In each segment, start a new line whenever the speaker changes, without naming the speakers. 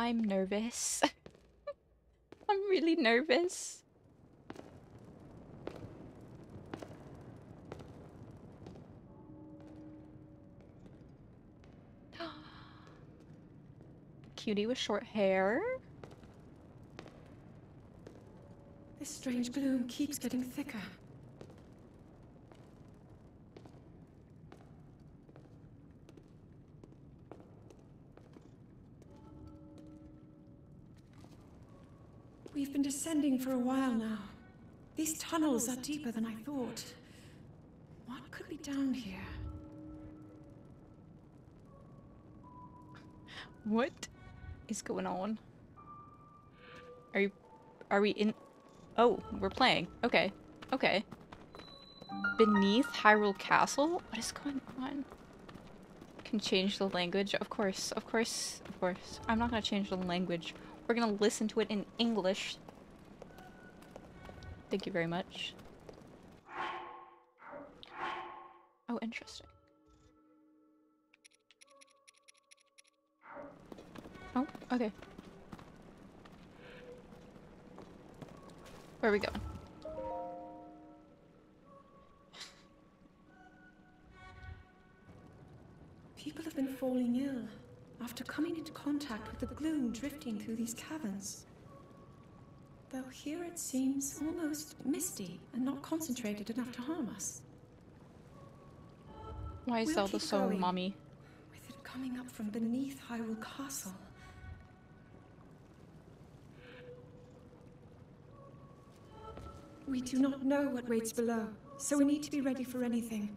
I'm nervous. I'm really nervous. Cutie with short hair.
This strange gloom keeps getting thicker. Descending for a while now. These tunnels are deeper than I thought. What could be down here?
What is going on? Are you are we in Oh, we're playing. Okay. Okay. Beneath Hyrule Castle? What is going on? Can change the language. Of course, of course, of course. I'm not gonna change the language. We're gonna listen to it in English. Thank you very much. Oh, interesting. Oh, okay. Where are we going?
People have been falling ill after coming into contact with the gloom drifting through these caverns. Though here it seems almost misty and not concentrated enough to harm us.
Why is
We'll
Zelda so
going.
mommy?
With it coming up from beneath Hyrule Castle. We do not know what waits below, so we need to be ready for anything.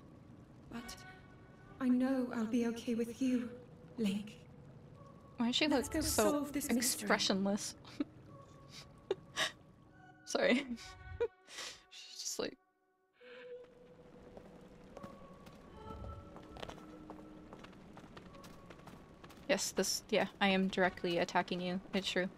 But I know I'll be okay with you, Link.
Why does she look so expressionless? Sorry. She's just like. Yes, this. Yeah, I am directly attacking you. It's true.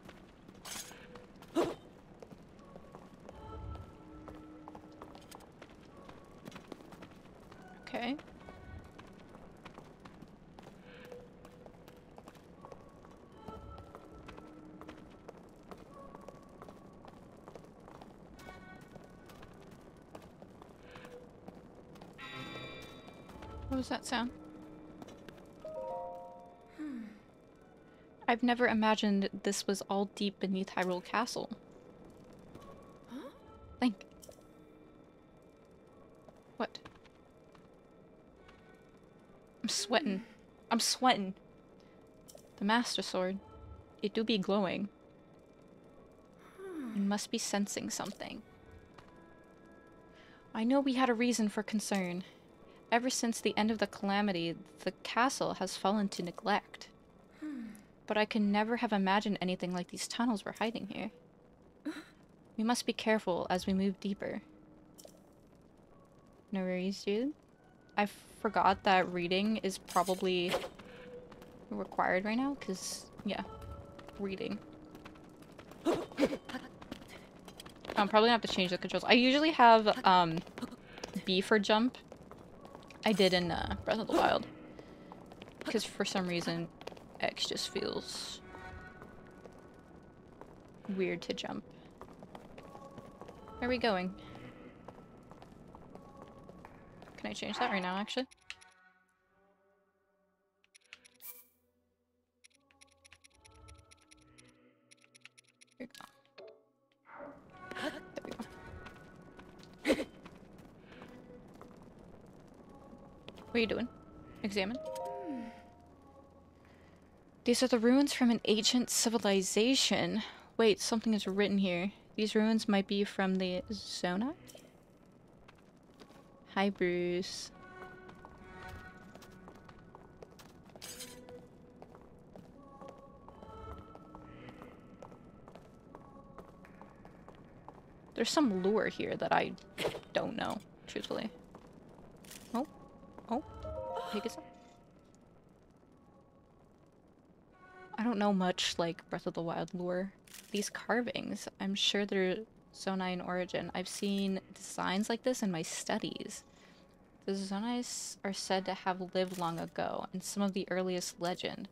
Was that sound? I've never imagined this was all deep beneath Hyrule Castle.
Huh?
Link. What? I'm sweating. I'm sweating. The Master Sword. It do be glowing. It must be sensing something. I know we had a reason for concern. Ever since the end of the calamity, the castle has fallen to neglect. But I could never have imagined anything like these tunnels were hiding here. We must be careful as we move deeper. No worries, dude. I forgot that reading is probably required right now, because, yeah, reading. I'm probably gonna have to change the controls. I usually have, um, B for jump. I did in, uh, Breath of the Wild. Because for some reason, X just feels weird to jump. Where are we going? Can I change that right now, actually? What are you doing? Examine. These are the ruins from an ancient civilization. Wait, something is written here. These ruins might be from the Zona? Hi, Bruce. There's some lure here that I don't know, truthfully. Oh, take us. I don't know much like Breath of the Wild lore. These carvings, I'm sure they're Zonai in origin. I've seen designs like this in my studies. The Zonais are said to have lived long ago, and some of the earliest legend.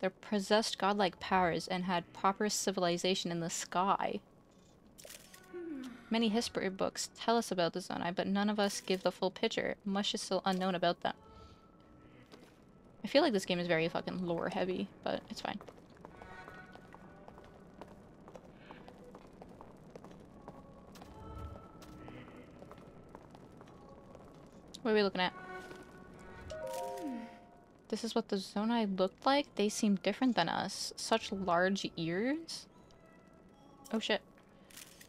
They possessed godlike powers and had proper civilization in the sky. Many history books tell us about the Zonai, but none of us give the full picture. Much is still unknown about them. I feel like this game is very fucking lore heavy, but it's fine. What are we looking at? This is what the Zonai looked like? They seem different than us. Such large ears? Oh shit.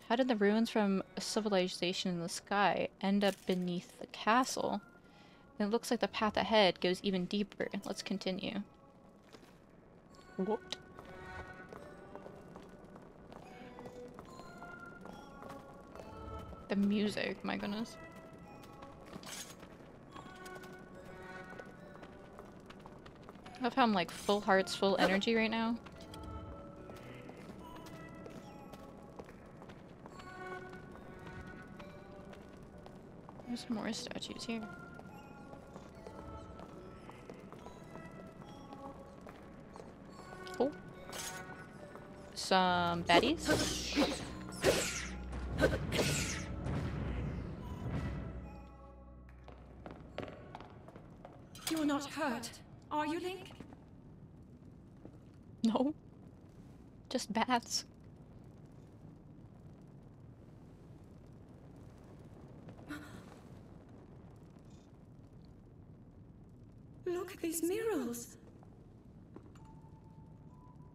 How did the ruins from a civilization in the sky end up beneath the castle? It looks like the path ahead goes even deeper. Let's continue. What? The music, my goodness. I love how I'm like full hearts, full energy right now. There's more statues here. Oh. Some baddies.
You're not hurt, are you, Link?
No. Just bats.
Look at these murals.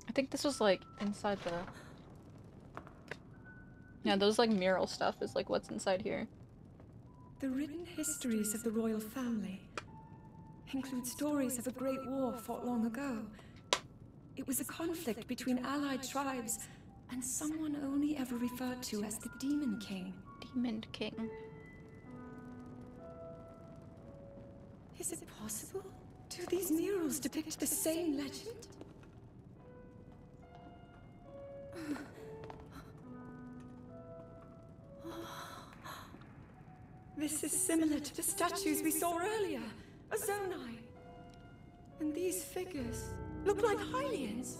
I think this was like inside the... Yeah, those like mural stuff is like what's inside here.
The written histories of the royal family include stories of a great war fought long ago. It was a conflict between allied tribes and someone only ever referred to as the Demon King.
Demon King.
Is it possible? Depict the same legend? This is similar to the statues we saw earlier, a Zonai. And these figures look like Hylians.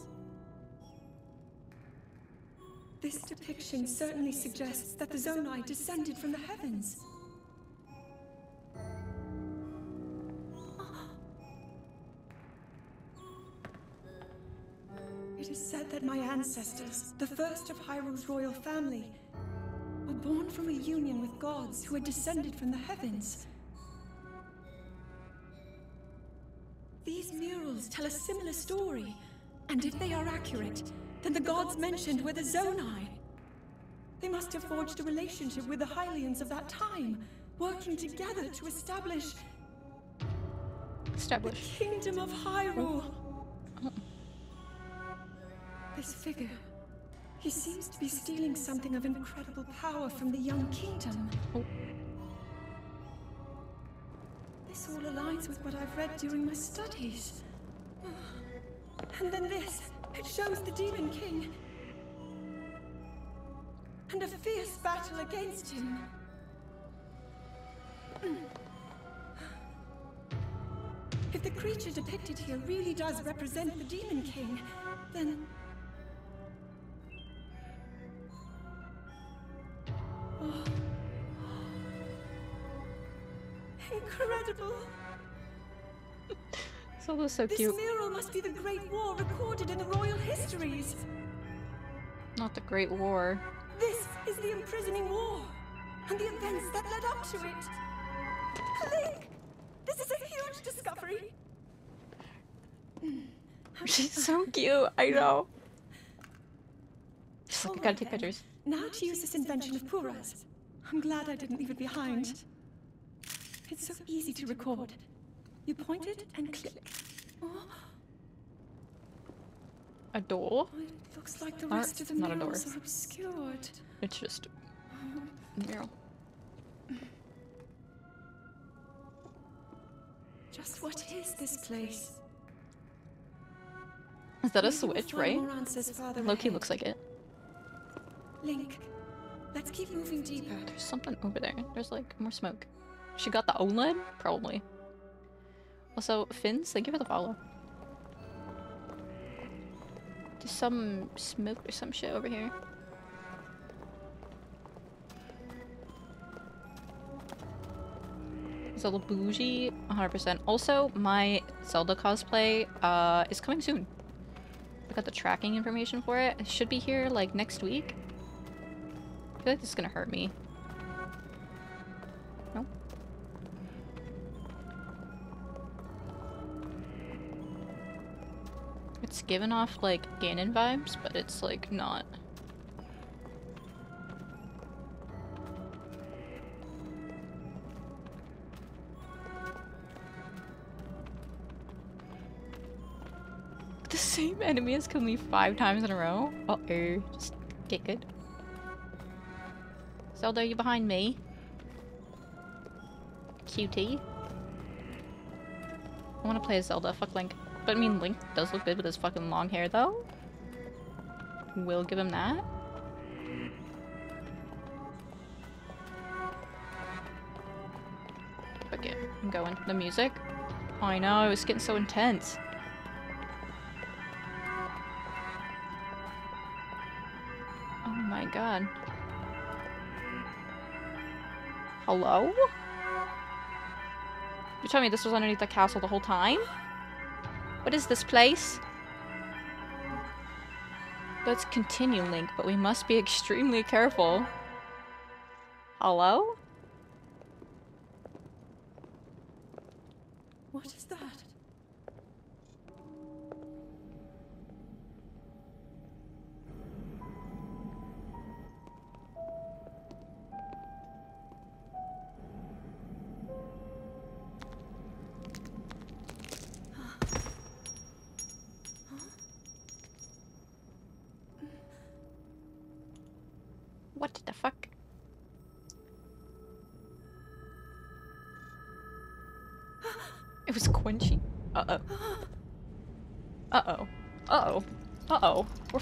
This depiction certainly suggests that the Zonai descended from the heavens. Ancestors, the first of Hyrule's royal family, were born from a union with gods who had descended from the heavens. These murals tell a similar story, and if they are accurate, then the gods mentioned were the Zonai. They must have forged a relationship with the Hylians of that time, working together to establish the Kingdom of Hyrule. This figure. He seems to be stealing something of incredible power from the young kingdom.
Oh.
This all aligns with what I've read during my studies. And then this. It shows the Demon King. And a fierce battle against him. If the creature depicted here really does represent the Demon King, then... Incredible!
This all so
This
cute.
mural must be the Great War recorded in the royal histories.
Not the Great War.
This is the imprisoning war, and the events that led up to it. Link! This is a huge discovery.
She's so cute. I know. Just like, I gotta take
then.
pictures.
Now to use this invention of Purah's. I'm glad I didn't leave it behind. It's so easy to record. You point it and click. Oh,
A door?
Oh, it looks like the rest of the
not a door.
murals are obscured.
It's just a mural.
Just what is this place?
Is that a switch, right?
more answers farther
Loki
ahead.
looks like it.
Link, let's keep moving deeper.
There's something over there. There's like more smoke. She got the OLED? Probably. Also, Fins, thank you for the follow. There's some smoke or some shit over here. It's a little bougie, 100%. Also, my Zelda cosplay uh, is coming soon. I got the tracking information for it. It should be here like next week. I feel like this is gonna hurt me. No? It's giving off like Ganon vibes, but it's like not. The same enemy has killed me five times in a row. Uh oh, just get good. Zelda, are you behind me? QT. I want to play as Zelda. Fuck Link. But I mean, Link does look good with his fucking long hair, though. We'll give him that. Fuck it. I'm going. The music? I know. it's getting so intense. Oh my god. Hello? You tell me this was underneath the castle the whole time? What is this place? Let's continue, Link, but we must be extremely careful. Hello?
What is that?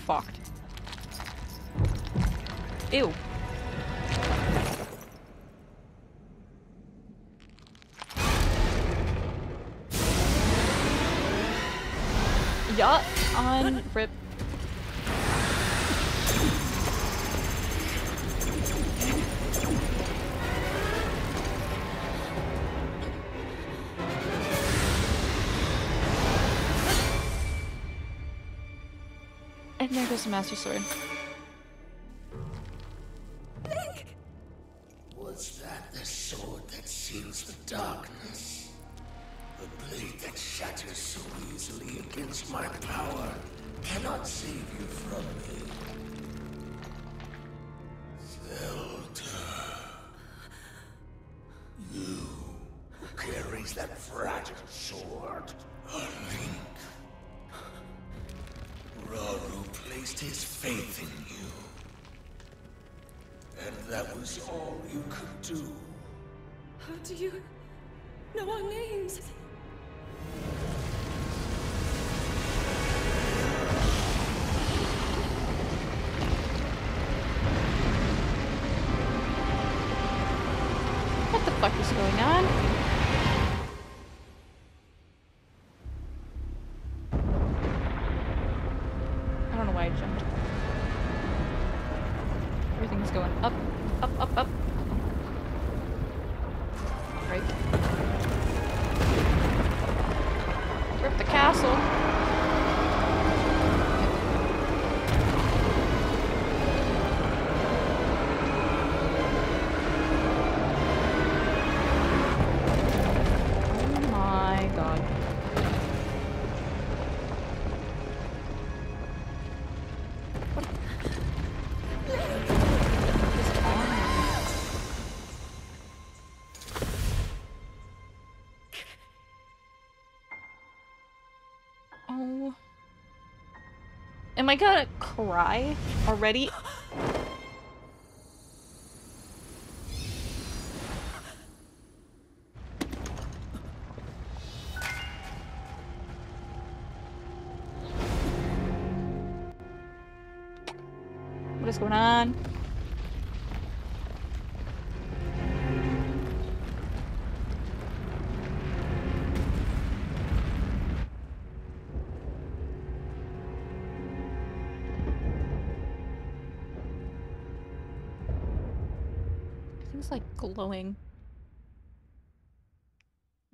Fucked. Ew. There goes the Master Sword.
Do.
How do you know our names?
Am I gonna cry already?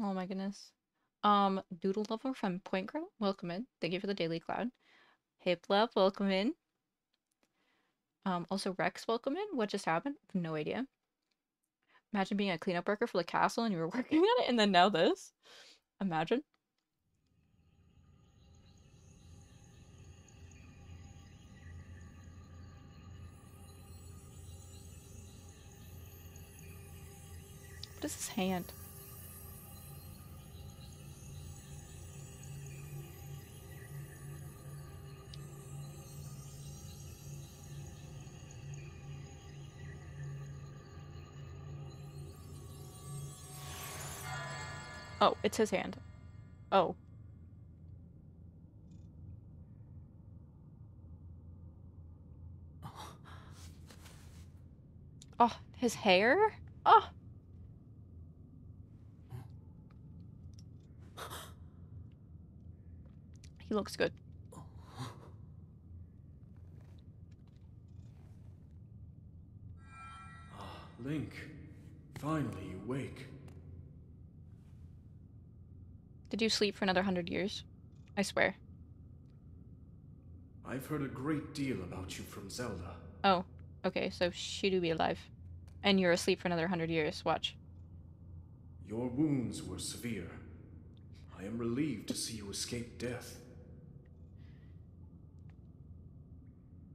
Oh my goodness. Um, Doodle Lover from Point Grow, welcome in. Thank you for the daily cloud. Hip Love, welcome in. Um, also Rex, welcome in. What just happened? No idea. Imagine being a cleanup worker for the castle and you were working on it, and then now this. Imagine. Is his hand? Oh, it's his hand. Oh. Oh, his hair? Oh. He looks good.
Ah, Link. Finally, you wake.
Did you sleep for another hundred years? I swear.
I've heard a great deal about you from Zelda.
Oh, okay, so she do be alive. And you're asleep for another hundred years. Watch.
Your wounds were severe. I am relieved to see you escape death.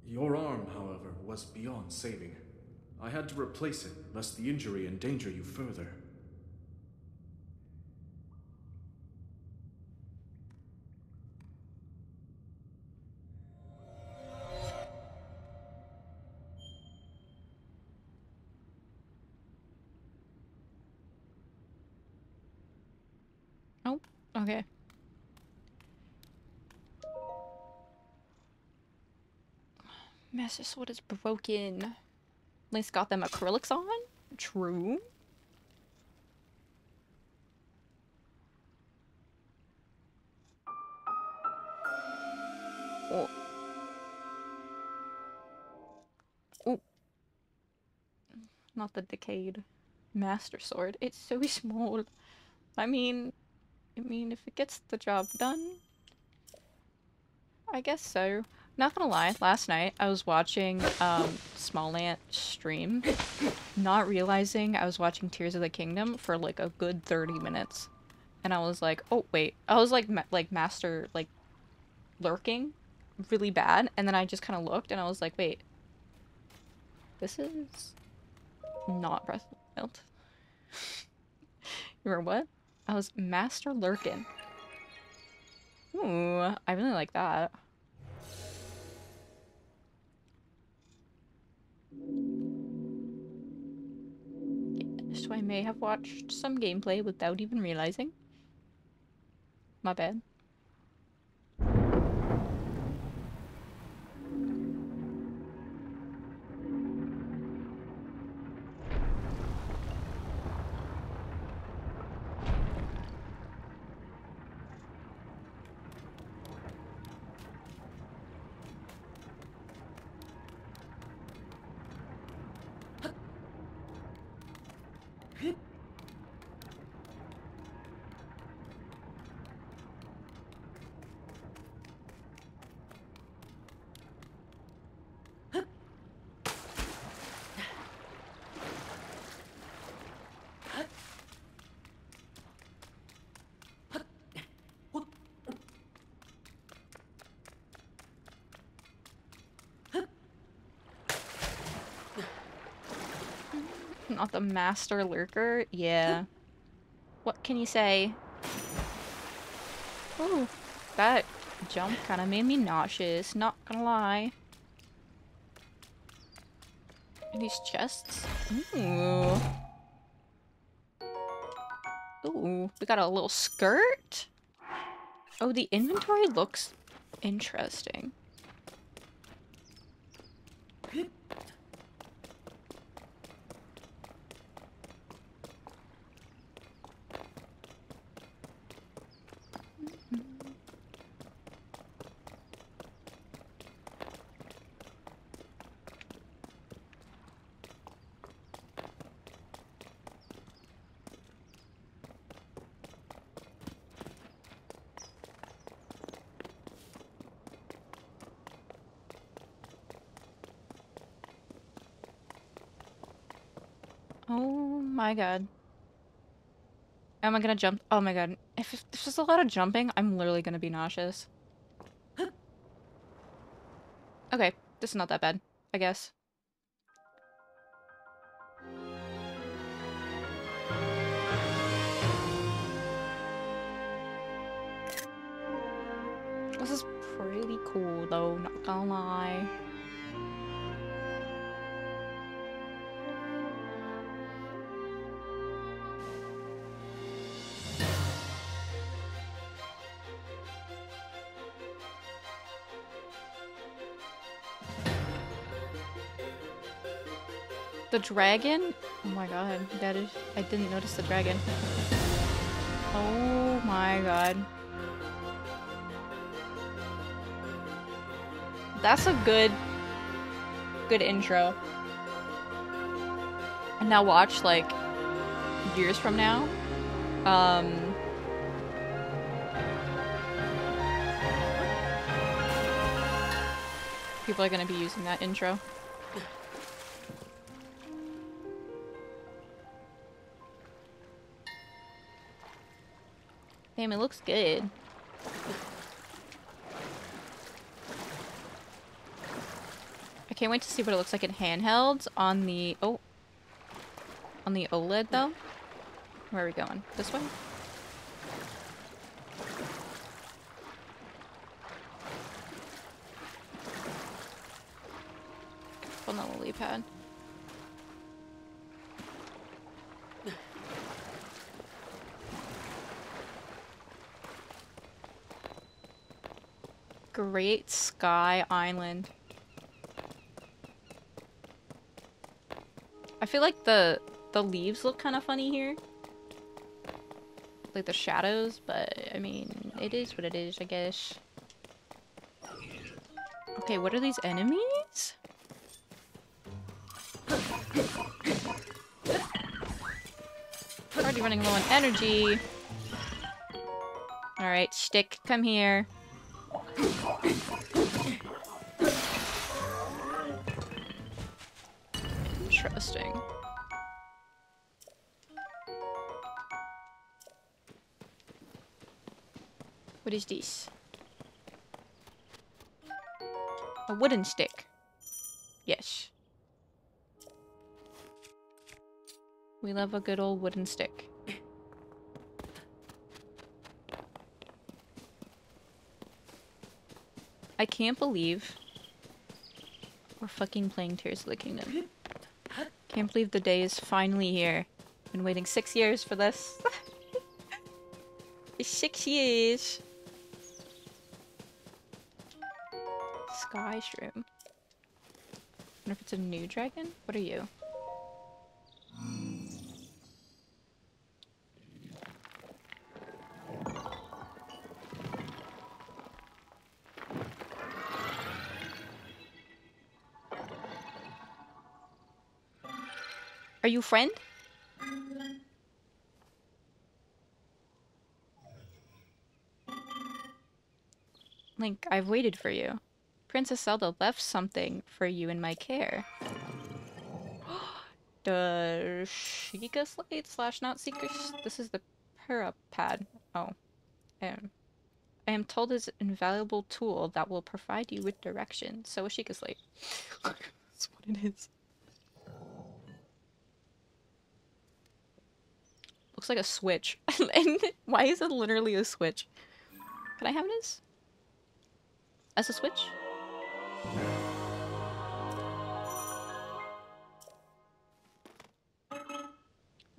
Your arm, however, was beyond saving. I had to replace it, lest the injury endanger you further.
Master Sword is broken. At least got them acrylics on? True. Oh. Oh. Not the decayed Master Sword. It's so small. I mean, I mean, if it gets the job done, I guess so. Not gonna lie, last night I was watching um, Smallant stream, not realizing I was watching Tears of the Kingdom for like a good 30 minutes. And I was like, oh wait, I was like, ma like master, like, lurking really bad. And then I just kind of looked and I was like, wait, this is not Breath of the Wild. you remember what? I was Master lurking. Ooh, I really like that. So I may have watched some gameplay without even realizing. My bad. Not the master lurker? Yeah. What can you say? Oh, that jump kind of made me nauseous, not gonna lie. These chests? Ooh. Ooh, we got a little skirt? Oh, the inventory looks interesting. My god. Am I gonna jump? Oh my god. If, if there's a lot of jumping, I'm literally gonna be nauseous. Okay, this is not that bad, I guess. This is pretty cool though, not gonna lie. Dragon? Oh my god, that is- I didn't notice the dragon. Oh my god. That's a good, good intro. And now watch, like, years from now, um... People are gonna be using that intro. Damn, it looks good. I can't wait to see what it looks like in handhelds on the oh on the OLED though. Where are we going? This way? On the lily pad. Great Sky Island. I feel like the the leaves look kind of funny here. Like the shadows, but I mean, it is what it is, I guess. Okay, what are these enemies? Already running low on energy. Alright, Stick, come here. What is this? A wooden stick. Yes. We love a good old wooden stick. I can't believe we're fucking playing Tears of the Kingdom. Can't believe the day is finally here. Been waiting six years for this. six years. Shroom. wonder if it's a new dragon? What are you? Are you friend? Link, I've waited for you. Princess Zelda left something for you in my care. the Sheikah Slate slash Not Seekers? This is the Purah pad. Oh. Um, I am told it's an invaluable tool that will provide you with direction. So a Sheikah Slate. That's what it is. Looks like a switch. and why is it literally a switch? Can I have this? As a switch?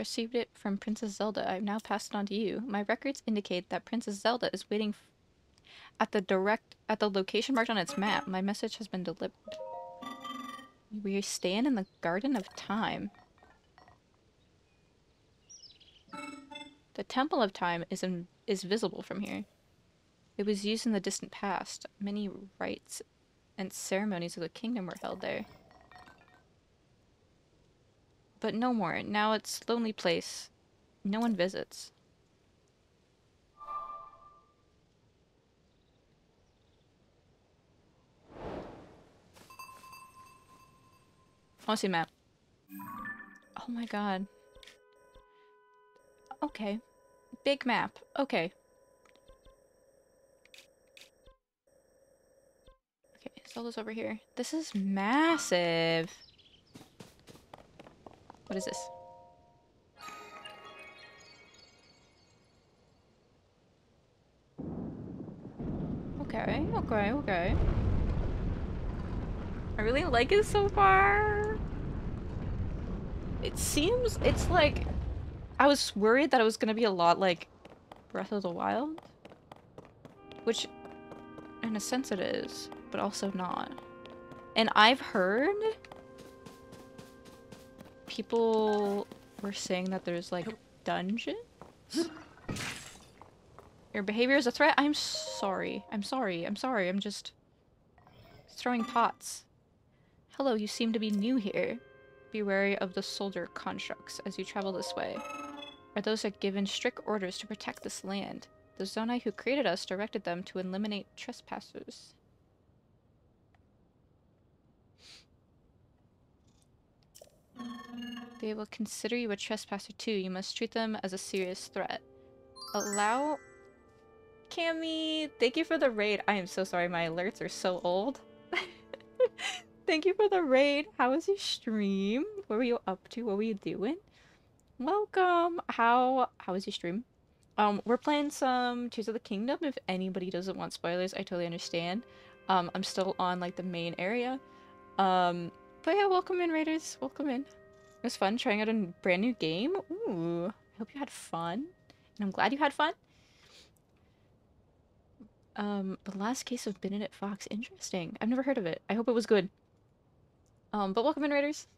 Received it from Princess Zelda. I've now passed it on to you. My records indicate that Princess Zelda is waiting at the direct at the location marked on its map. My message has been delivered. We stand in the Garden of Time. The Temple of Time is in, is visible from here. It was used in the distant past. Many rites and ceremonies of the kingdom were held there. But no more. Now it's lonely place. No one visits. I want to see map. Oh my god. Okay. Big map. Okay. Okay, Zelda's over here. This is massive. What is this? Okay, okay, okay. I really like it so far. It seems, it's like, I was worried that it was gonna be a lot like Breath of the Wild. Which, in a sense it is, but also not. And I've heard people were saying that there's like dungeons. Your behavior is a threat? I'm sorry. I'm sorry. I'm sorry. I'm just throwing pots. Hello, you seem to be new here. Be wary of the soldier constructs as you travel this way. Are those that given strict orders to protect this land. The Zonai who created us directed them to eliminate trespassers. They will consider you a trespasser too. You must treat them as a serious threat. Allow... Cammy, thank you for the raid. I am so sorry, my alerts are so old. thank you for the raid. How was your stream? What were you up to? What were you doing? Welcome. How how was your stream? Um, we're playing some Tears of the Kingdom. If anybody doesn't want spoilers, I totally understand. Um, I'm still on like the main area. Um, but yeah, welcome in, Raiders. Welcome in. It was fun trying out a brand new game. Ooh, I hope you had fun. And I'm glad you had fun. Um, The Last Case of Benedict Fox. Interesting. I've never heard of it. I hope it was good. Um, but welcome in, Raiders.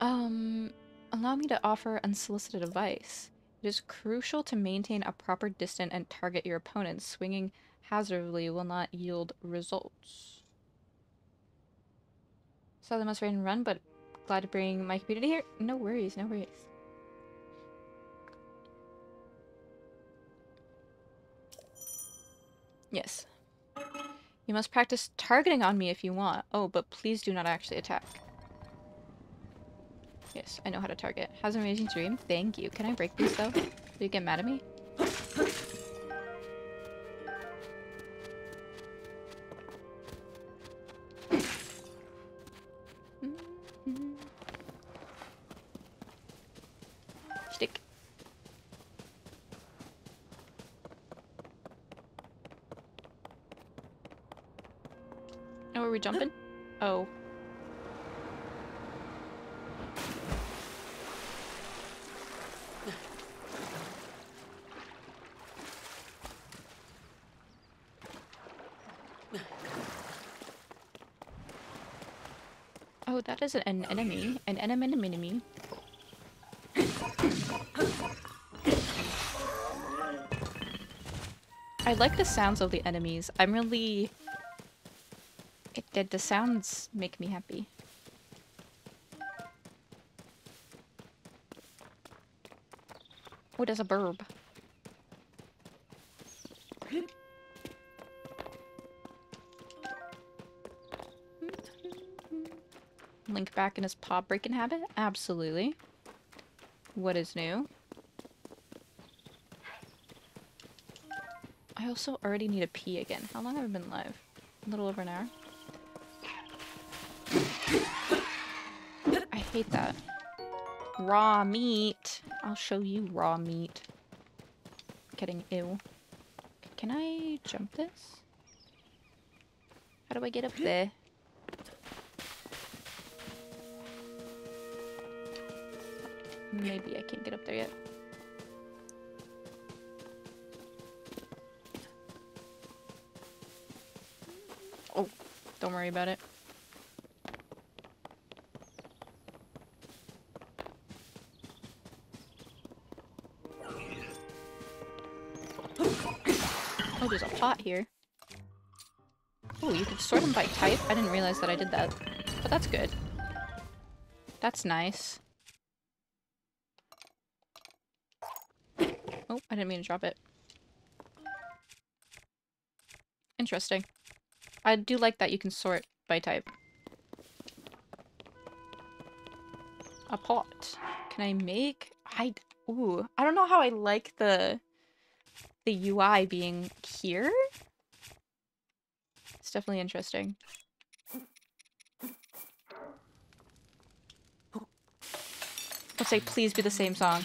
Um, allow me to offer unsolicited advice. It is crucial to maintain a proper distance and target your opponents. Swinging hazardly will not yield results. Sadly must raid and run, but glad to bring my computer here. No worries, no worries. Yes. You must practice targeting on me if you want. Oh, but please do not actually attack. Yes, I know how to target. Has an amazing dream. Thank you. Can I break these though? Do you get mad at me? Mm-hmm. Stick. Oh, are we jumping? Oh. Oh, that is an enemy. An enemy enemy. I like the sounds of the enemies. I'm really... It did. The sounds make me happy. What is a burb? Back in his paw breaking habit? Absolutely. What is new? I also already need a pee again. How long have I been live? A little over an hour? I hate that. Raw meat! I'll show you raw meat. Getting ew. Can I jump this? How do I get up there? Maybe I can't get up there yet. Oh, don't worry about it. Oh, there's a pot here. Oh, you can sort them by type? I didn't realize that I did that. But that's good. That's nice. Oh, I didn't mean to drop it. Interesting. I do like that you can sort by type. a pot. Can I make? I ooh. I don't know how I like the the UI being here. It's definitely interesting. Let's say please be the same song.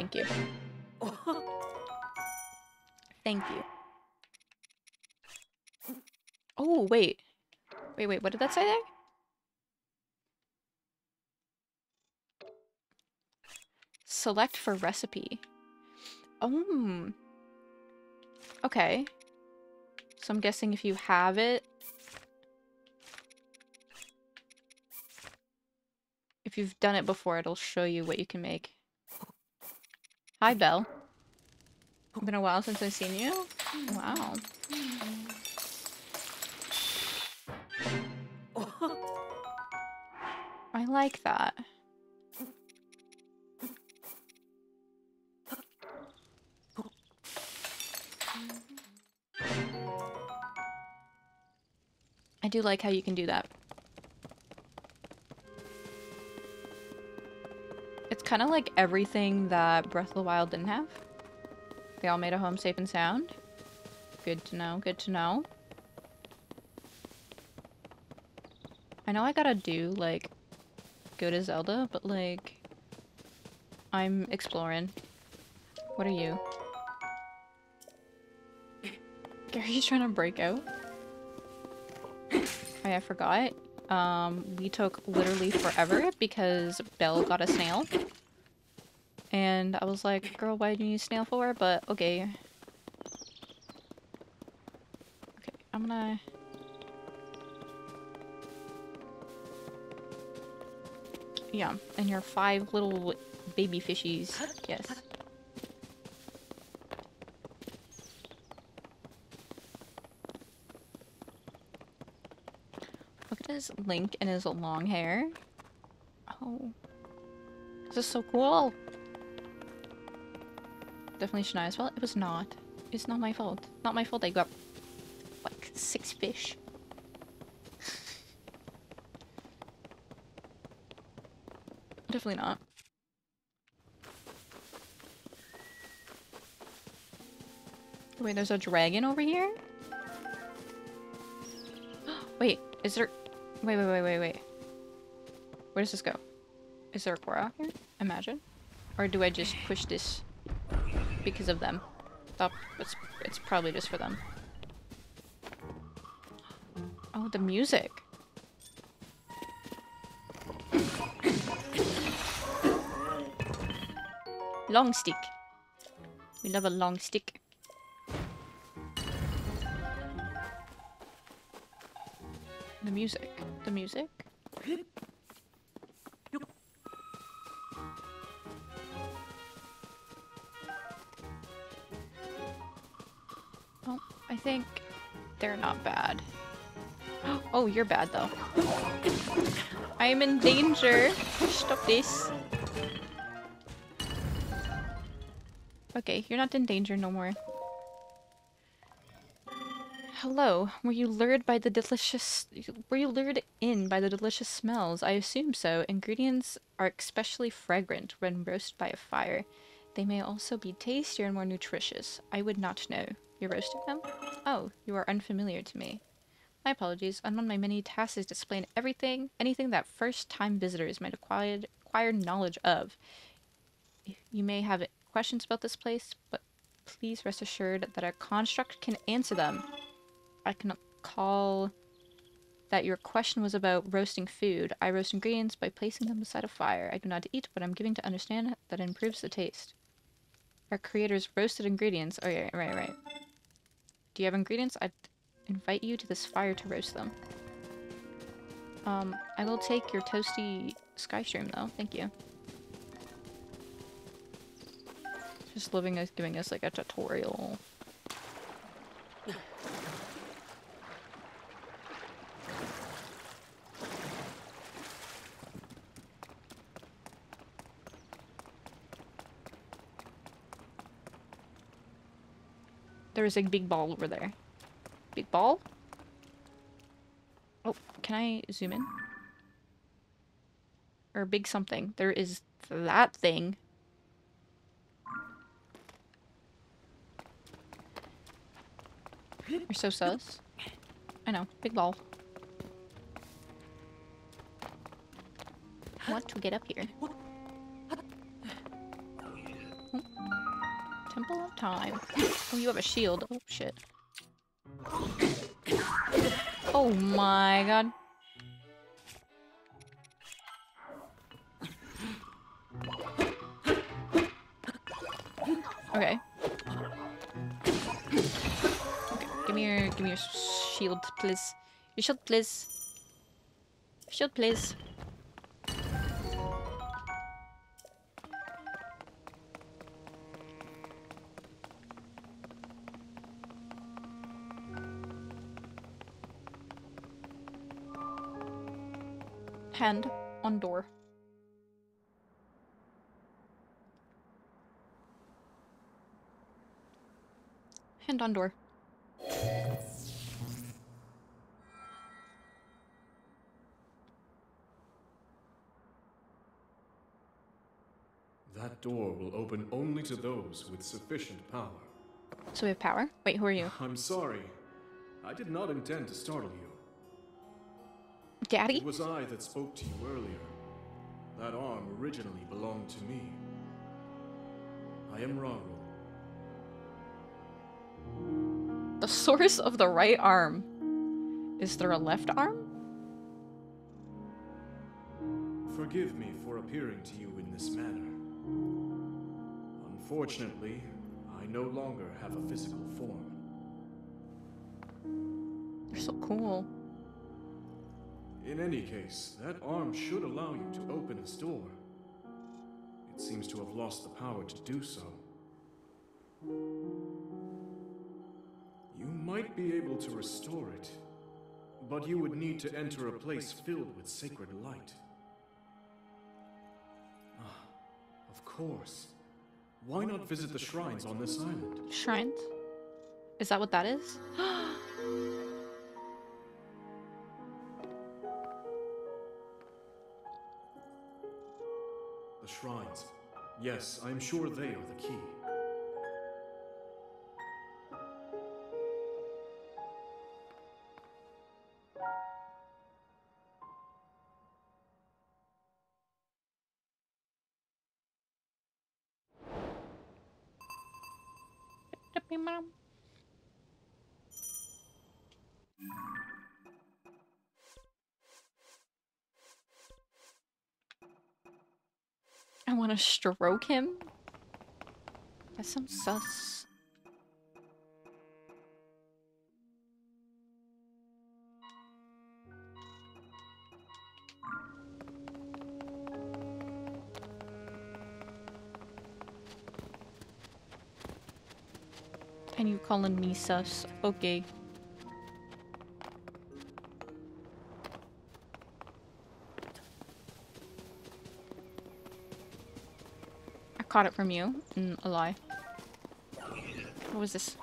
Thank you. Thank you. Oh, wait. Wait, wait, what did that say there? Select for recipe. Oh. Okay. So I'm guessing if you have it... If you've done it before, it'll show you what you can make. Hi, Belle. It's Been a while since I've seen you? Wow. I like that. I do like how you can do that. Kind of like everything that Breath of the Wild didn't have. They all made a home safe and sound. Good to know, good to know. I know I gotta do, like, go to Zelda, but, like, I'm exploring. What are you? Gary's trying to break out. I forgot. Um, we took literally forever because Belle got a snail. And I was like, girl, why do you need snail for? But okay. Okay, I'm gonna... Yeah, and your five little baby fishies. Yes. Look at his Link and his long hair. Oh. This is so cool. Definitely Shania's fault. It was not. It's not my fault. Not my fault I got like six fish. Definitely not. Wait, there's a dragon over here? wait, is there... Wait, wait, wait, wait, wait. Where does this go? Is there a Korra here? Imagine. Or do I just push this because of them? It's, it's probably just for them. Oh, the music. Long stick. We love a long stick. The music. The music? Think they're not bad. Oh, you're bad though. I am in danger. Stop this. Okay, you're not in danger no more. Hello, were you lured by the delicious- were you lured in by the delicious smells? I assume so. Ingredients are especially fragrant when roasted by a fire. They may also be tastier and more nutritious. I would not know. You roasted them? Oh, you are unfamiliar to me. My apologies. Among my many tasks is to explain everything, anything that first-time visitors might acquire, knowledge of. You may have questions about this place, but please rest assured that our construct can answer them. I can call that your question was about roasting food. I roast ingredients by placing them beside a fire. I do not eat, but I'm giving to understand that improves the taste. Our creators roasted ingredients. Oh, yeah, right, right. You have ingredients? I'd invite you to this fire to roast them. Um, I will take your toasty skyshroom, though. Thank you. Just living us giving us like a tutorial. There is a big ball over there. Big ball? Oh, can I zoom in? or big something. There is that thing. You're so sus. I know, big ball. I Want to get up here? Temple of Time. Oh, you have a shield. Oh, shit. Oh my god. Okay. Okay, give me your give me your shield, please. Your shield, please. Shield, please. Hand on door. Hand on door.
That door will open only to those with sufficient power.
So we have power? Wait, who are you?
I'm sorry. I did not intend to startle you.
Daddy?
It was I that spoke to you earlier. That arm originally belonged to me. I am Rauru.
The source of the right arm. Is there a left arm?
Forgive me for appearing to you in this manner. Unfortunately, I no longer have a physical form.
You're so cool.
In any case, that arm should allow you to open its door. It seems to have lost the power to do so. You might be able to restore it, but you would need to enter a place filled with sacred light. Ah, of course. Why not visit the shrines on this island?
Shrines? Is that what that is?
shrines. Yes, I'm sure they are the key.
I want to stroke him? That's some sus. And you calling me sus? Okay. Caught it from you. Mm, a lie. What was this?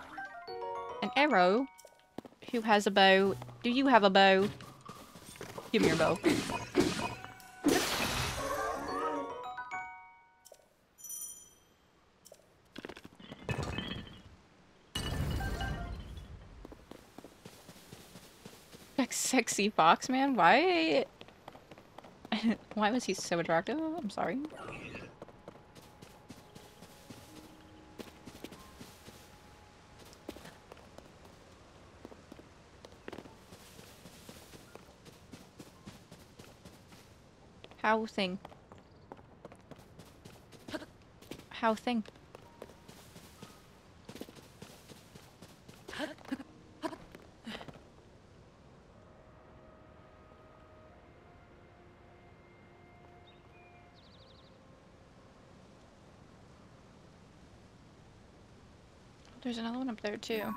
An arrow? Who has a bow? Do you have a bow? Give me your bow. Sexy fox man? Why? Why was he so attractive? I'm sorry. How thing? How thing? There's another one up there too.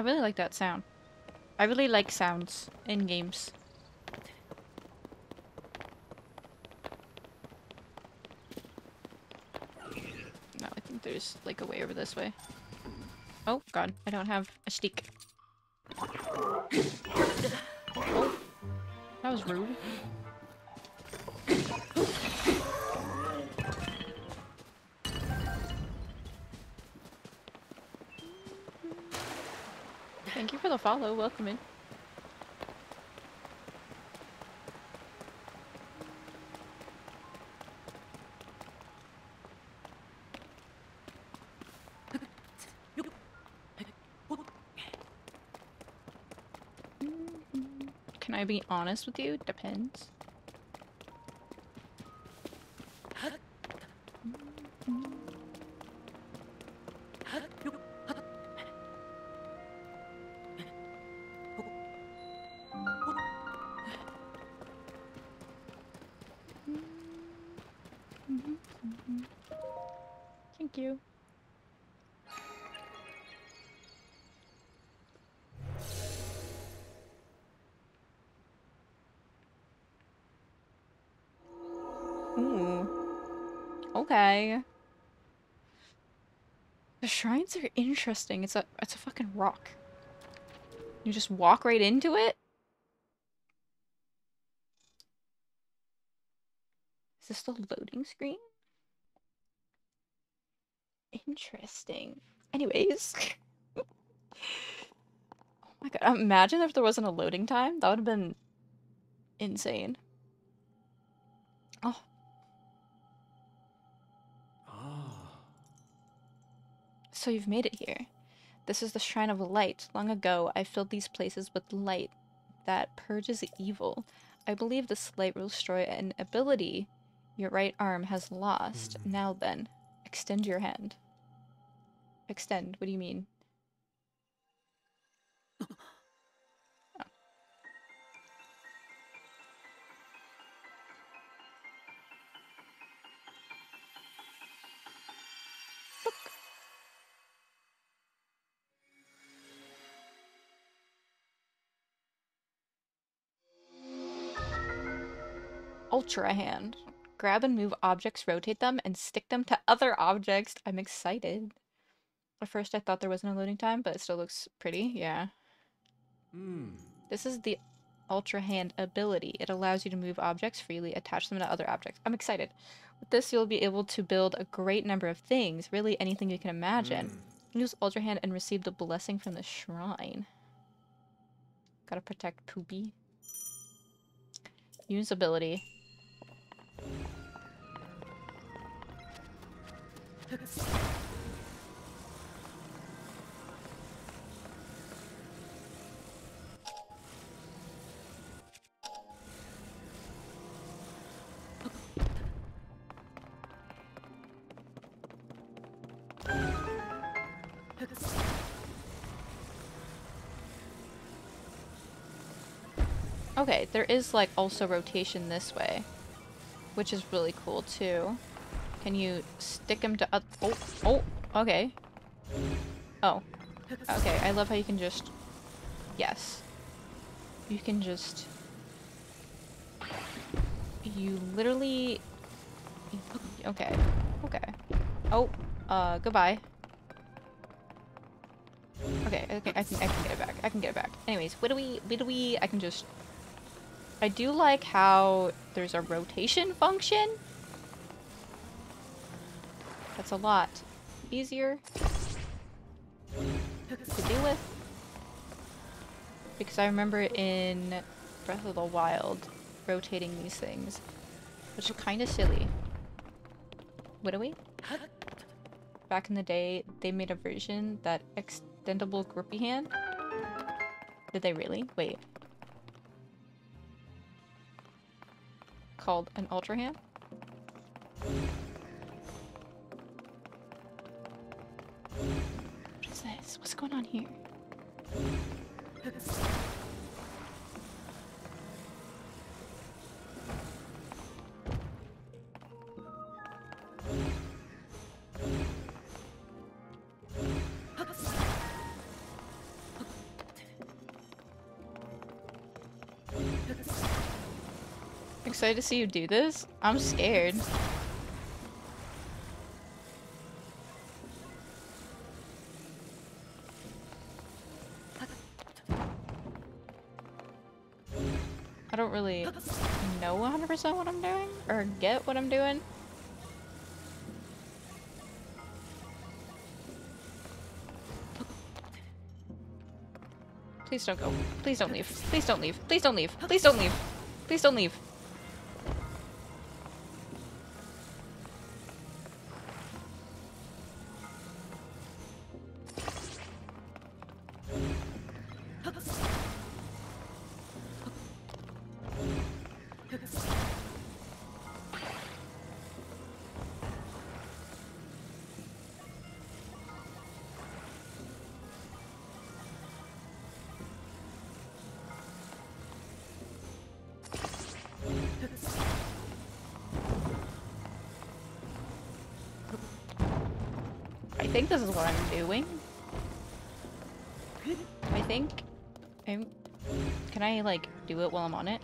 I really like that sound. I really like sounds in games. No, I think there's like a way over this way. Oh god, I don't have a stick. Oh, that was rude. Follow. Welcome in. Can I be honest with you? Depends. Interesting. It's a it's a fucking rock. You just walk right into it? Is this the loading screen? Interesting. Anyways. oh my god. Imagine if there wasn't a loading time. That would have been insane. So you've made it here. This is the Shrine of Light. Long ago, I filled these places with light that purges evil. I believe this light will destroy an ability your right arm has lost. Hmm. Now then, extend your hand. Extend? What do you mean? Ultra hand. Grab and move objects, rotate them, and stick them to other objects. I'm excited. At first I thought there wasn't a loading time, but it still looks pretty. Yeah.
Hmm.
This is the Ultra Hand ability. It allows you to move objects freely, attach them to other objects. I'm excited. With this, you'll be able to build a great number of things, really anything you can imagine. Use Ultra Hand and receive the blessing from the shrine. Gotta protect Poopy. Use ability. Okay, there is like also rotation this way, which is really cool too. Can you stick them to oh oh okay. Oh okay I love how you can just yes. You can just you literally okay okay. Oh uh goodbye. Okay okay I can I can get it back I can get it back. Anyways widowy we, I can just I do like how there's a rotation function. That's a lot easier to deal with. Because I remember in Breath of the Wild rotating these things, which are kind of silly. What are we? Back in the day, they made a version that extendable grippy hand. Did they really? Wait. Called an Ultra Hand. What is this? What's going on here? excited to see you do this. I'm scared. I don't really know 100% what I'm doing, or get what I'm doing. Please don't go. Please don't leave. Please don't leave. Please don't leave. Please don't leave. Please don't leave. This is what I'm doing. I think I'm... Can I, like, do it while I'm on it?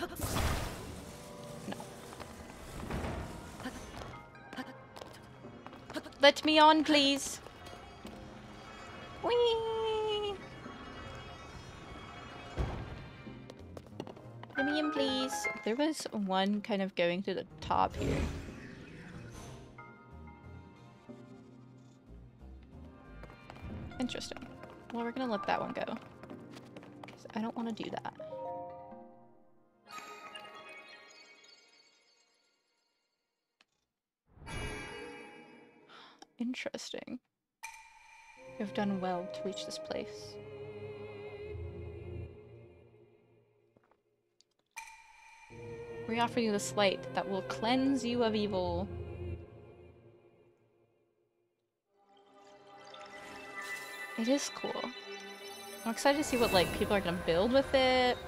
No. Let me on, please. Whee! Let me in, please. There was one kind of going to the top here. Gonna let that one go. I don't want to do that. Interesting. You have done well to reach this place. We offer you this light that will cleanse you of evil. It is cool. I'm excited to see what like people are gonna build with it.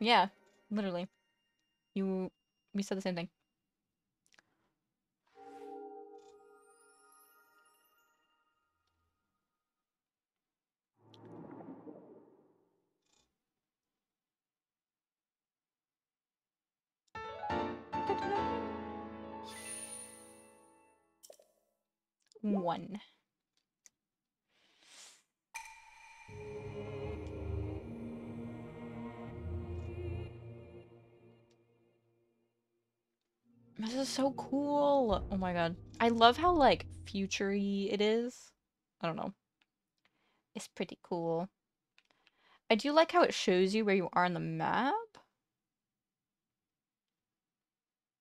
Yeah, literally. You we said the same thing. So cool. Oh my god. I love how like futury it is. I don't know. It's pretty cool. I do like how it shows you where you are on the map.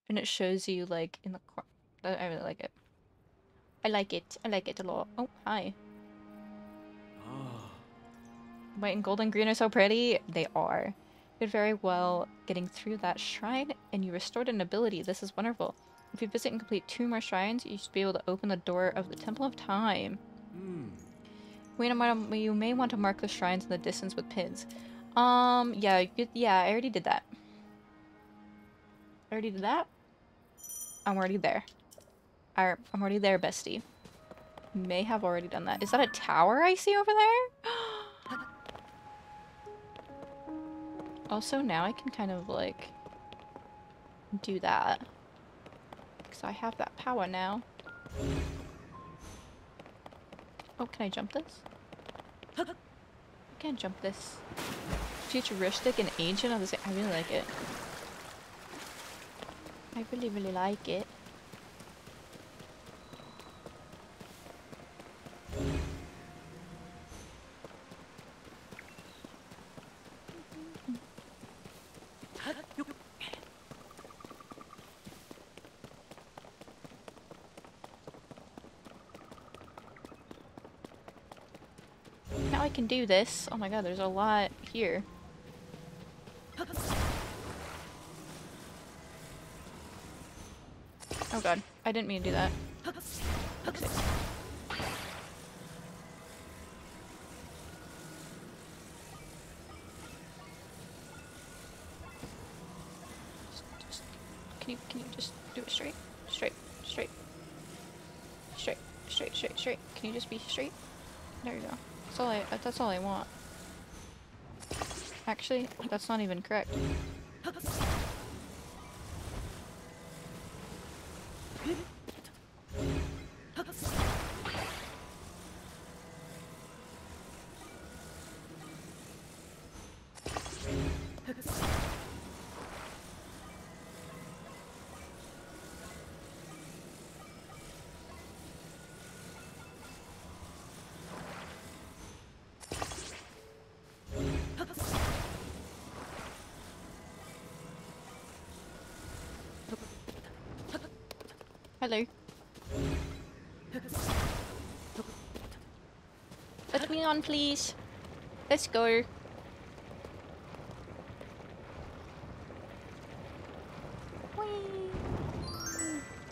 And it shows you like in the corner. I really like it. I like it. I like it a lot. Oh, hi.
Ah,
White and gold and green are so pretty. They are. Did very well getting through that shrine, and you restored an ability. This is wonderful. If you visit and complete two more shrines, you should be able to open the door of the Temple of Time.
hmm.
Wait a moment, you may want to mark the shrines in the distance with pins. Um, yeah, you, yeah, I already did that. I already did that? I'm already there. I, I'm already there, bestie. May have already done that. Is that a tower I see over there? also, now I can kind of, like, do that. Because I have that power now. Oh, can I jump this? I can't jump this. Futuristic and ancient. I really like it. I really, really like it. Can do this. Oh my god, there's a lot here. Oh god, I didn't mean to do that. Just- Can you can you just do it straight? Straight, straight. Straight, straight, straight, straight. Can you just be straight? There you go. That's all That's all I want. Actually, that's not even correct. Me on, please. Let's go.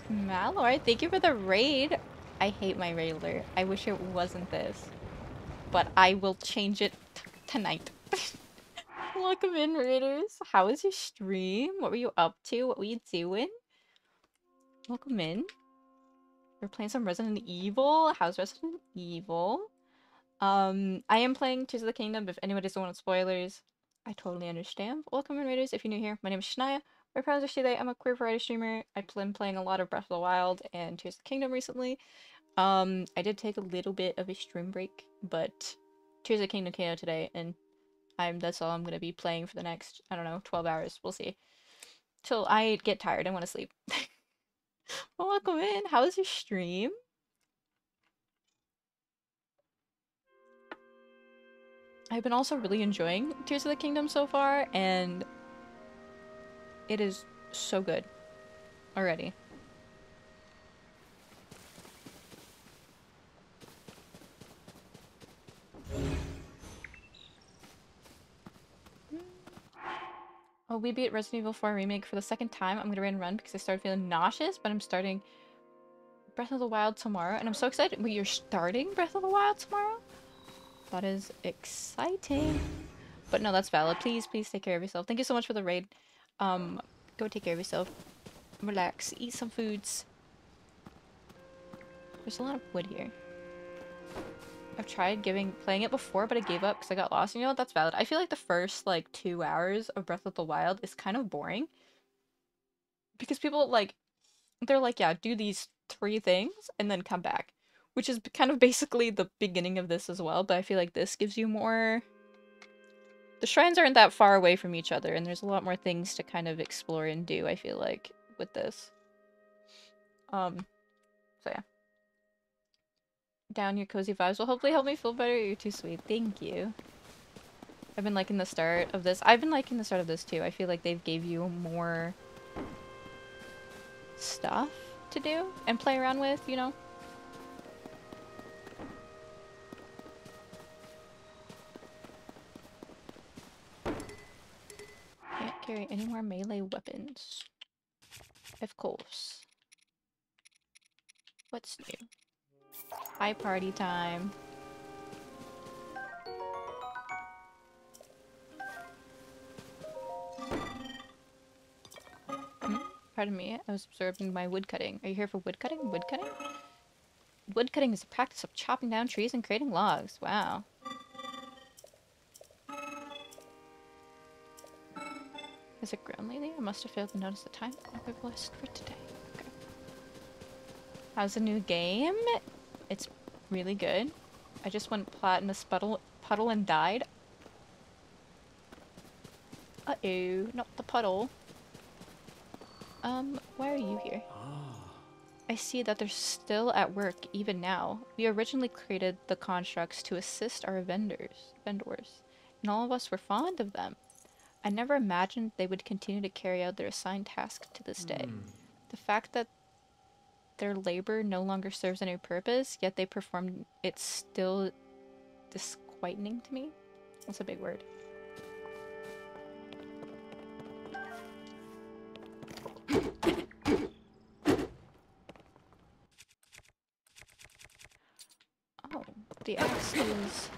Malloy, thank you for the raid. I hate my railer. I wish it wasn't this. But I will change it tonight. Welcome in, raiders. How was your stream? What were you up to? What were you doing? Welcome in. We're playing some Resident Evil. How's Resident Evil? Um, I am playing Tears of the Kingdom. If anybody doesn't want spoilers, I totally understand. Welcome in, raiders. If you're new here, my name is Shania. My friends are today. I'm a queer variety streamer. I've been playing a lot of Breath of the Wild and Tears of the Kingdom recently. Um, I did take a little bit of a stream break, but Tears of the Kingdom came out today, and I'm that's all I'm gonna be playing for the next I don't know 12 hours. We'll see. Till I get tired and want to sleep. well, welcome in. How was your stream? I've been also really enjoying Tears of the Kingdom so far, and it is so good already. Oh, we beat Resident Evil 4 Remake for the second time. I'm gonna run run because I started feeling nauseous, but I'm starting Breath of the Wild tomorrow, and I'm so excited. Wait, you're starting Breath of the Wild tomorrow? That is exciting. But no, that's valid. Please, please take care of yourself. Thank you so much for the raid. Um, go take care of yourself. Relax. Eat some foods. There's a lot of wood here. I've tried giving playing it before, but I gave up because I got lost. You know what? That's valid. I feel like the first like two hours of Breath of the Wild is kind of boring. Because people like they're like, yeah, do these three things and then come back. Which is kind of basically the beginning of this as well, but I feel like this gives you more the shrines aren't that far away from each other, and there's a lot more things to kind of explore and do, I feel like, with this. Um, so yeah. Down your cozy vibes will hopefully help me feel better. You're too sweet. Thank you. I've been liking the start of this. I've been liking the start of this too. I feel like they've gave you more stuff to do and play around with, you know? Carry any more melee weapons. Of course. What's new? Hi party time. Hmm? Pardon me, I was observing my wood cutting. Are you here for wood cutting? Wood cutting? Wood cutting is the practice of chopping down trees and creating logs. Wow. Has it grown lately? I must have failed to notice the time. I'll be blessed for today. Okay. How's the new game? It's really good. I just went plat in a puddle, puddle and died. Uh-oh, not the puddle. Um, why are you here? I see that they're still at work even now. We originally created the constructs to assist our vendors, vendors, and all of us were fond of them. I never imagined they would continue to carry out their assigned task to this day. Hmm. The fact that their labor no longer serves any purpose, yet they perform it's still disquieting to me. That's a big word. oh, the axe is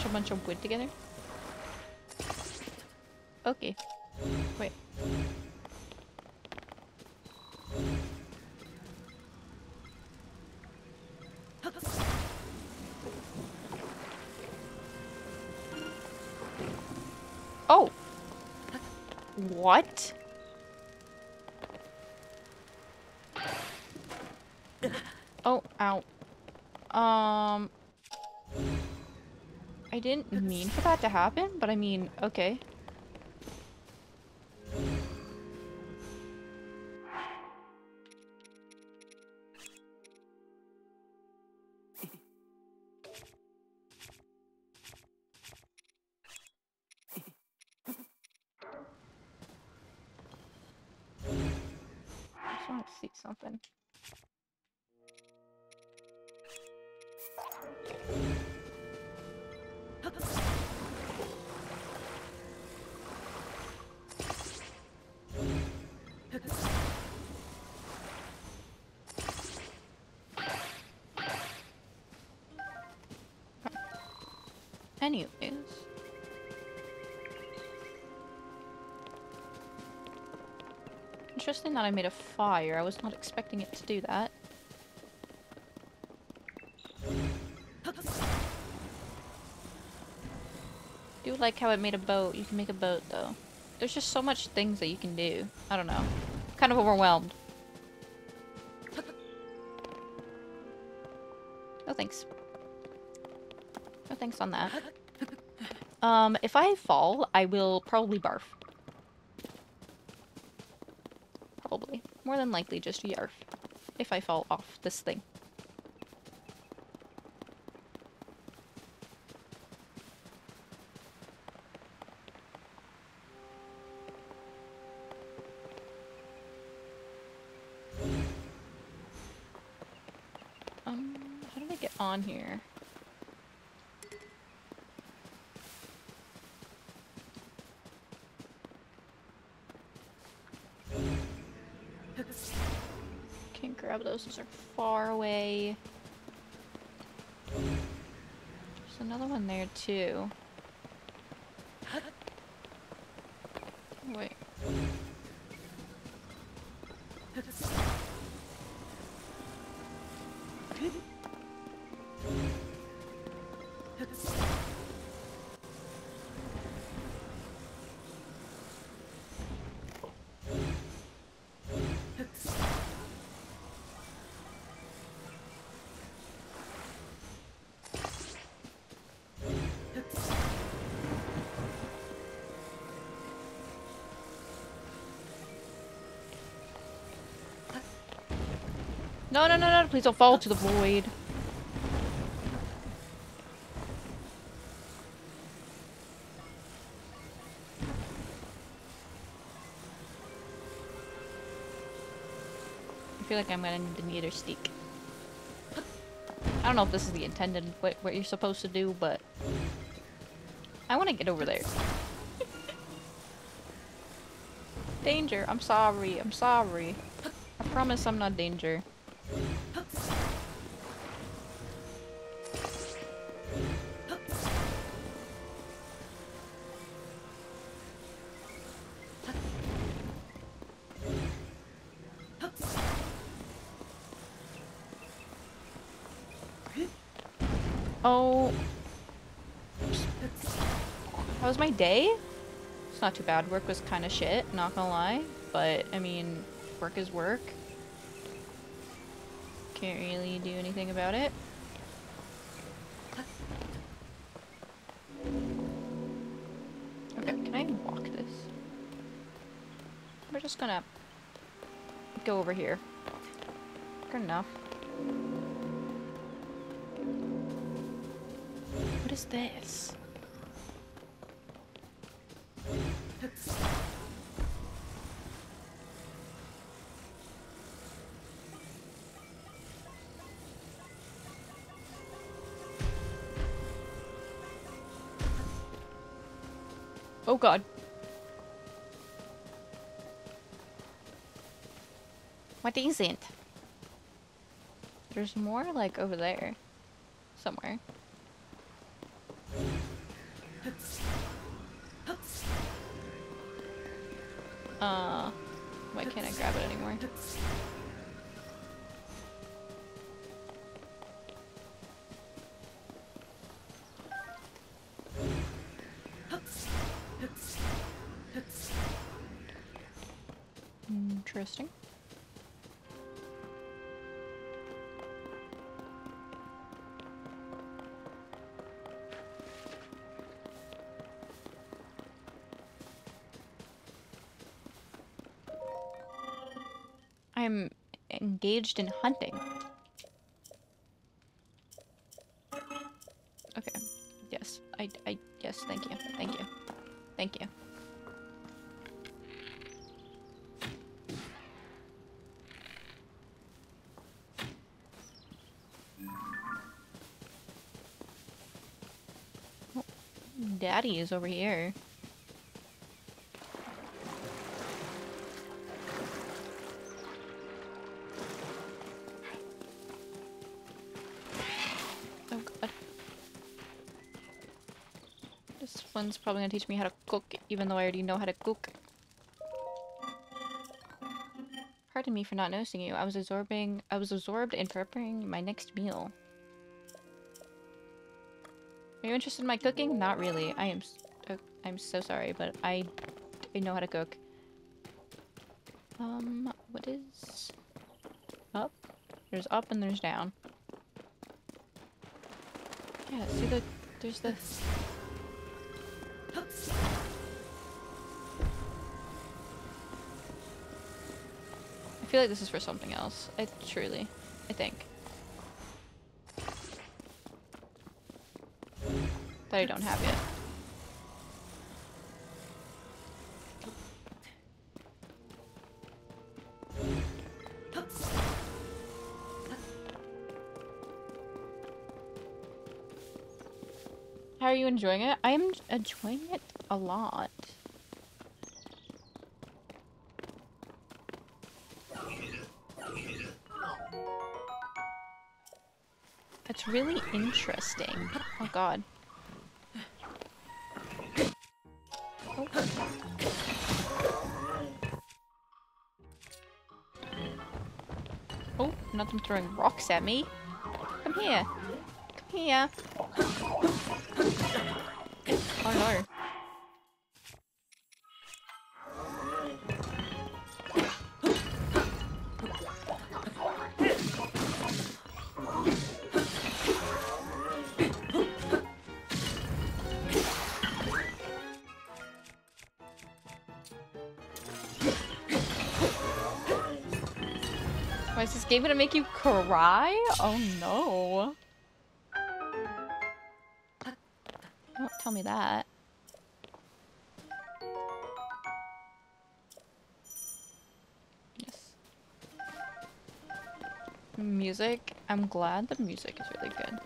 attach a bunch of wood together? Okay. Wait. Oh! What? Oh, ow. Um... I didn't mean for that to happen, but I mean, okay. That I made a fire. I was not expecting it to do that. do like how it made a boat. You can make a boat, though. There's just so much things that you can do. I don't know. kind of overwhelmed. No thanks. No thanks on that. Um, if I fall, I will probably barf. Probably. More than likely just yarf. If I fall off this thing. Um, how did I get on here? Can't grab those, those are far away. There's another one there too. No, no, no, no, please don't fall to the void. I feel like I'm gonna need the nether stick. I don't know if this is the intended what, what you're supposed to do, but I want to get over there. danger, I'm sorry, I'm sorry. I promise I'm not danger. Oh. How was my day? It's not too bad. Work was kind of shit, not gonna lie. But, I mean, work is work. Can't really do anything about it. Okay, can I walk this? We're just gonna go over here. Good enough. Is this? Oh god. What is it? There's more like over there. Somewhere. engaged in hunting. Okay. Yes. I, I, yes, thank you. Thank you. Thank you. Oh, Daddy is over here. One's probably gonna teach me how to cook, even though I already know how to cook. Pardon me for not noticing you. I was absorbing- I was absorbed in preparing my next meal. Are you interested in my cooking? Not really. I am uh, I'm so sorry, but I, I know how to cook. Um, what is up? There's up and there's down. Yeah, see the there's the feel like this is for something else. I truly I think. That I don't have yet. How are you enjoying it? I am enjoying it a lot. Really interesting. Oh god. Oh. Oh, not them throwing rocks at me. Come here. Come here. Oh no. Game gonna make you cry? Oh no. Don't tell me that. Yes. Music. I'm glad the music is really good.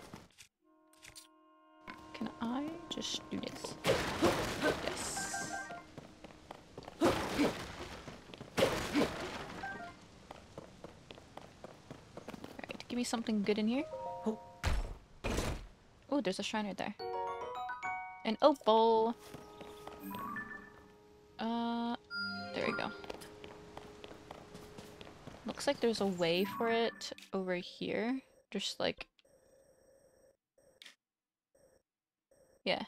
Can I just do this? Something good in here. Oh, there's a shrine right there. An opal. Uh, there we go. Looks like there's a way for it over here. Just like... Yeah.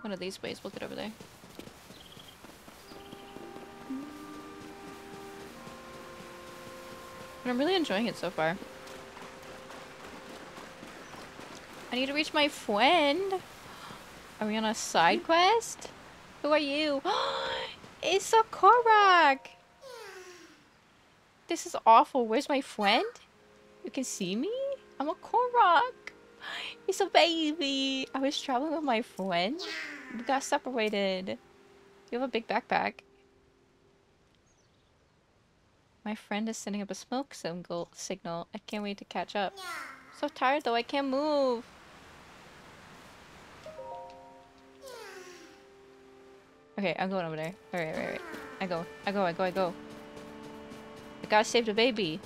One of these ways. We'll get over there. But I'm really enjoying it so far. I need to reach my friend. Are we on a side hmm? quest? Who are you? it's a Korok! This is awful. Where's my friend? You can see me? I'm a Korok. It's a baby. I was traveling with my friend. We got separated. You have a big backpack. My friend is sending up a smoke signal. I can't wait to catch up. So tired though, I can't move. Okay, I'm going over there. Alright, right, right. I go, I go, I go, I go. I gotta save the baby.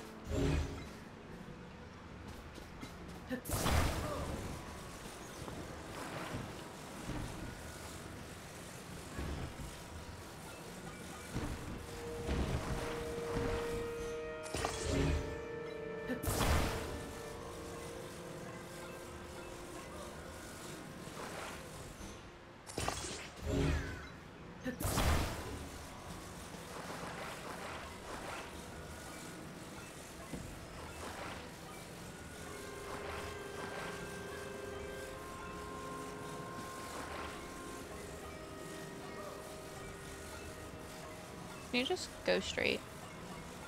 Just go straight?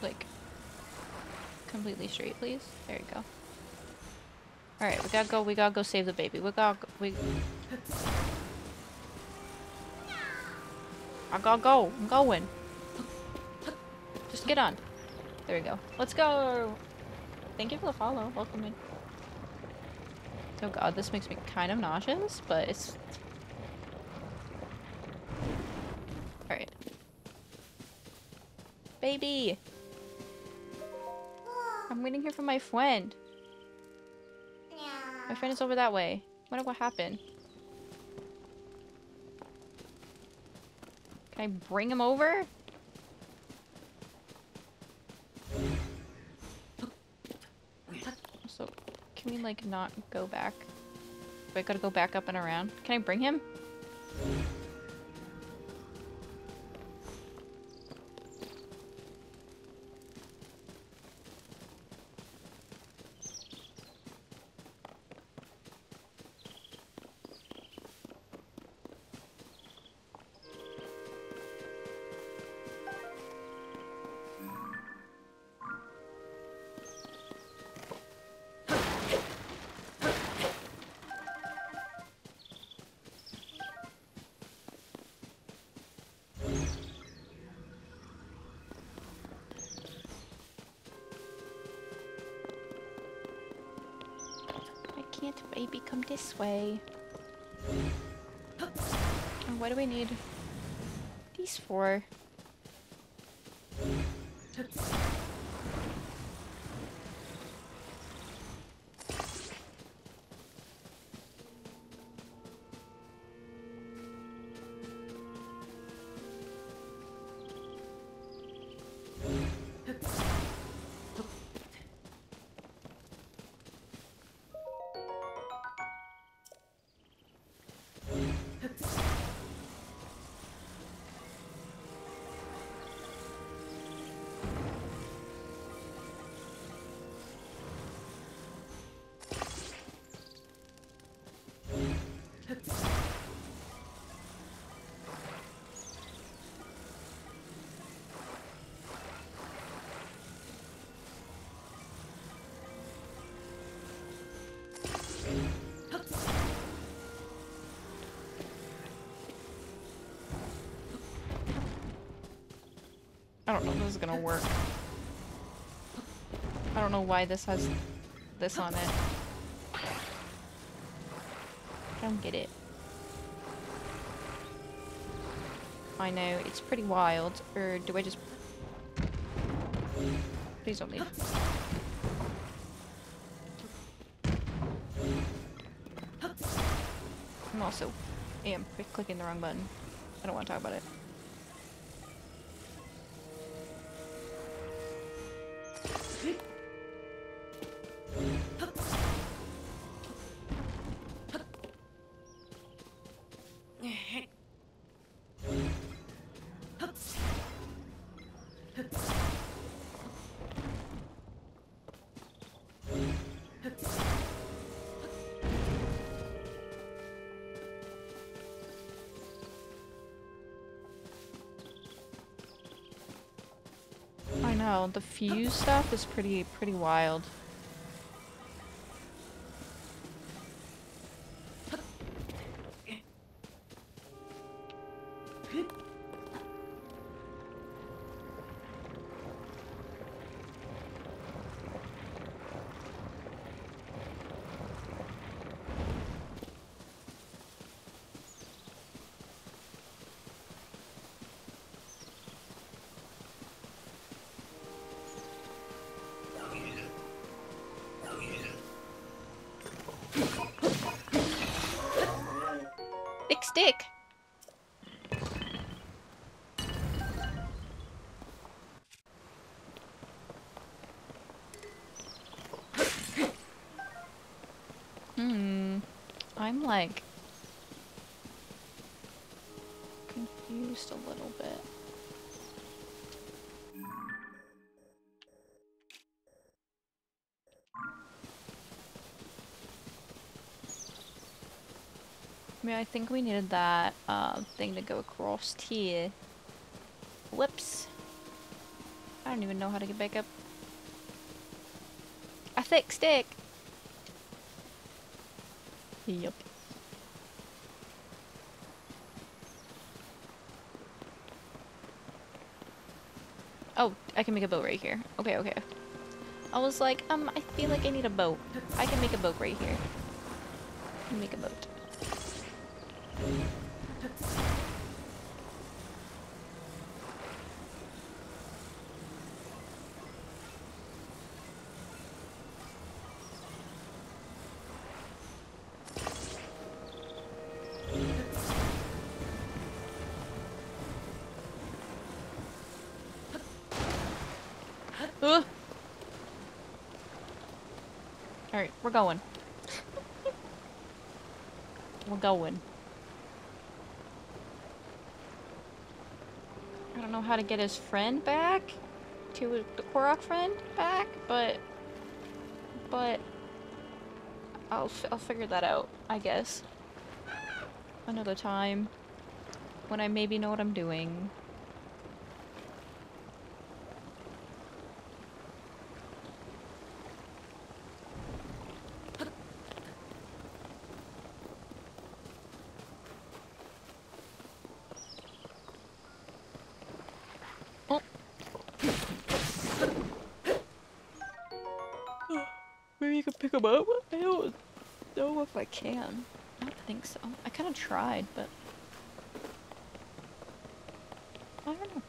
Like, completely straight, please? There you go. Alright, we gotta go, we gotta go save the baby. We gotta go, we... I gotta go, I'm going. Just get on. There we go. Let's go! Thank you for the follow, welcome in. Oh god, this makes me kind of nauseous, but it's Baby! I'm waiting here for my friend. My friend is over that way. Wonder what happened. Can I bring him over? So, can we like not go back? Do I gotta go back up and around? Can I bring him? Can't. Come this way. And what do we need these for? I don't know if this is gonna work. I don't know why this has this on it. I don't get it. I know, it's pretty wild. Or do I just... Please don't leave. I'm also... am clicking the wrong button. I don't want to talk about it. The fuse stuff is pretty, pretty wild. Like confused a little bit. I mean, I think we needed that uh, thing to go across here. Whoops. I don't even know how to get back up. A thick stick! Yep. Oh, I can make a boat right here. Okay, okay. I was like, um, I feel like I need a boat. I can make a boat right here. Make a boat. We're going. we're going. I don't know how to get his friend back. To the Korok friend back, but... But... I'll, I'll figure that out, I guess. Another time. When I maybe know what I'm doing. Oh. Him up? I don't know if I can. I don't think so. I kind of tried, but... I don't know.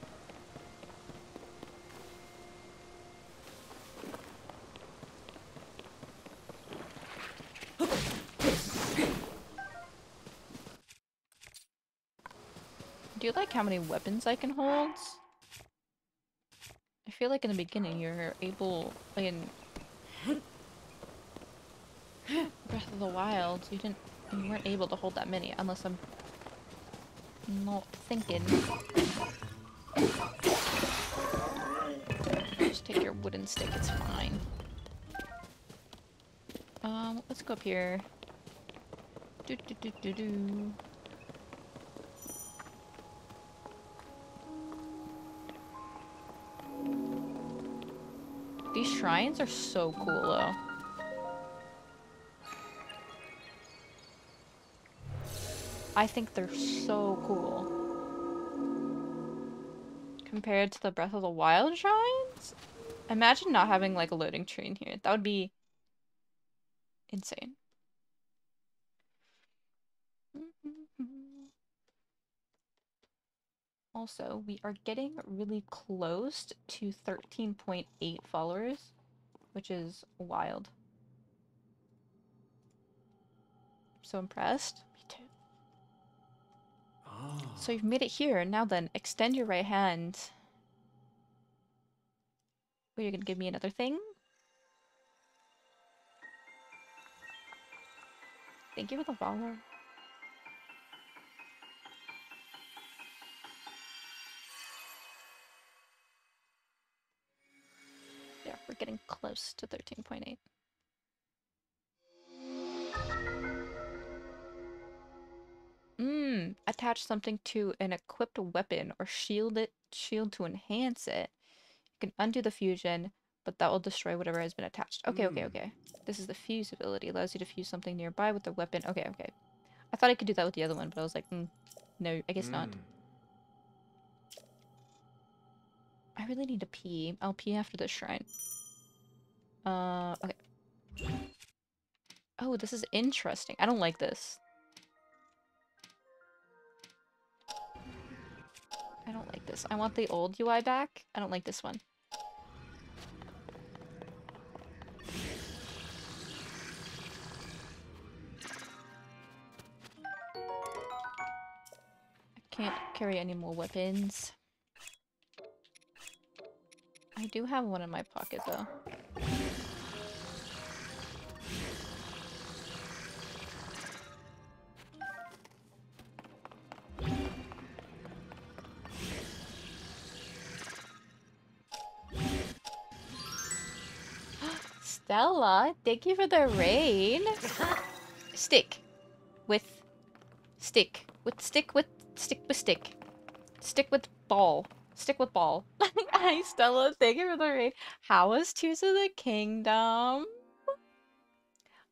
Do you like how many weapons I can hold? I feel like in the beginning you're able, like in Breath of the Wild, you didn't, you weren't able to hold that many unless I'm not thinking. Just take your wooden stick, it's fine. Um, let's go up here. Do do do do do. These shrines are so cool though. I think they're so cool. Compared to the Breath of the Wild shrines? Imagine not having like a loading train here. That would be insane. Also, we are getting really close to 13.8 followers, which is wild. So impressed. Me too. So you've made it here. Now then, extend your right hand. Oh, you're gonna give me another thing? Thank you for the follow. Yeah, we're getting close to 13.8. Mmm, attach something to an equipped weapon or shield it shield to enhance it. You can undo the fusion, but that will destroy whatever has been attached. Okay, okay,
Hmm.
okay. This is the fuse ability. Allows you to fuse something nearby with the weapon. Okay, okay. I thought I could do that with the other one, but I was like, mm, no, I guess not.
Mm.
I really need to pee. I'll pee after this shrine. Uh, okay. Oh, this is interesting. I don't like this. I don't like this. I want the old UI back. I don't like this one. I can't carry any more weapons. I do have one in my pocket though. Stella, thank you for the rain. Stick. With stick. With stick with stick with stick. Stick with ball. Stick with ball. Hi Stella, thank you for the rain. How was Tears of the Kingdom?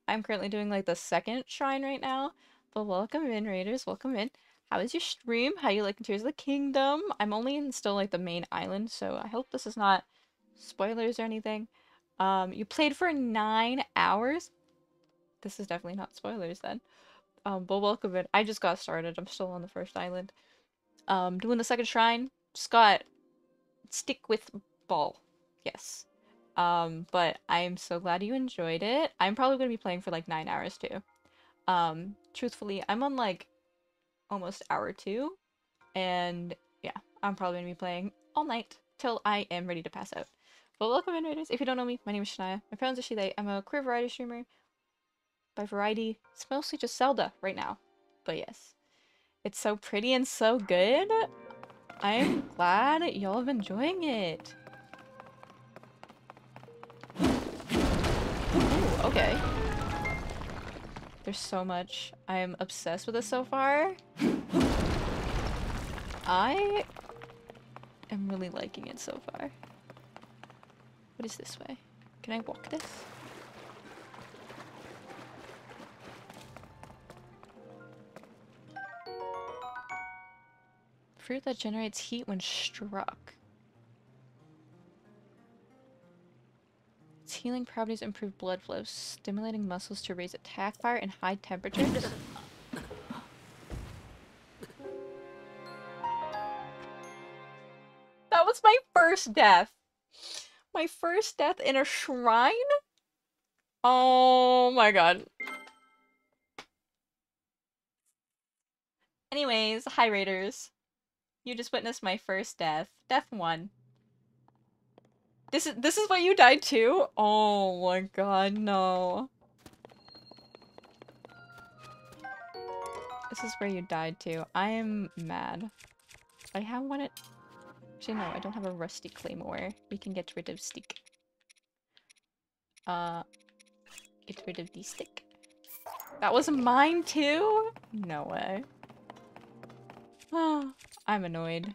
I'm currently doing like the second shrine right now. But welcome in, raiders. Welcome in. How is your stream? How you liking Tears of the Kingdom? I'm only in still like the main island, so I hope this is not spoilers or anything. Um, you played for nine hours. This is definitely not spoilers then. Um, but welcome in. I just got started. I'm still on the first island. Um, doing the second shrine. Scott, stick with ball. Yes. Um, but I'm so glad you enjoyed it. I'm probably gonna be playing for like nine hours too. Um, truthfully, I'm on like almost hour two, and yeah, I'm probably gonna be playing all night till I am ready to pass out. Well, welcome in, Raiders. If you don't know me, my name is Shania. My pronouns are she, they. I'm a queer variety streamer. By variety, it's mostly just Zelda right now. But yes. It's so pretty and so good. I'm glad y'all have enjoying it. Ooh, okay. There's so much. I'm obsessed with this so far. I am really liking it so far. What is this way? Can I walk this? Fruit that generates heat when struck. Its healing properties improve blood flow, stimulating muscles to raise attack fire in high temperatures. that was my first death. My first death in a shrine? Oh my god. Anyways, hi Raiders. You just witnessed my first death. Death one. This is this is what you died too? Oh my god, no. This is where you died too. I am mad. I have one at Actually no, I don't have a rusty claymore. We can get rid of stick. Uh get rid of the stick. That was mine too? No way. Oh, I'm annoyed.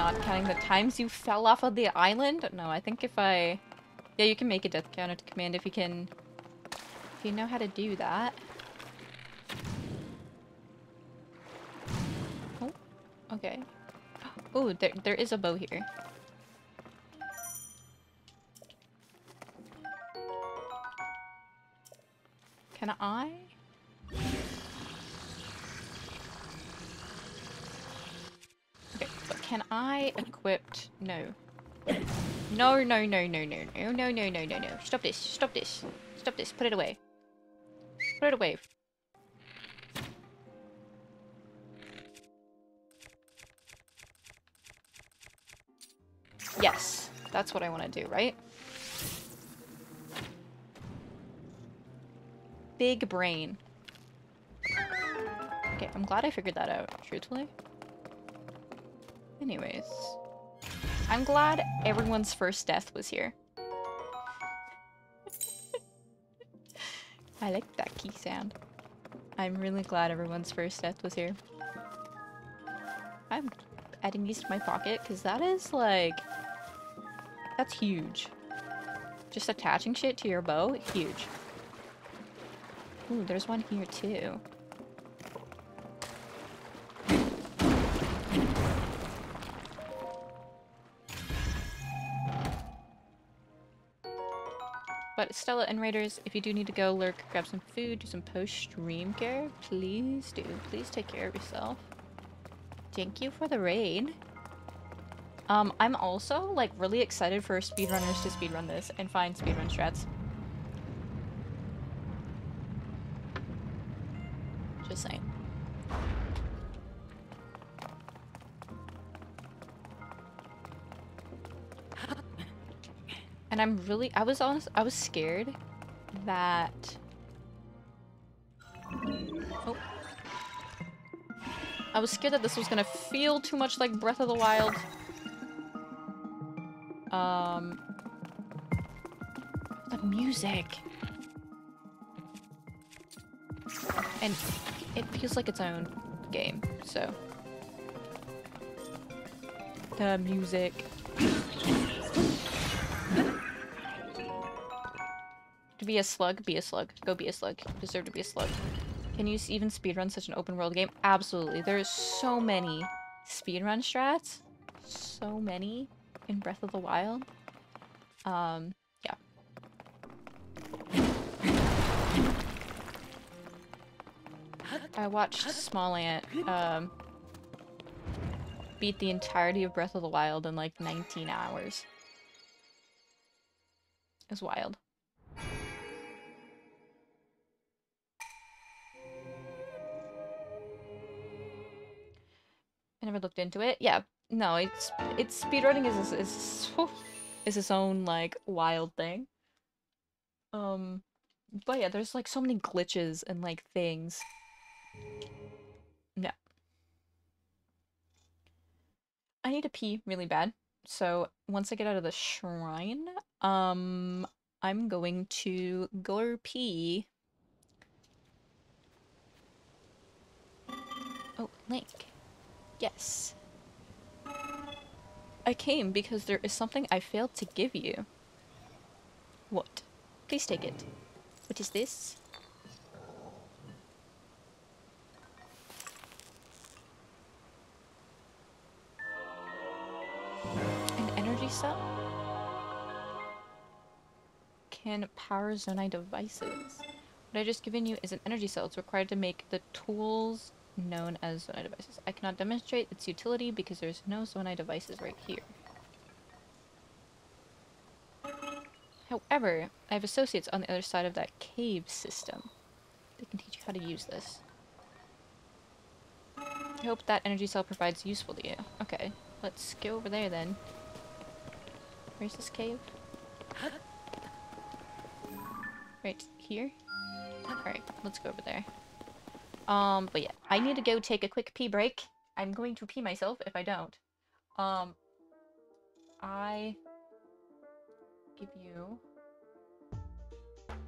Not counting the times you fell off of the island? No, I think if I... Yeah, you can make a death counter to command if you can... If you know how to do that. Oh, okay. Oh, there, there is a bow here. Can I? Can I equip... No. No, no, no, no, no, no, no, no, no, no, no. Stop this, stop this. Stop this, put it away. Put it away. Yes, that's what I want to do, right? Big brain. Okay, I'm glad I figured that out, truthfully. Anyways. I'm glad everyone's first death was here. I like that key sound. I'm really glad everyone's first death was here. I'm adding these to my pocket because that is like that's huge. Just attaching shit to your bow, huge. Ooh, there's one here too. Stella and Raiders, if you do need to go lurk, grab some food, do some post-stream care, please do. Please take care of yourself. Thank you for the raid. Um, I'm also, like, really excited for speedrunners to speedrun this and find speedrun strats. And I'm really, I was honest, I was scared that... Oh. I was scared that this was gonna feel too much like Breath of the Wild. Um... The music! And it feels like its own game, so... The music. Be a slug, be a slug. Go be a slug. You deserve to be a slug. Can you even speedrun such an open world game? Absolutely. There's so many speedrun strats. So many in Breath of the Wild. Um, yeah. I watched Smallant, um, beat the entirety of Breath of the Wild in like 19 hours. It was wild. Never looked into it. Yeah, no, it's it's speedrunning is is is its own like wild thing. Um, but yeah, there's like so many glitches and like things. No. I need to pee really bad. So once I get out of the shrine, um, I'm going to go pee. Oh, Link. Yes. I came because there is something I failed to give you. What? Please take it. What is this? An energy cell? Can power Zonai devices. What I just given you is an energy cell. It's required to make the tools known as Zonai devices. I cannot demonstrate its utility because there's no Zonai devices right here. However, I have associates on the other side of that cave system. They can teach you how to use this. I hope that energy cell provides useful to you. Okay, let's go over there then. Where's this cave? Right here? Alright, let's go over there. Um, but yeah, I need to go take a quick pee break. I'm going to pee myself if I don't. Um, I give you...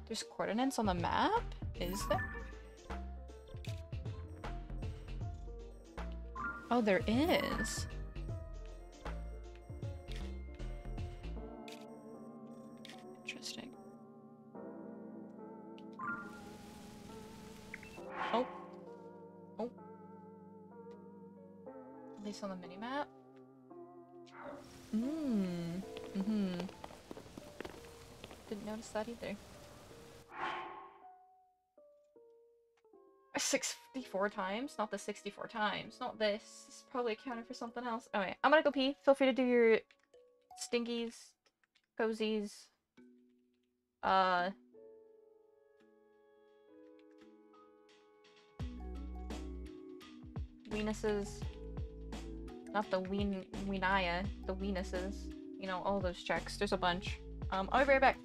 There's coordinates on the map? Is there? Oh, there is. That either. 64 times? Not the 64 times. Not this. Is probably accounted for something else. Okay, I'm gonna go pee. Feel free to do your stinkies, cozies, uh... Weenuses. Not the ween weenaya, the weenuses. You know, all those checks. There's a bunch. Um, I'll be right back.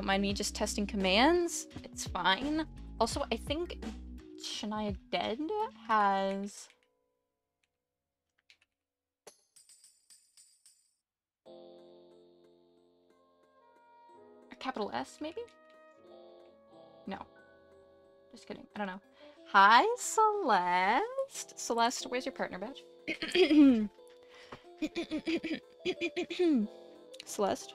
Don't mind me just testing commands. It's fine. Also, I think Shania Dead has... A capital S, maybe? No. Just kidding. I don't know. Hi, Celeste. Celeste, where's your partner badge? Celeste.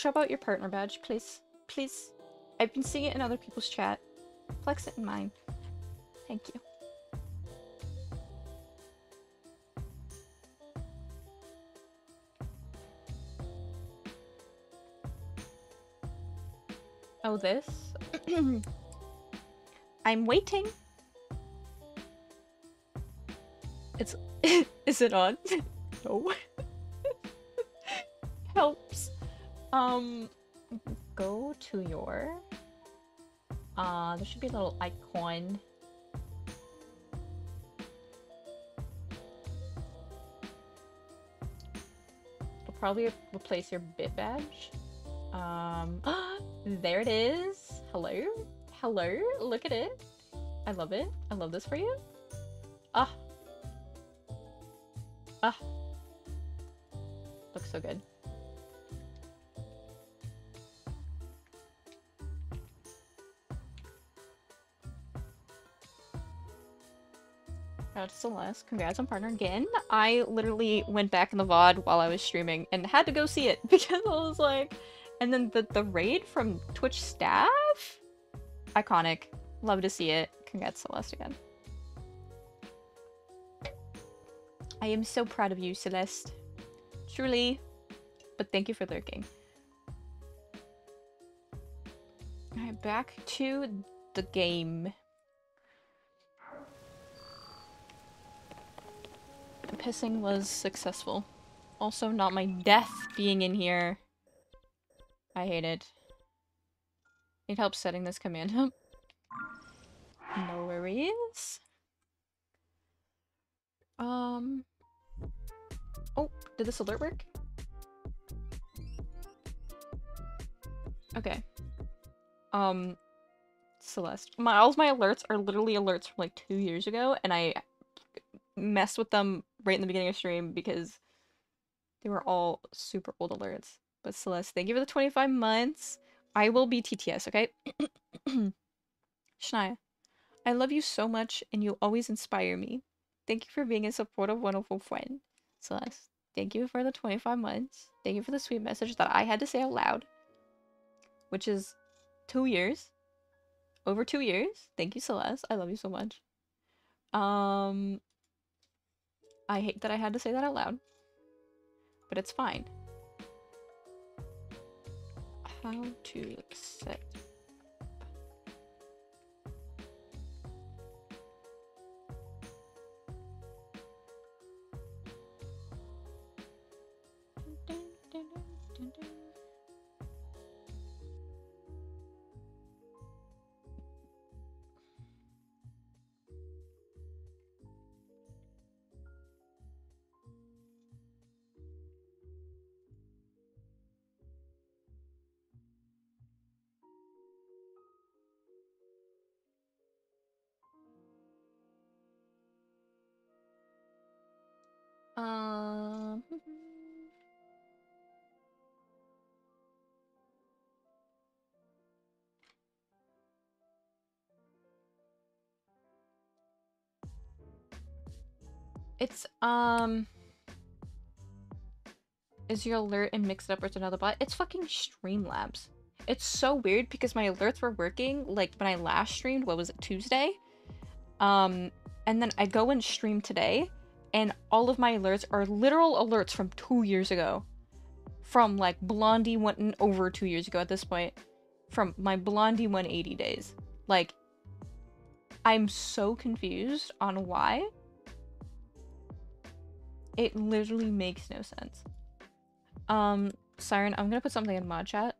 Sh show out your partner badge, please. Please. I've been seeing it in other people's chat. Flex it in mine. Thank you. Oh, this? I'm waiting. It's. Is it on? no. Um. Go to your. Uh, there should be a little icon. It'll probably replace your bit badge. Um, there it is. Hello? Hello? Look at it. I love it. I love this for you. Ah. Ah. Looks so good. Out to Celeste. Congrats on partner again. I literally went back in the VOD while I was streaming and had to go see it because I was like, and then the, the raid from Twitch staff? Iconic. Love to see it. Congrats, Celeste, again. I am so proud of you, Celeste. Truly. But thank you for lurking. Alright, back to the game. Pissing was successful. Also, not my death being in here. I hate it. Need help setting this command up. No worries. Um. Oh, did this alert work? Okay. Um, Celeste. My all my alerts are literally alerts from like two years ago, and I messed with them right in the beginning of stream because they were all super old alerts. But Celeste, thank you for the 25 months. I will be TTS, okay? Shania, I love you so much and you always inspire me. Thank you for being a supportive, wonderful friend. Celeste, thank you for the 25 months. Thank you for the sweet message that I had to say out loud. Which is two years. Over two years. Thank you, Celeste. I love you so much. Um, I hate that I had to say that out loud. But it's fine how to set Um. It's, um... Is your alert and mix it up with another bot? It's fucking Streamlabs. It's so weird because my alerts were working, like, when I last streamed, what was it, Tuesday? Um, and then I go and stream today, and all of my alerts are literal alerts from two years ago. From like Blondie went over two years ago at this point. From my Blondie 180 days. Like, I'm so confused on why. It literally makes no sense. Um, Siren, I'm gonna put something in mod chat.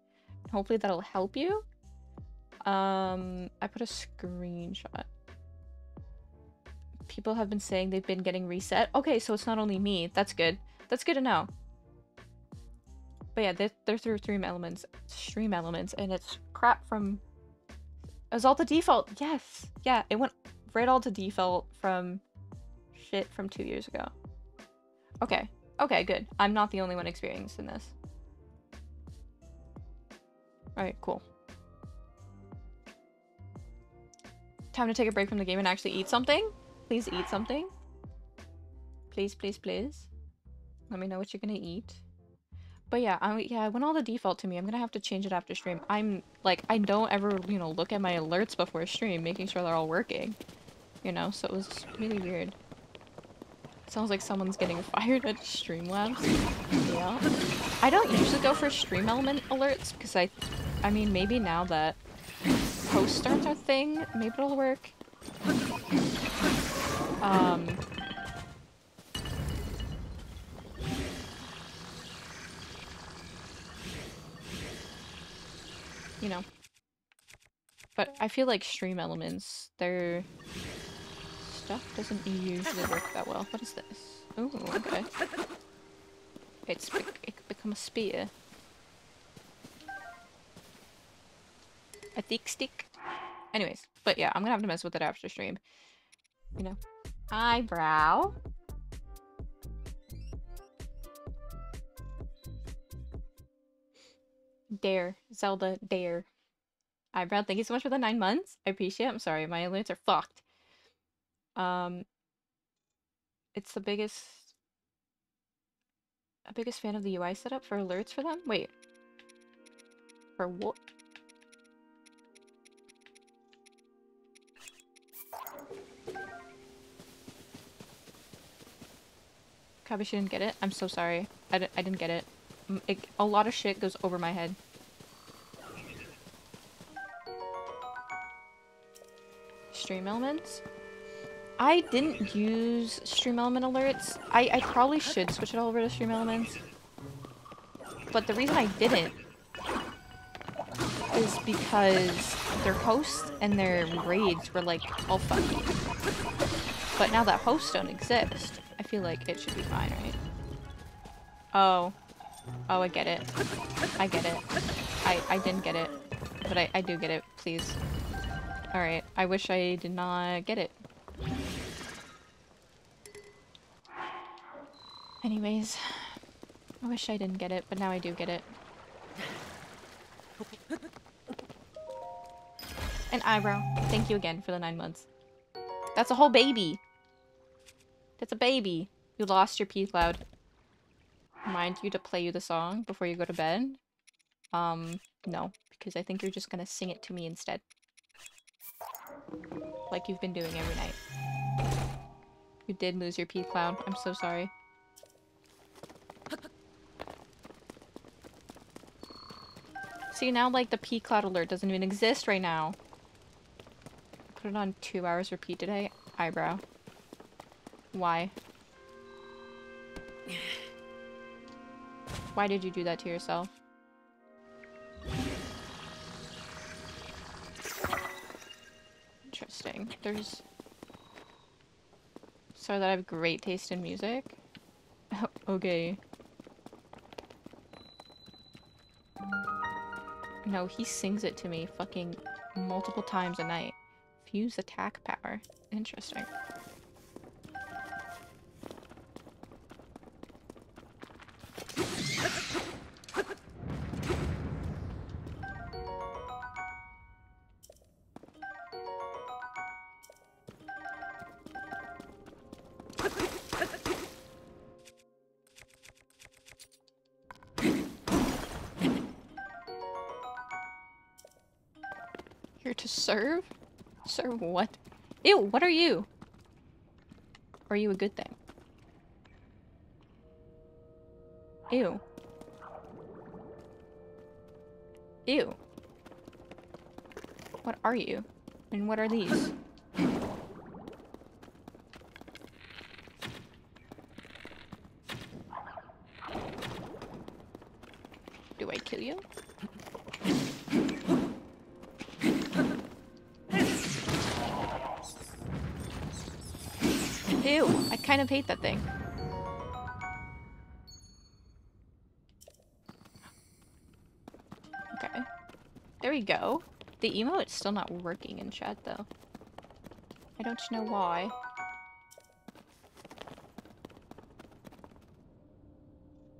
Hopefully that'll help you. Um, I put a screenshot people have been saying they've been getting reset. Okay, so it's not only me. That's good. That's good to know. But yeah, they're, they're through stream elements, stream elements, and it's crap from. It was all to default. Yes, yeah, it went right all to default from shit from two years ago. Okay, okay, good. I'm not the only one experiencing this. All right, cool. Time to take a break from the game and actually eat something? Please eat something. Please, please, please. Let me know what you're gonna eat. But yeah, I yeah, I went all the default to me. I'm gonna have to change it after stream. I'm like, I don't ever, you know, look at my alerts before stream, making sure they're all working. You know, so it was really weird. Sounds like someone's getting fired at Streamlabs. Yeah. I don't usually go for stream element alerts because I, I mean, maybe now that post starts a thing, maybe it'll work. Um, you know. But I feel like stream elements, their stuff doesn't usually work that well. What is this? Oh, okay. It's be it become a spear. A thick stick. Anyways, but yeah, I'm gonna have to mess with it after stream. You know. Eyebrow. Dare. Zelda, dare. Eyebrow, thank you so much for the nine months. I appreciate it. I'm sorry, my alerts are fucked. Um, it's the biggest... A biggest fan of the UI setup for alerts for them? Wait. For what? Kabishi didn't get it? I'm so sorry. I d I didn't get it. it. A lot of shit goes over my head. Stream elements? I didn't use stream element alerts. I, I probably should switch it all over to stream elements. But the reason I didn't is because their hosts and their raids were like all funky. But now that hosts don't exist, feel like it should be fine, right? Oh. Oh, I get it. I get it. I, I didn't get it. But I, I do get it, please. Alright, I wish I did not get it. Anyways, I wish I didn't get it, but now I do get it. An eyebrow. Thank you again for the nine months. That's a whole baby. That's a baby. You lost your P-Cloud. Remind you to play you the song before you go to bed? Um, no. Because I think you're just gonna sing it to me instead. Like you've been doing every night. You did lose your P-Cloud. I'm so sorry. See, now, like, the P-Cloud alert doesn't even exist right now. Put it on two hours repeat today. Eyebrow. Why? Why did you do that to yourself? Interesting. There's... Sorry that I have great taste in music. okay. No, he sings it to me fucking multiple times a night. Fuse attack power. Interesting. Serve? Serve what? Ew, what are you? Are you a good thing? Ew. Ew. What are you? And what are these? I kind of hate that thing. Okay. There we go. The emote's still not working in chat, though. I don't know why.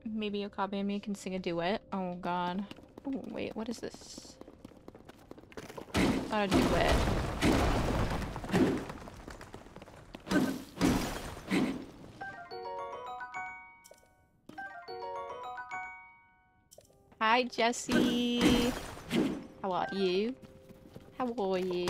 Maybe Okabe and me can sing a duet? Oh god. Oh, wait, what is this? Not a duet. Hi, Jesse. How are you? How are you?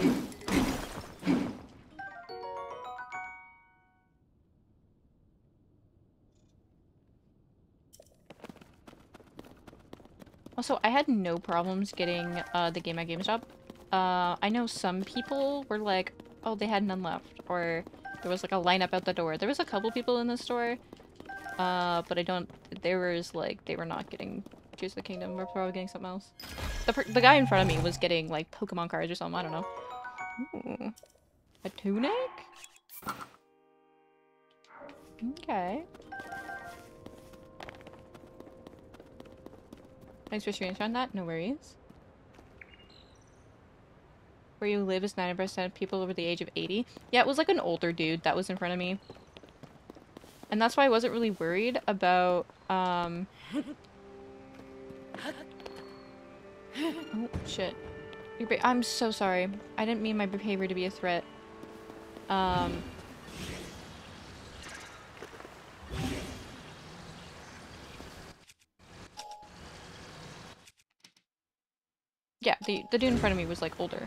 Also, I had no problems getting uh, the game at GameStop. Uh, I know some people were like, oh, they had none left, or there was like a lineup out the door. There was a couple people in the store, uh, but I don't. There was like they were not getting Of the Kingdom. We're probably getting something else. The the guy in front of me was getting like Pokemon cards or something. I don't know. Ooh. A tunic? Okay. Thanks for screenshotting that. No worries. Where you live is 90% of people over the age of 80. Yeah, it was like an older dude that was in front of me. And that's why I wasn't really worried about, um... Oh, shit. I'm so sorry. I didn't mean my behavior to be a threat. Um... Yeah, the, the dude in front of me was like older.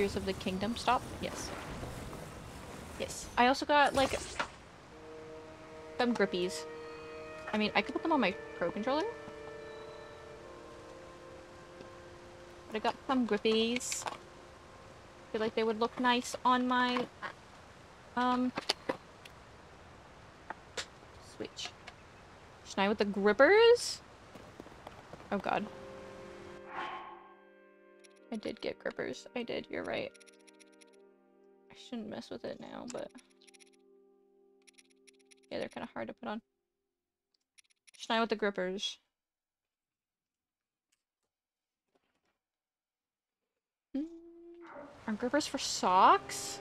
Tears of the Kingdom. Stop. Yes. Yes. I also got, like, some grippies. I mean, I could put them on my Pro Controller. But I got some grippies. feel like they would look nice on my, um, Switch. Should I with the grippers? Oh god. I did get grippers. I did, you're right. I shouldn't mess with it now, but... Yeah, they're kind of hard to put on. Schnei with the grippers. Mm, Are grippers for socks?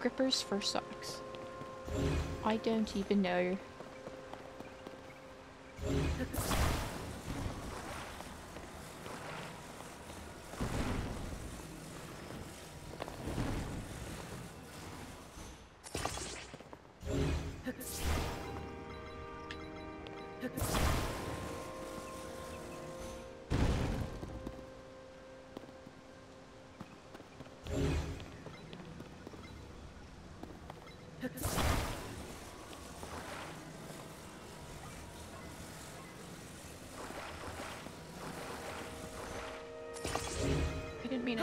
Grippers for socks. I don't even know.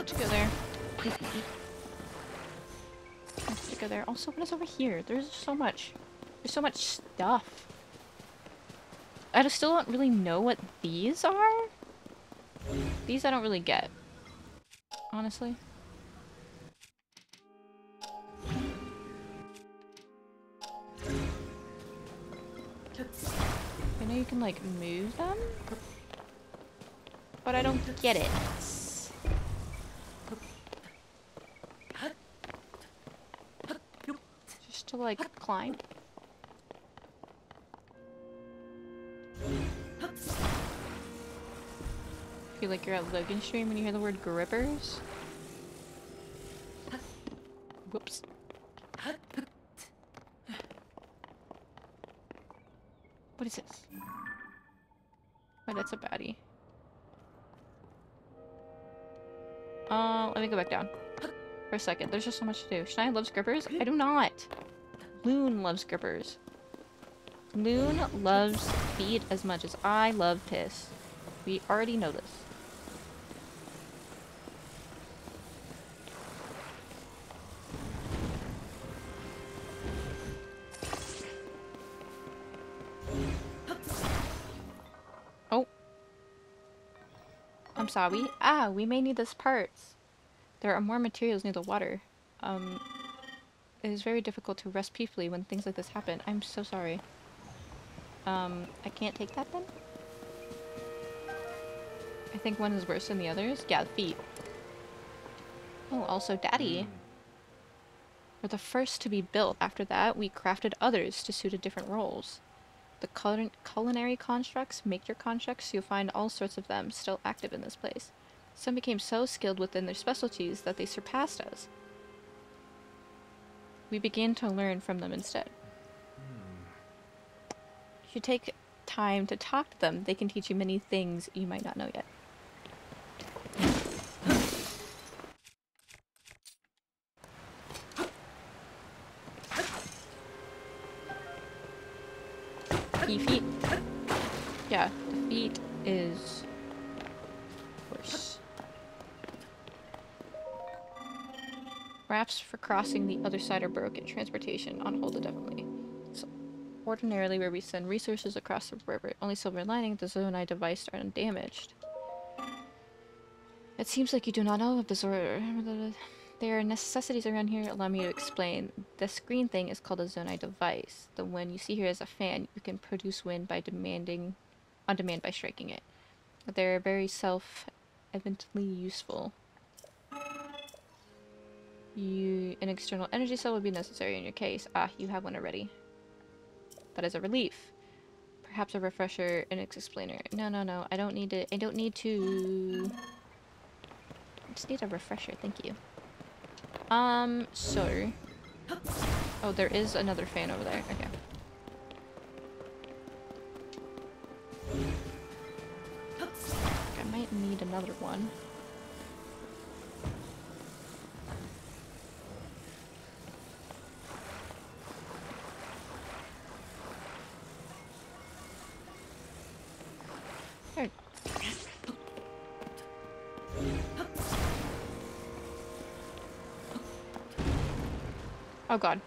To go there. Meant to go there. Also, what is over here? There's so much. There's so much stuff. I just still don't really know what these are. These I don't really get. Honestly. I know you can like move them. But I don't get it. Just to like climb. Feel like you're at Logan stream when you hear the word grippers. Whoops. What is this? Oh, that's a baddie. Uh, let me go back down. For a second. There's just so much to do. Shania loves grippers? I do not. Loon loves grippers. Loon loves feet as much as I love piss. We already know this. Oh. I'm sorry. Ah, we may need this parts. There are more materials near the water. Um, it is very difficult to rest peacefully when things like this happen. I'm so sorry. Um, I can't take that then? I think one is worse than the others. Yeah, the feet. Oh, also Daddy. We're the first to be built. After that, we crafted others to suit a different roles. The culin- culinary constructs, maker constructs, you'll find all sorts of them still active in this place. Some became so skilled within their specialties that they surpassed us. We begin to learn from them instead. Hmm. If you take time to talk to them, they can teach you many things you might not know yet. Crossing the other side are broken. Transportation on hold indefinitely. So, ordinarily, where we send resources across the river, only silver lining, the Zonai device are undamaged. It seems like you do not know of the Zor. There are necessities around here. Allow me to explain. This green thing is called a Zonai device. The one you see here is a fan. You can produce wind by demanding, on demand by striking it. They're very self-evidently useful. You, an external energy cell would be necessary in your case. Ah, you have one already. That is a relief. Perhaps a refresher, and an explainer. No, no, no. I don't need to. I don't need to. I just need a refresher. Thank you. Um, so. Oh, there is another fan over there. Okay. I might need another one. Oh god.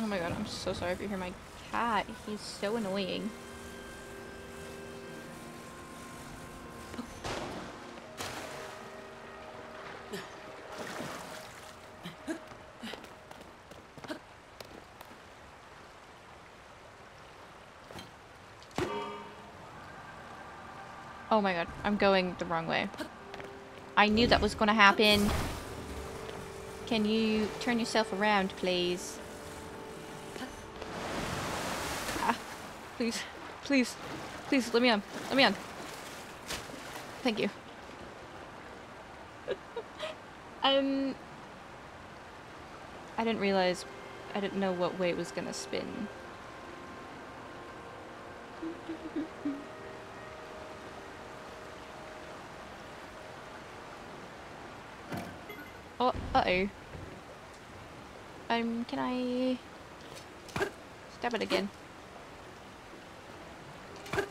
Oh my god, I'm so sorry if you hear my cat. He's so annoying. Oh my god, I'm going the wrong way. I knew that was gonna happen. Can you turn yourself around, please? Ah, please, please, please, let me on, let me on. Thank you. um, I didn't realize, I didn't know what way it was gonna spin. Oh, uh-oh. Um, can I... Stab it again? Or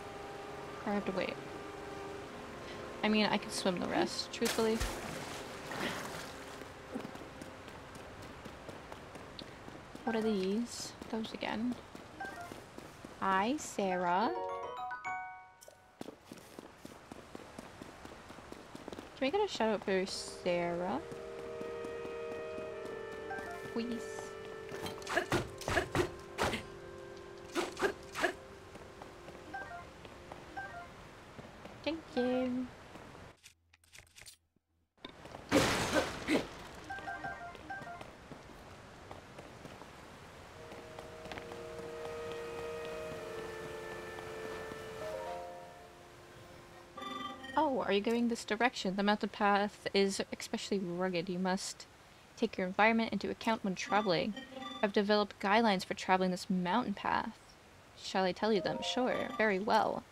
I have to wait? I mean, I could swim the rest, truthfully. What are these? Those again. Hi, Sarah. Can we get a shout out for Sarah? Please. Are you going this direction? The mountain path is especially rugged. You must take your environment into account when traveling. I've developed guidelines for traveling this mountain path. Shall I tell you them? Sure, very well.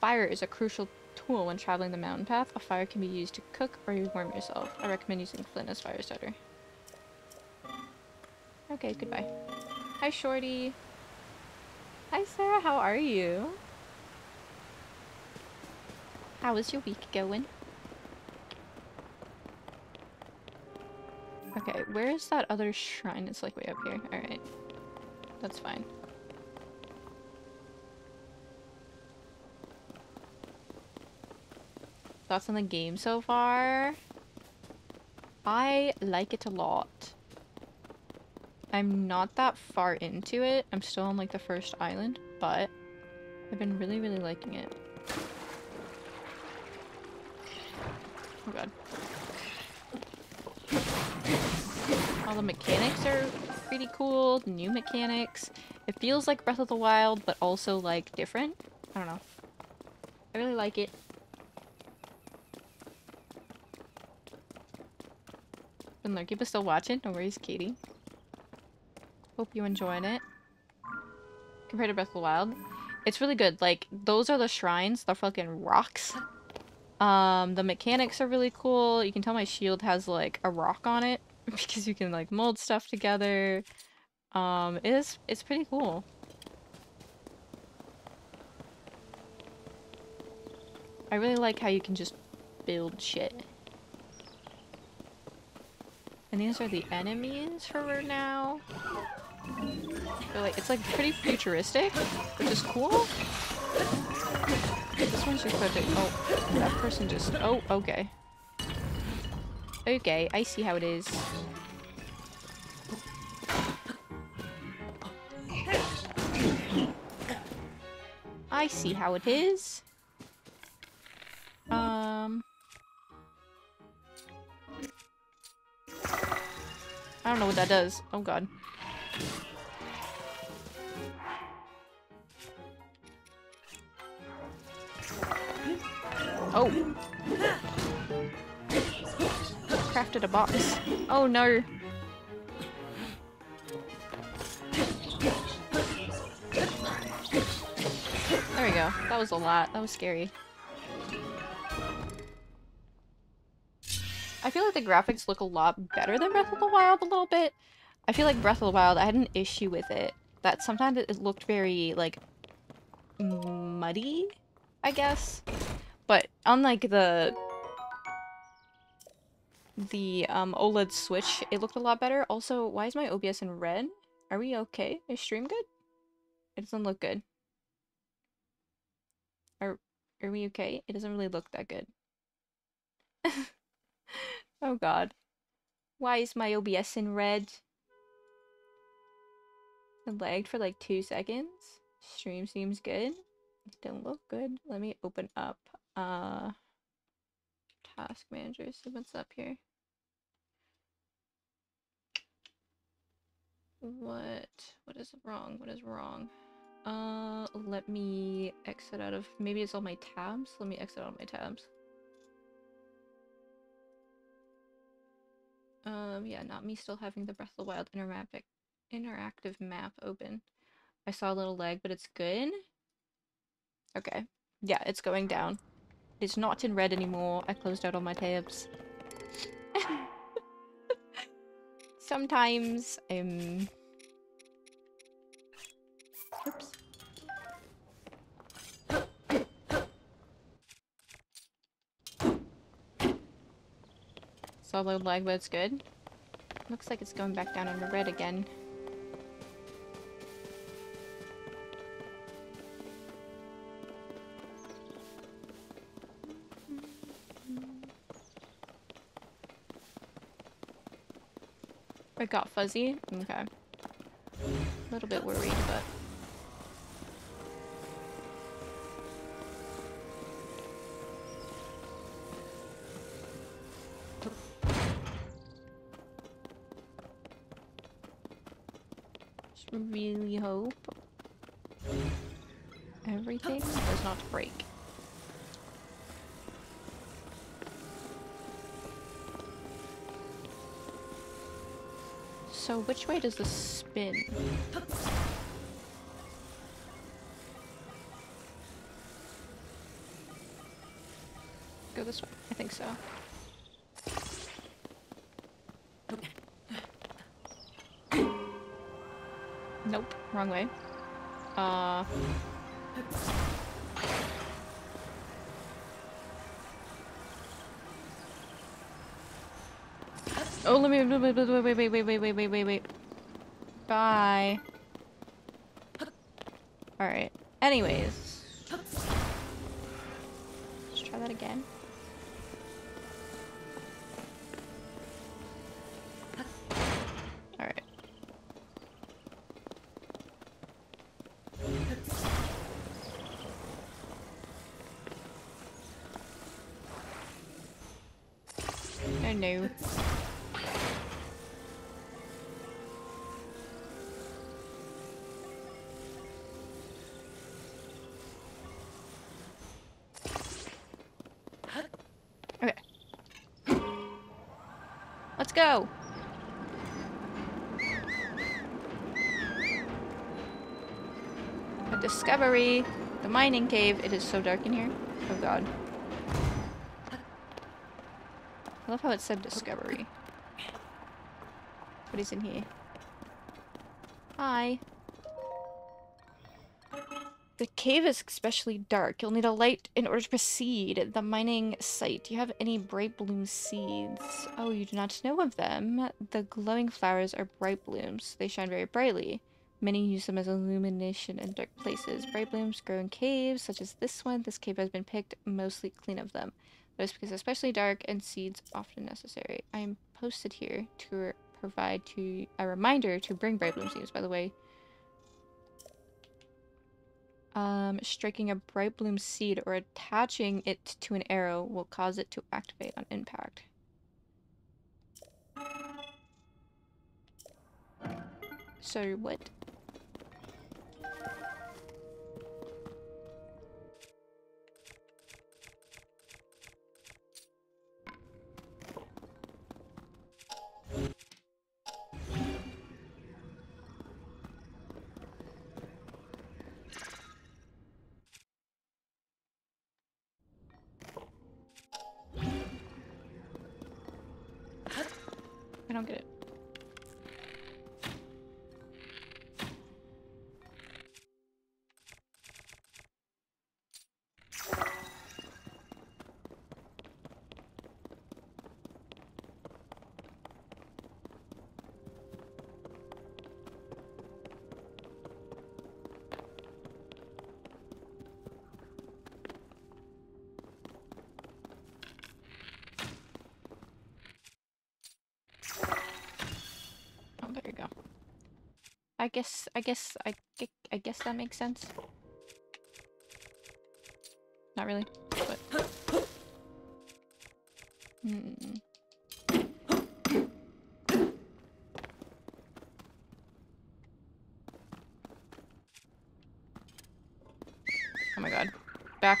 Fire is a crucial tool when traveling the mountain path. A fire can be used to cook or you warm yourself. I recommend using flint as fire starter. Okay, goodbye. Hi, Shorty. Hi, Sarah. How are you? How is your week going? Okay, where is that other shrine? It's like way up here. Alright. That's fine. Thoughts on the game so far? I like it a lot. I'm not that far into it. I'm still on like the first island, but I've been really, really liking it. God. All the mechanics are pretty cool, new mechanics. It feels like Breath of the Wild, but also like different. I don't know. I really like it. And look, people still watching. No worries, Katie. Hope you enjoying it. Compared to Breath of the Wild. It's really good. Like, those are the shrines. They're fucking rocks. Um, the mechanics are really cool. You can tell my shield has, like, a rock on it. Because you can, like, mold stuff together. Um, it is, it's pretty cool. I really like how you can just build shit. And these are the enemies for now. They're like, it's like pretty futuristic, which is cool. This one's just perfect. Oh, that person just. Oh, okay. Okay, I see how it is. I see how it is. Um. I don't know what that does. Oh god. Oh. Crafted a box. Oh no. There we go. That was a lot. That was scary. I feel like the graphics look a lot better than Breath of the Wild a little bit. I feel like Breath of the Wild, I had an issue with it. That sometimes it looked very, like, muddy, I guess. But unlike the the um, OLED Switch, it looked a lot better. Also, why is my OBS in red? Are we okay? Is stream good? It doesn't look good. Are, are we okay? It doesn't really look that good. oh god. Why is my OBS in red? It lagged for like two seconds. Stream seems good. It didn't look good. Let me open up uh task manager. See what's up here. What what is wrong? What is wrong? Uh let me exit out of maybe it's all my tabs. Let me exit out of my tabs. Um yeah, not me still having the Breath of the Wild interactive interactive map open. I saw a little lag, but it's good. Okay. Yeah, it's going down. It's not in red anymore. I closed out all my tabs. Sometimes, um... Oops. Little lag, but it's good. Looks like it's going back down into red again. It got fuzzy? Okay. A little bit worried, but... Just really hope everything does not break. So which way does this spin? Go this way. I think so. Nope, wrong way. Uh... Oh, let me wait, wait, wait, wait, wait, wait, wait, wait, wait, wait. Bye. All right. Anyways, Discovery. The mining cave. It is so dark in here. Oh god. I love how it said discovery. What is in here? Hi. The cave is especially dark. You'll need a light in order to proceed. The mining site. Do you have any bright bloom seeds? Oh, you do not know of them. The glowing flowers are bright blooms. They shine very brightly. Many use them as illumination in dark places. Bright blooms grow in caves, such as this one. This cave has been picked mostly clean of them. It's because especially dark and seeds often necessary. I am posted here to provide to a reminder to bring bright bloom seeds, by the way. Um, striking a bright bloom seed or attaching it to an arrow will cause it to activate on impact. So what? I guess, I I, guess that makes sense. Not really, but. Hmm. Oh my god. Back,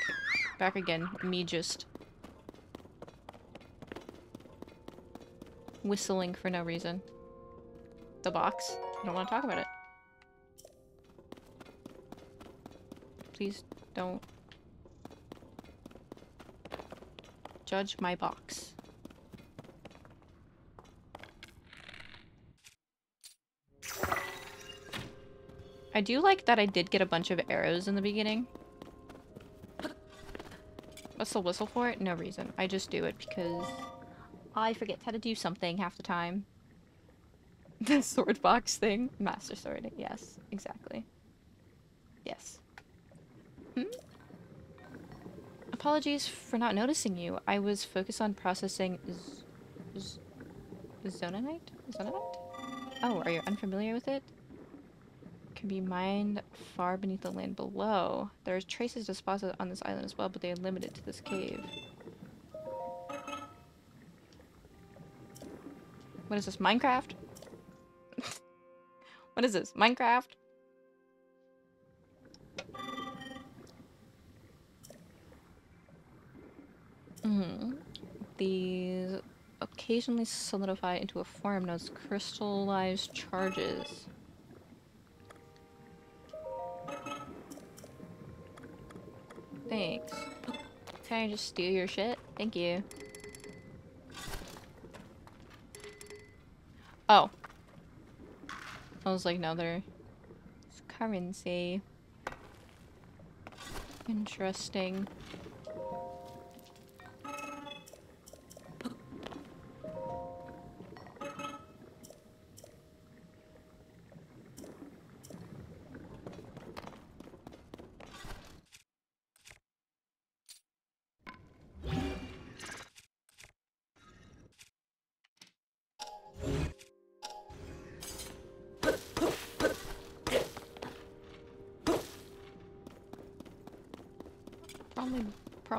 back again. Me just whistling for no reason. The box? I don't want to talk about it. Please don't judge my box. I do like that I did get a bunch of arrows in the beginning. What's the whistle for it? No reason. I just do it because I forget how to do something half the time. The sword box thing? Master sword. Yes, exactly. Yes. Hmm? Apologies for not noticing you. I was focused on processing z- z- zonanite? Zonanite? Oh, are you unfamiliar with it? Can be mined far beneath the land below. There are traces deposited on this island as well, but they are limited to this cave. What is this? Minecraft? what is this? Minecraft? These occasionally solidify into a form known as crystallized charges. Thanks. Can I just steal your shit? Thank you. Oh. I was like, no, there's currency. Interesting.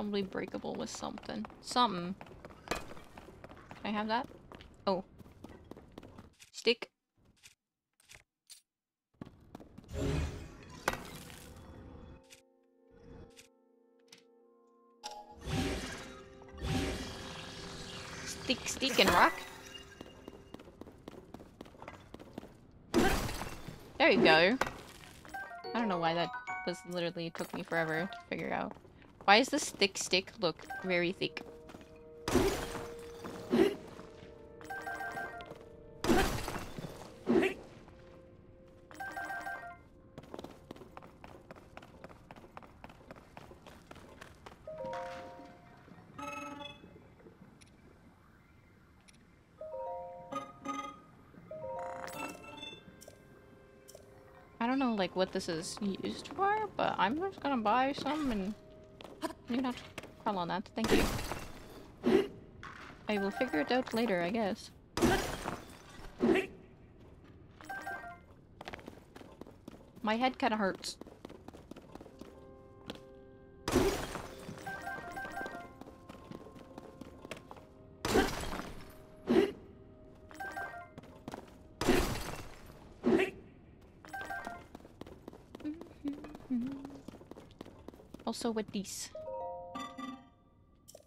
Probably, breakable with something. Something. Can I have that? Oh. Stick. Stick, stick, and rock. There you go. I don't know why that was literally took me forever to figure out. Why does this thick stick look very thick? I don't know like what this is used for, but I'm just gonna buy some and you not call on that. Thank you. I will figure it out later, I guess. My head kinda hurts. Also with these.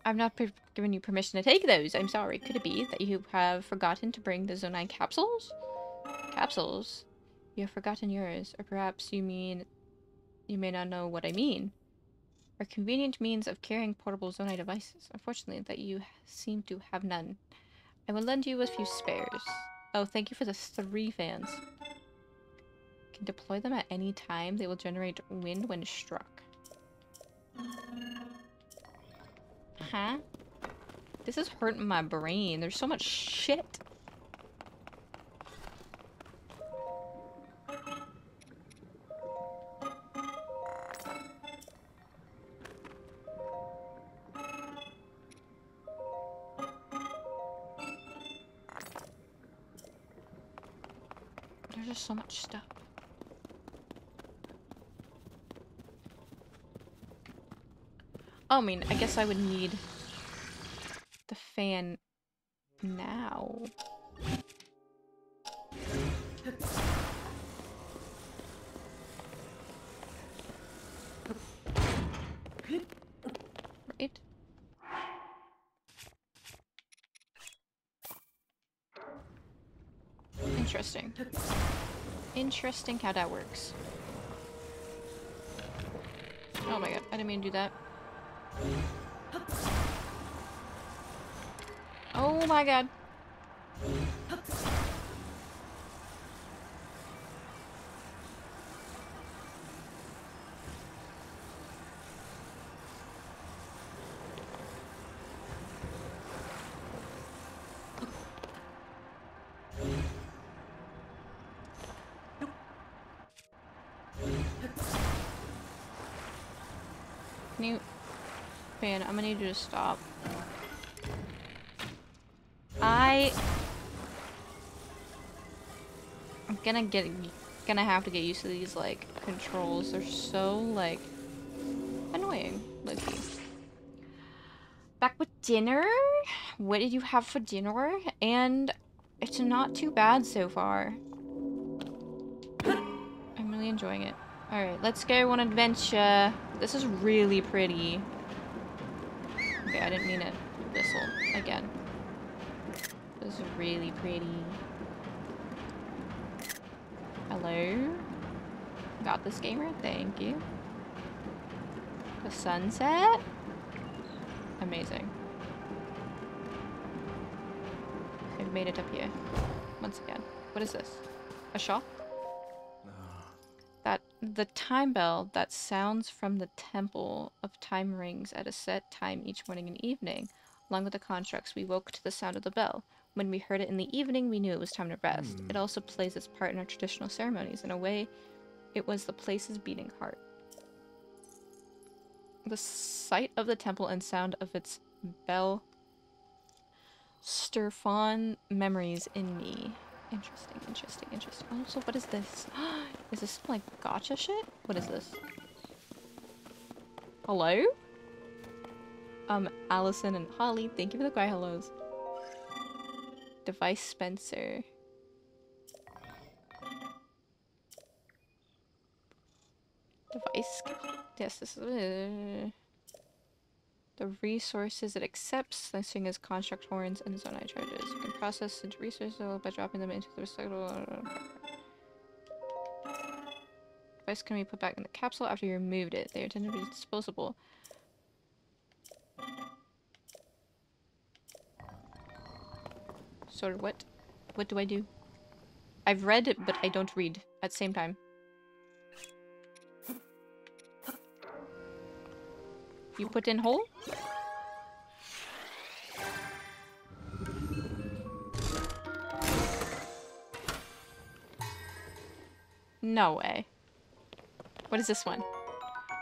I've not given you permission to take those. I'm sorry. Could it be that you have forgotten to bring the Zonai capsules? Capsules? You have forgotten yours. Or perhaps you mean... You may not know what I mean. Are convenient means of carrying portable Zonai devices. Unfortunately, that you seem to have none. I will lend you a few spares. Oh, thank you for the three fans. Can deploy them at any time. They will generate wind when struck. Huh? This is hurting my brain. There's so much shit. Oh, I mean, I guess I would need the fan now. Right? Interesting. Interesting how that works. Oh my god, I didn't mean to do that. Oh my god. Can you... Man, I'm gonna need you to stop. I... I'm gonna get... Gonna have to get used to these, like, controls. They're so, like... Annoying. Loki. Back with dinner? What did you have for dinner? And it's not too bad so far. I'm really enjoying it. Alright, let's go on adventure. This is really pretty. I didn't mean it. Thistle. Again. This is really pretty. Hello? Got this gamer? Thank you. The sunset? Amazing. I've made it up here. Once again. What is this? A shop? The time bell that sounds from the temple of time rings at a set time each morning and evening. Along with the constructs, we woke to the sound of the bell. When we heard it in the evening, we knew it was time to rest. Hmm. It also plays its part in our traditional ceremonies. In a way, it was the place's beating heart. The sight of the temple and sound of its bell stir fond memories in me. Interesting, interesting, interesting. Also, what is this? is this like gacha shit? What is this? Hello? Um, Allison and Holly, thank you for the cry hellos. Device Dispenser. Device. Yes, this is. Uh, the resources it accepts, listing as construct horns and zonai charges. You can process the resources by dropping them into the recyclable. Device can be put back in the capsule after you removed it. They are intended to be disposable. So what? What do I do? I've read but I don't read at the same time. You put in hole? No way. What is this one?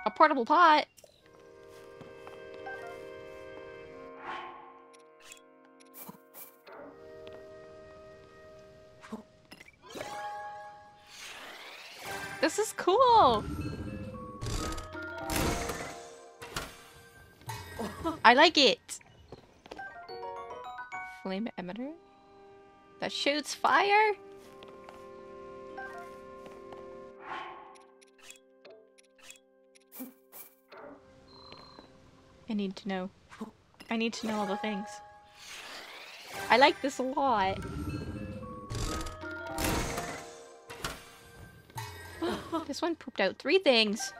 A portable pot? This is cool! I like it! Flame emitter? That shoots fire? Need to know. I need to know all the things. I like this a lot. this one pooped out three things.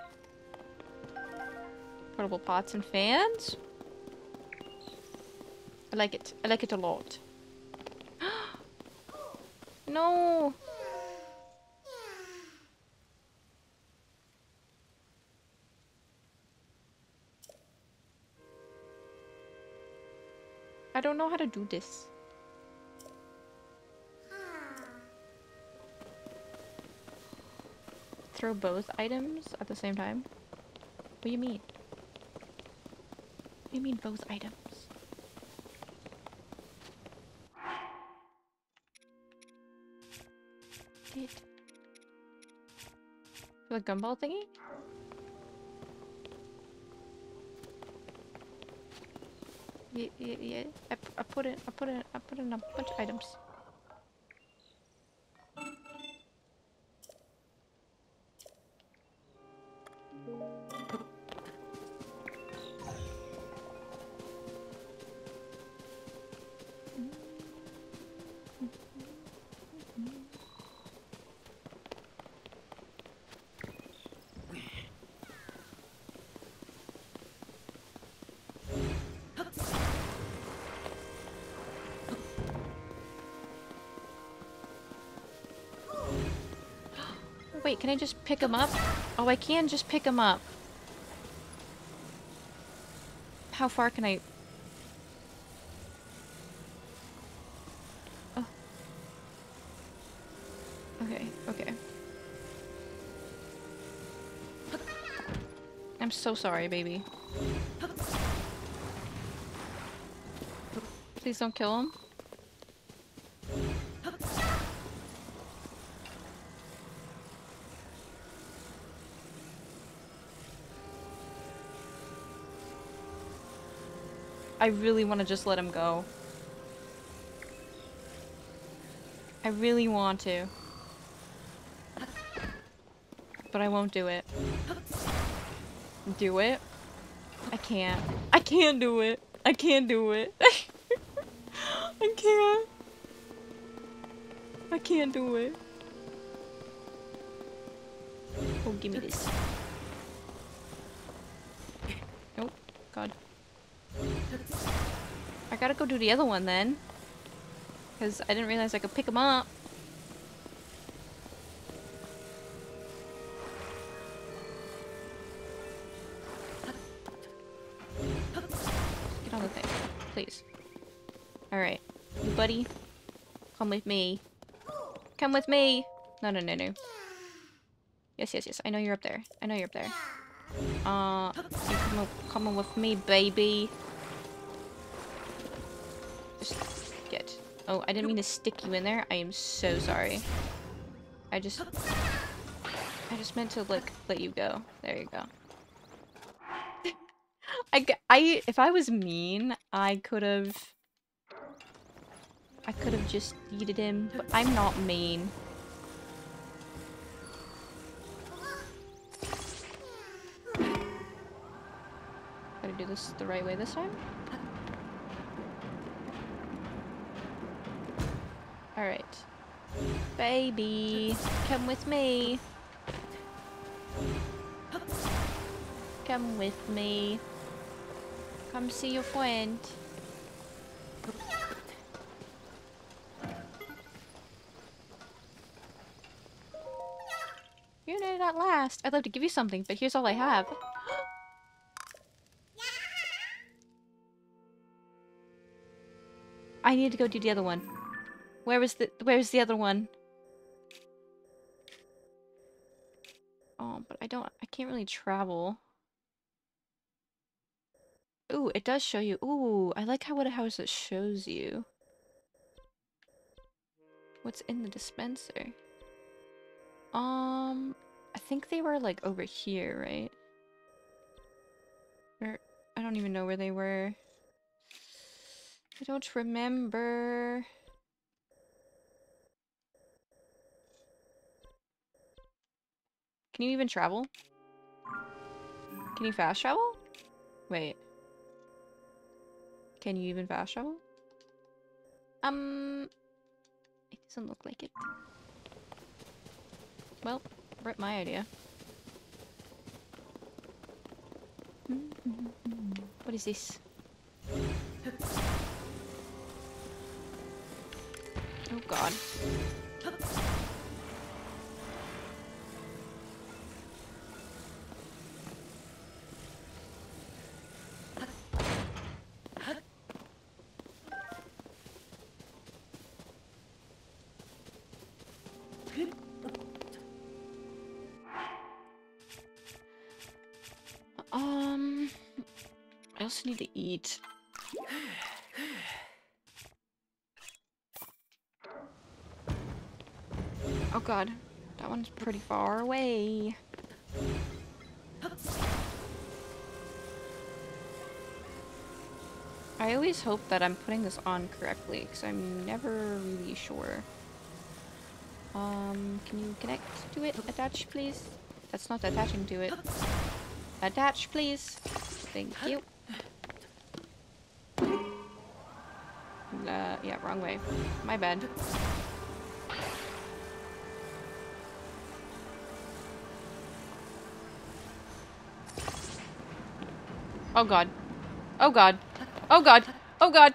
Portable pots and fans. I like it. I like it a lot. no! Don't know how to do this. Throw both items at the same time? What do you mean? What do you mean both items? Did the gumball thingy? Yeah, yeah, yeah. I, I put in, I put in, I put in a bunch of items. Wait, can I just pick them up? Oh, I can just pick them up. How far can I... Oh. Okay, okay. I'm so sorry, baby. Please don't kill him. I really want to just let him go. I really want to. But I won't do it. Do it? I can't. I can't do it. I can't do it. I can't. I can't do it. Oh, give me this. Oh, God. I gotta go do the other one then. Because I didn't realize I could pick them up. Get on the thing, please. Alright. You buddy, come with me. Come with me! No, no, no, no. Yes, yes, yes. I know you're up there. I know you're up there. Uh, you come, coming with me, baby. Oh, I didn't mean to stick you in there. I am so sorry. I just... I just meant to, like, let you go. There you go. I, I, if I was mean, I could have... I could have just yeeted him, but I'm not mean. Gotta do this the right way this time? Alright. Baby, come with me. Come with me. Come see your friend. You did it at last. I'd love to give you something, but here's all I have. I need to go do the other one. Where was the where's the other one? Oh, but I don't I can't really travel. Ooh, it does show you. Ooh, I like how what a house it shows you. What's in the dispenser? Um, I think they were like over here, right? Or I don't even know where they were. I don't remember. Can you even travel? Can you fast travel? Wait. Can you even fast travel? Um, it doesn't look like it. Well, rip my idea. What is this? Oh god. Need to eat. Oh god, that one's pretty far away. I always hope that I'm putting this on correctly, because I'm never really sure. Um, can you connect to it? Attach, please? That's not attaching to it. Attach, please. Thank you. Wrong way. My bad. Oh god. Oh god. Oh god. Oh god.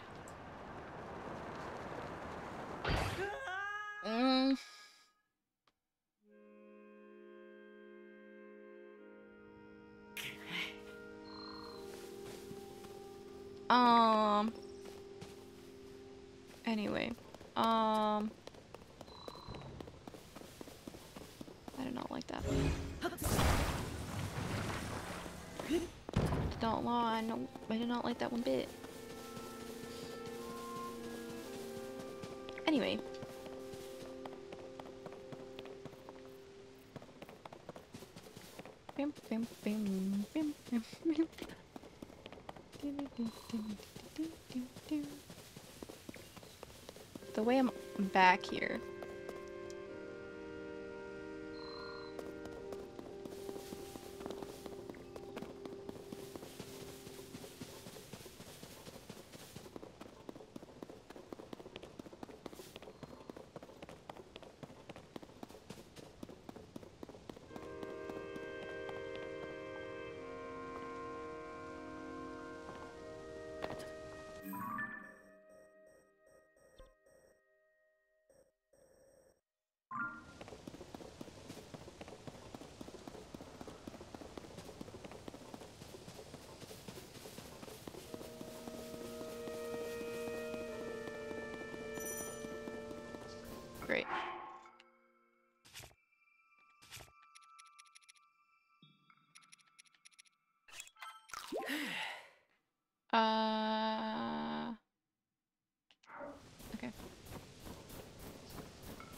That one bit. Anyway. The way I'm back here.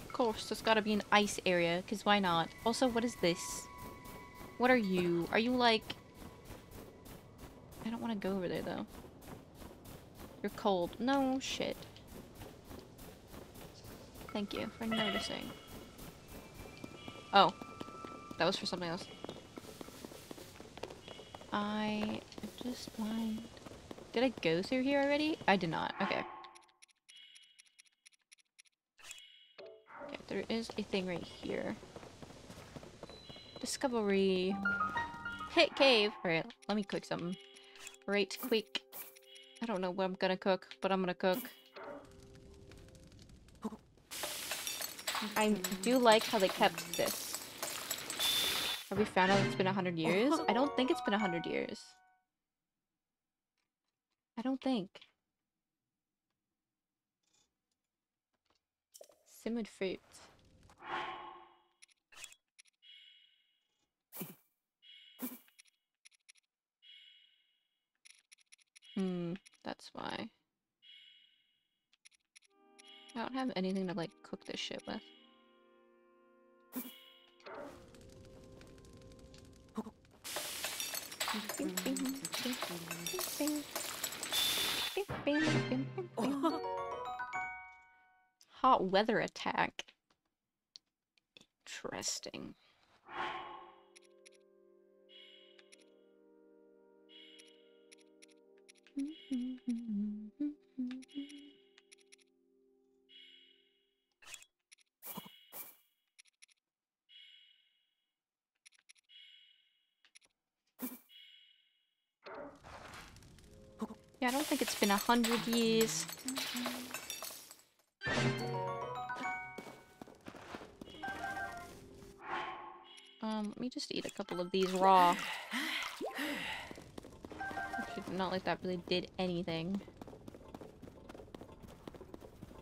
Of course, there's gotta be an ice area, because why not? Also, what is this? What are you? Are you like... I don't want to go over there, though. You're cold. No, shit. Thank you for noticing. Oh. That was for something else. I just blind. Did I go through here already? I did not. Okay. There is a thing right here. Discovery. Hit cave! Alright, let me cook something. Right quick. I don't know what I'm gonna cook, but I'm gonna cook. I do like how they kept this. Have we found out it's been a hundred years? I don't think it's been a hundred years. I don't think. Simmered fruit. Hmm, that's why. I don't have anything to like cook this shit with. Hot weather attack. Interesting. Been a hundred years. Um, let me just eat a couple of these raw. Not like that really did anything.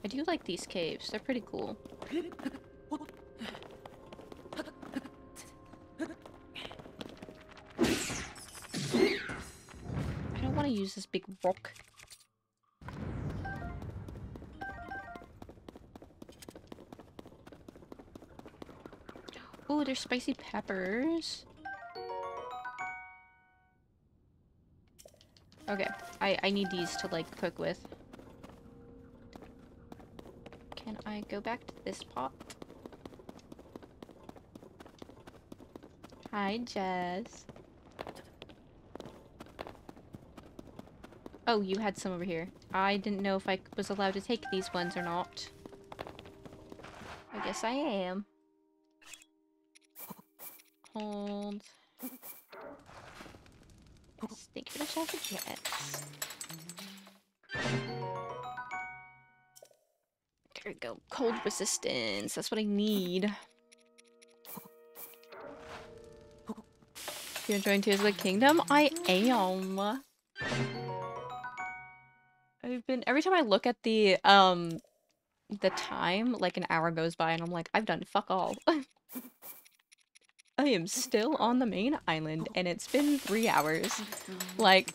I do like these caves. They're pretty cool. I don't want to use this big rock. Spicy peppers. Okay, I, I need these to like cook with. Can I go back to this pot? Hi, Jess. Oh, you had some over here. I didn't know if I was allowed to take these ones or not. I guess I am. There we go. Cold resistance. That's what I need. You're enjoying Tears of the Kingdom? I am. I've been every time I look at the um the time, like an hour goes by and I'm like, I've done fuck all. I am still on the main island and it's been three hours. Like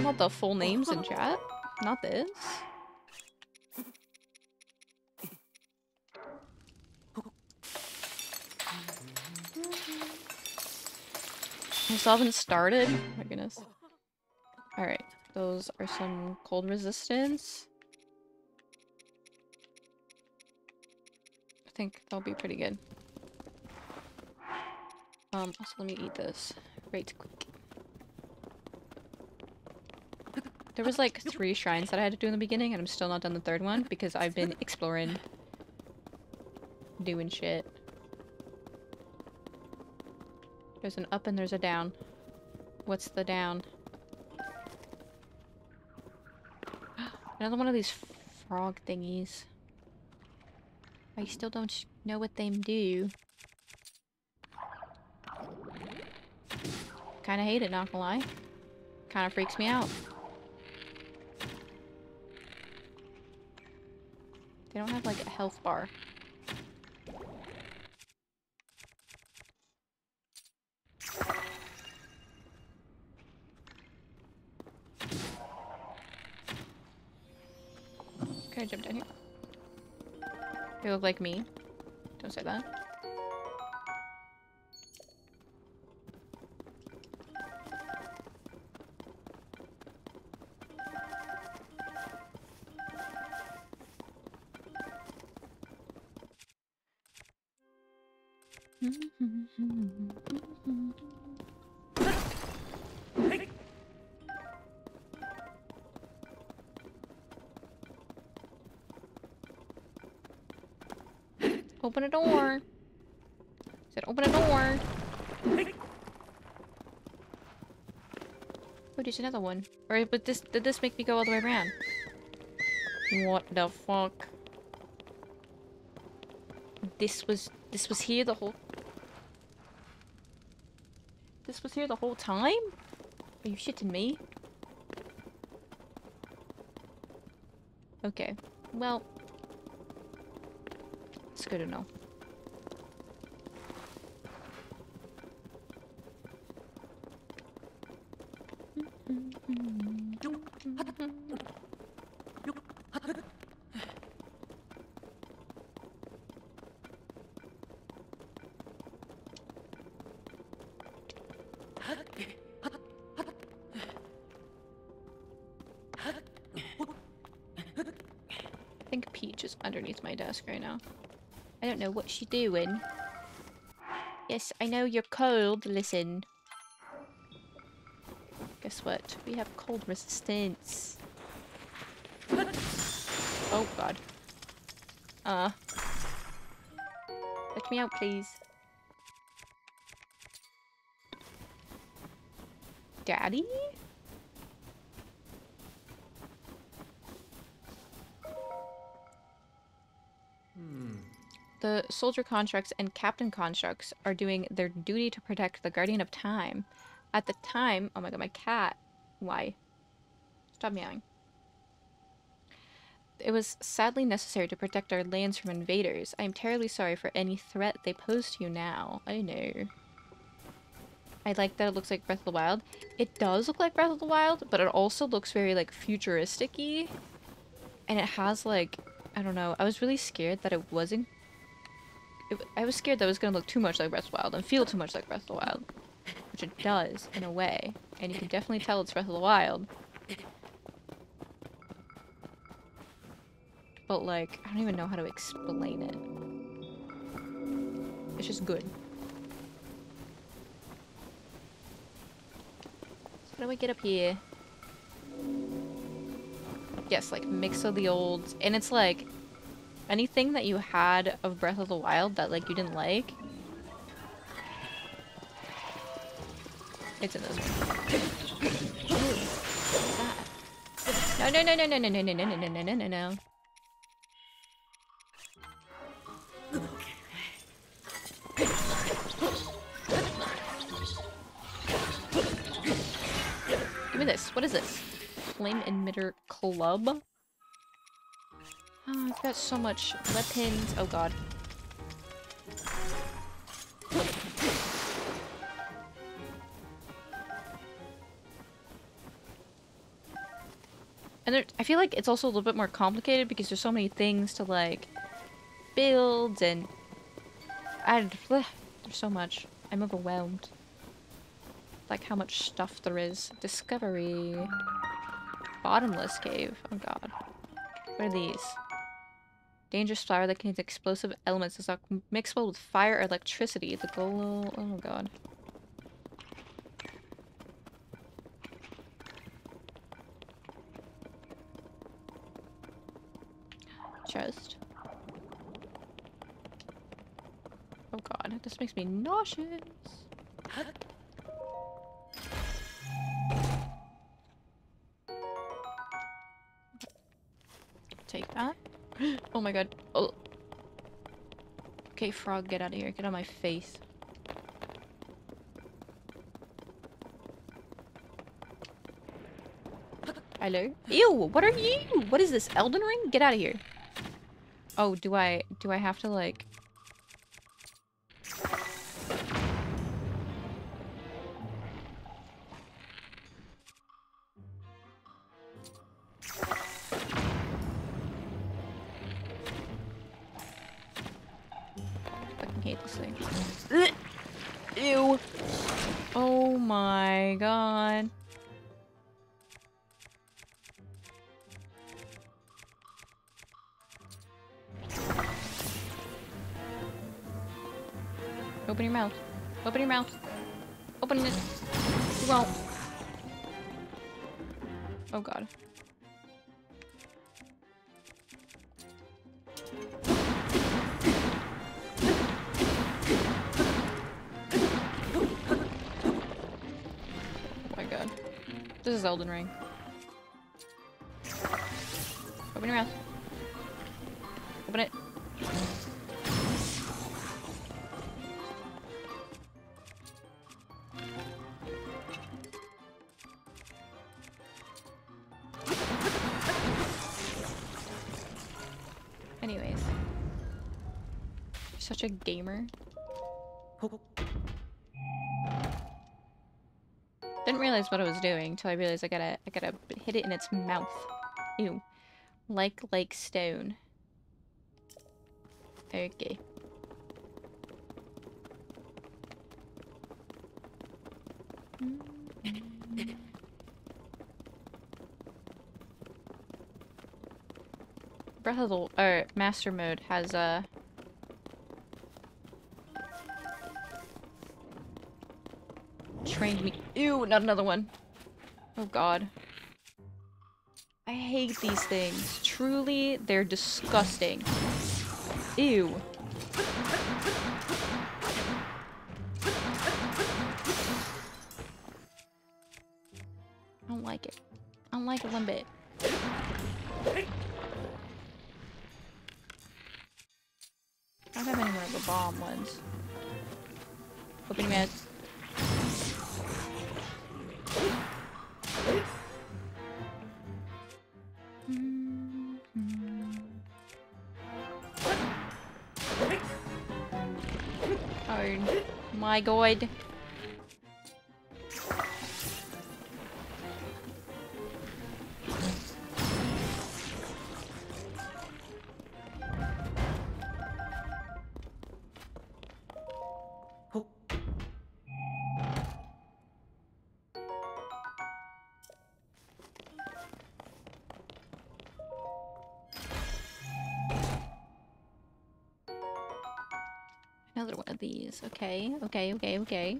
not the full names in chat. Not this. I still haven't started. My goodness. Alright, those are some cold resistance. Think that'll be pretty good. Um, also let me eat this right quick. There was like three shrines that I had to do in the beginning and I'm still not done the third one because I've been exploring. Doing shit. There's an up and there's a down. What's the down? Another one of these frog thingies. I still don't know what they do. Kinda hate it, not gonna lie. Kinda freaks me out. They don't have like a health bar. Can I jump down here? They look like me. Don't say that. Open a door. I Said open a door. Oh, there's another one. Or but this did this make me go all the way around? What the fuck? This was this was here the whole This was here the whole time? Are you shitting me? Okay. Well, it's good to know. I think Peach is underneath my desk right now. I don't know what she's doing. Yes, I know you're cold. Listen. Guess what? We have cold resistance. Oh god. Uh. Let me out, please. Daddy? The soldier constructs and captain constructs are doing their duty to protect the guardian of time. At the time, oh my god, my cat. Why? Stop meowing. It was sadly necessary to protect our lands from invaders. I am terribly sorry for any threat they pose to you now. I know. I like that it looks like Breath of the Wild. It does look like Breath of the Wild, but it also looks very like futuristic-y. And it has like, I don't know, I was really scared that it wasn't it, I was scared that it was gonna look too much like Breath of the Wild and feel too much like Breath of the Wild. Which it does, in a way. And you can definitely tell it's Breath of the Wild. But like, I don't even know how to explain it. It's just good. So how do I get up here? Yes, like mix of the old, and it's like anything that you had of Breath of the Wild that like you didn't like. It's in this one. No, no, no, no, no, no, no, no, no, no, no, no, no, no. Give me this. What is this? Flame emitter club? Oh, I've got so much weapons. Oh god. And there, I feel like it's also a little bit more complicated because there's so many things to like build and add. There's so much. I'm overwhelmed. Like how much stuff there is. Discovery. Bottomless cave. Oh god. What are these? Dangerous flower that contains explosive elements is not mixable with fire or electricity. The goal. Oh my god. Chest. Oh god, this makes me nauseous. Oh my god. Oh. Okay, frog, get out of here. Get out of my face. Hello? Ew, what are you? What is this? Elden Ring? Get out of here. Oh, do I do I have to like is Elden Ring. Open your mouth. Open it. Anyways. You're such a gamer. Realize what I was doing until I realized I gotta I gotta hit it in its mouth. Ew. Like like stone. Okay. The or Master Mode has a trained me. Ew, not another one. Oh god. I hate these things. Truly, they're disgusting. Ew. I don't like it. I don't like it one bit. I don't have any more of the bomb ones. My Okay, okay, okay, okay.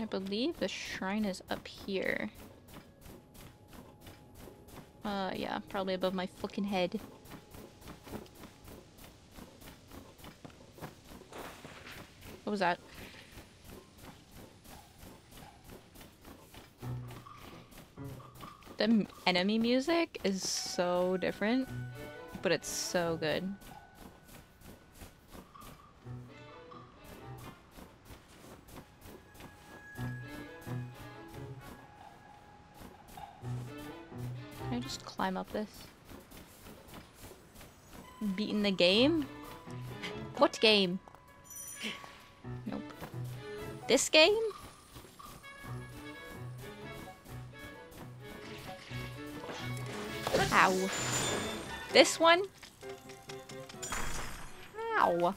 I believe the shrine is up here. Uh, yeah, probably above my fucking head. What was that? The enemy music is so different, but it's so good. Can I just climb up this? Beating the game? What game? Nope. This game? Ow. This one? Ow.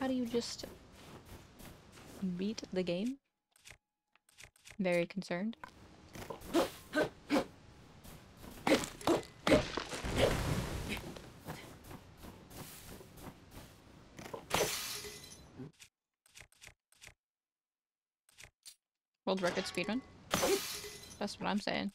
How do you just beat the game? Very concerned. World record speedrun? That's what I'm saying.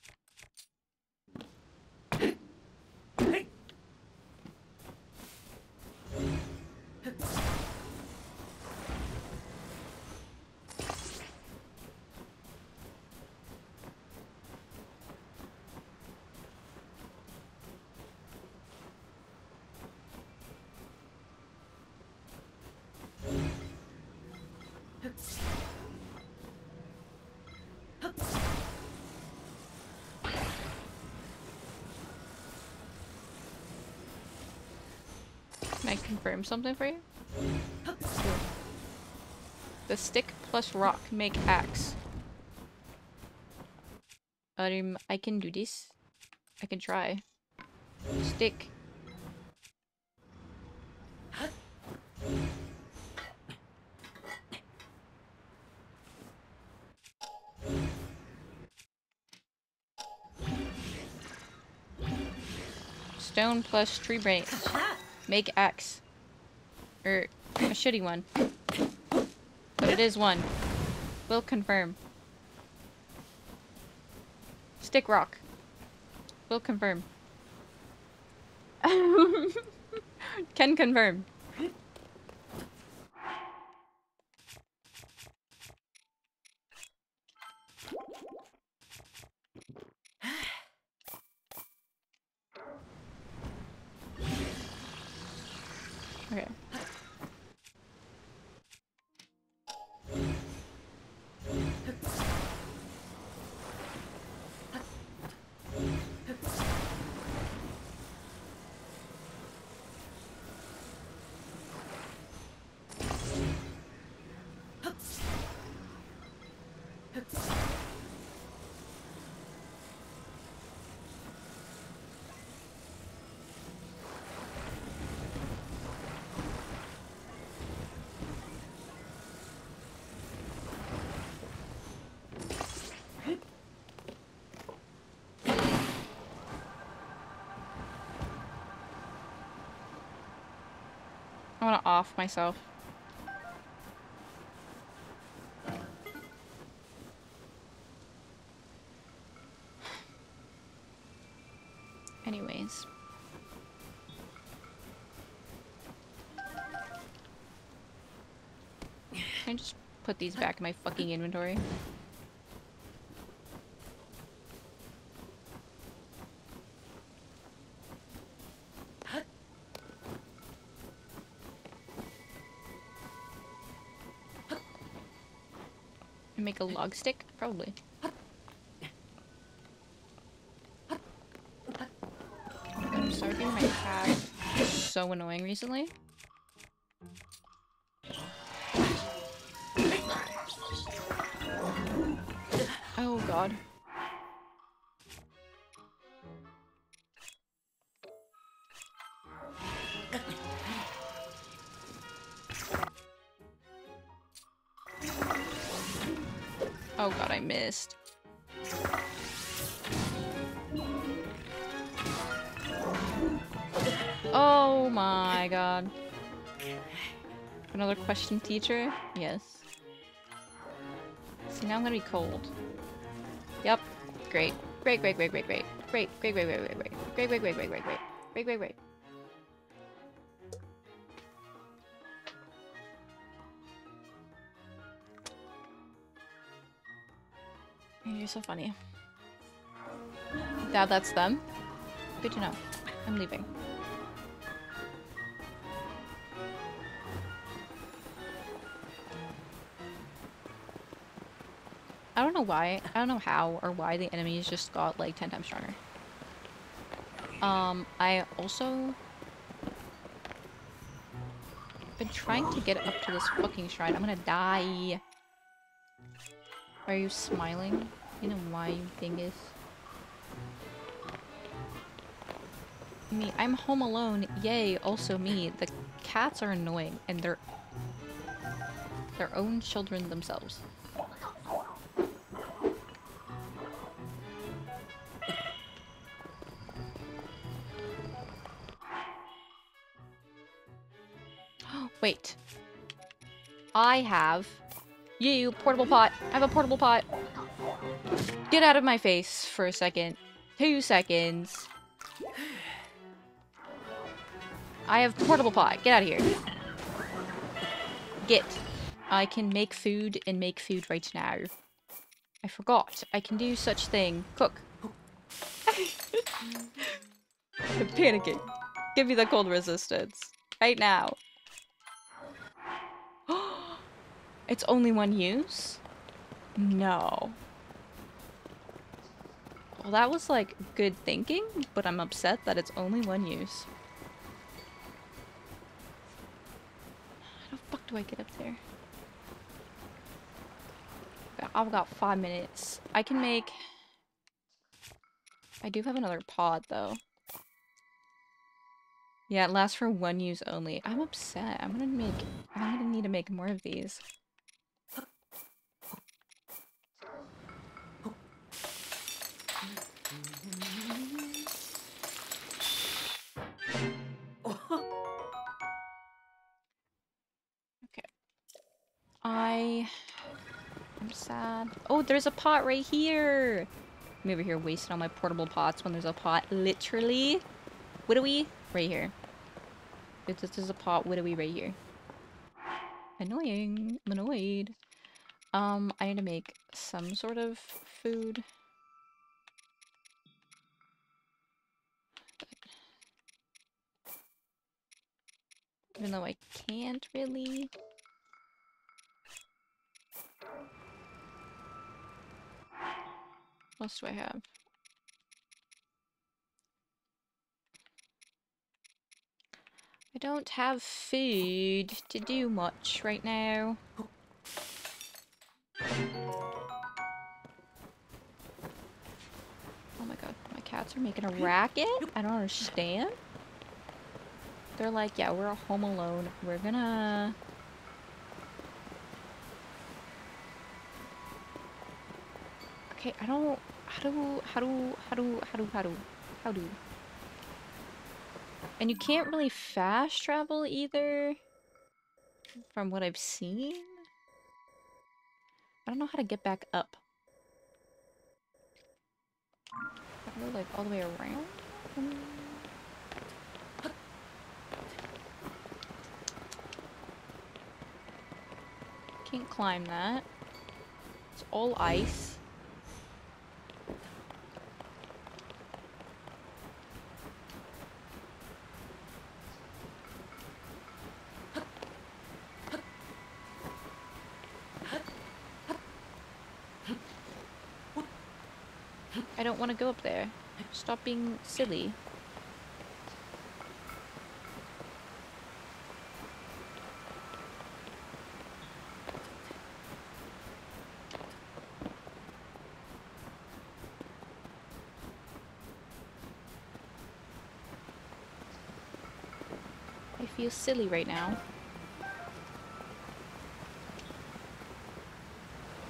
Confirm something for you? The stick plus rock make axe. Um, I can do this. I can try. Stick. Stone plus tree branch. Make X. Or a shitty one. But it is one. Will confirm. Stick rock. Will confirm. Can confirm. Want to off myself. Anyways. Can I just put these back in my fucking inventory? Make a log stick? Probably. I'm my cat so annoying recently. Question teacher? Yes. See, now I'm gonna be cold. Yep. Great. Great, great, great, great, great. Great, great, great, great, great, great. Great, great, great, great, great, great. Great, great, great. You're so funny. Dad, that's them? Good to know. I'm leaving. I don't know why. I don't know how or why the enemies just got like 10 times stronger. Um, I also been trying to get up to this fucking shrine. I'm gonna die. Are you smiling? You know why, you dingus? Me, I'm home alone. Yay, also me. The cats are annoying and they're their own children themselves. I have you portable pot. I have a portable pot. Get out of my face for a second. Two seconds. I have portable pot. Get out of here. Get. I can make food and make food right now. I forgot. I can do such thing. Cook. I'm panicking. Give me the cold resistance. Right now. It's only one use? No. Well, that was like good thinking, but I'm upset that it's only one use. How the fuck do I get up there? I've got five minutes. I can make... I do have another pod, though. Yeah, it lasts for one use only. I'm upset. I'm gonna make... I'm gonna need to make more of these. Oh, there's a pot right here. I'm over here wasting all my portable pots when there's a pot literally. Widowy right here. If this is a pot, widowy right here. Annoying. I'm annoyed. Um, I need to make some sort of food. Even though I can't really. Else do I have? I don't have food to do much right now. Oh my god, my cats are making a racket? I don't understand. They're like, yeah, we're home alone. We're gonna... Okay, I don't... How do... How do... How do... How do... How do... How do... And you can't really fast travel either. From what I've seen. I don't know how to get back up. I go like all the way around? Can't climb that. It's all ice. Want to go up there. Stop being silly. I feel silly right now.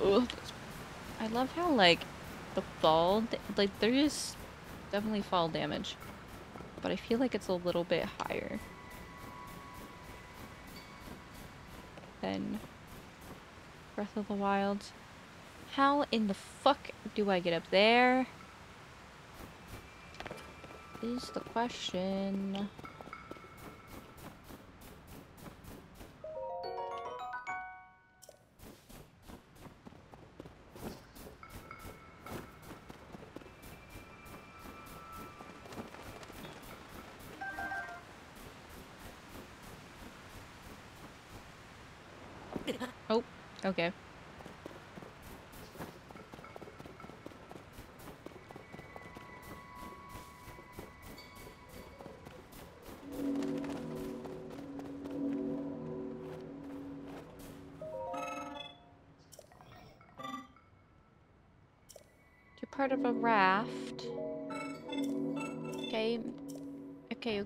Ugh. I love how, like, the fall, like, there is definitely fall damage. But I feel like it's a little bit higher. Than Breath of the Wild. How in the fuck do I get up there? Is the question.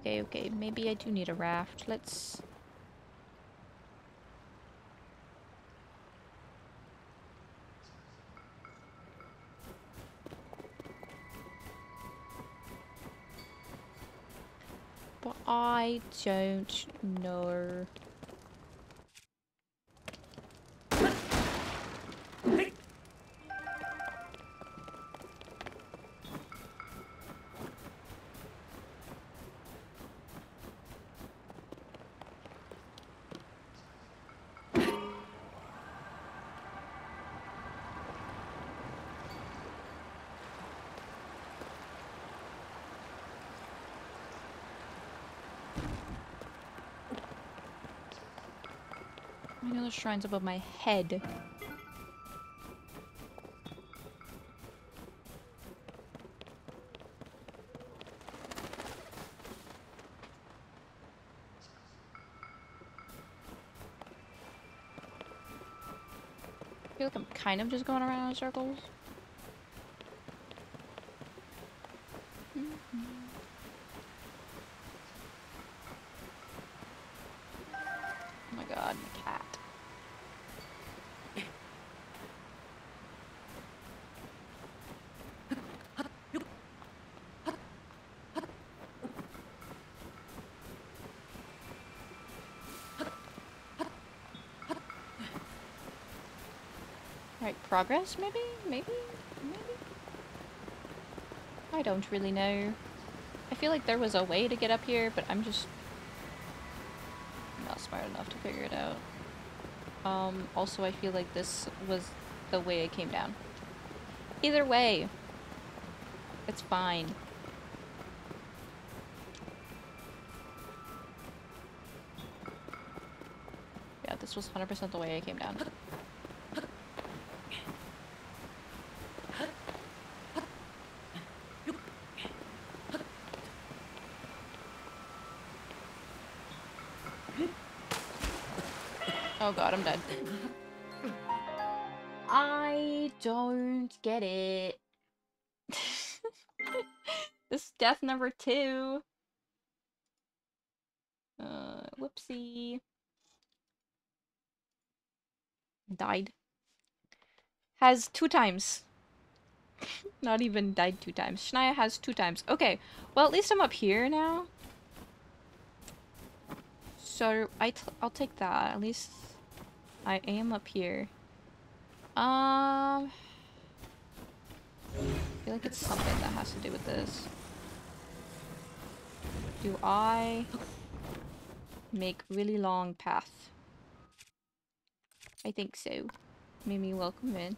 Okay, okay. Maybe I do need a raft. Let's... But I don't know. Shrine's above my head. I feel like I'm kind of just going around in circles. Progress maybe? Maybe? Maybe? I don't really know. I feel like there was a way to get up here, but I'm just not smart enough to figure it out. Um, also I feel like this was the way it came down. Either way, it's fine. Yeah, this was 100% the way I came down. Oh god, I'm dead. I don't get it. this is death number two. Uh, whoopsie. Died. Has two times. Not even died two times. Shania has two times. Okay, well at least I'm up here now. So I t I'll take that. At least I am up here. Um, I feel like it's something that has to do with this. Do I make really long path? I think so. Mimi, welcome in.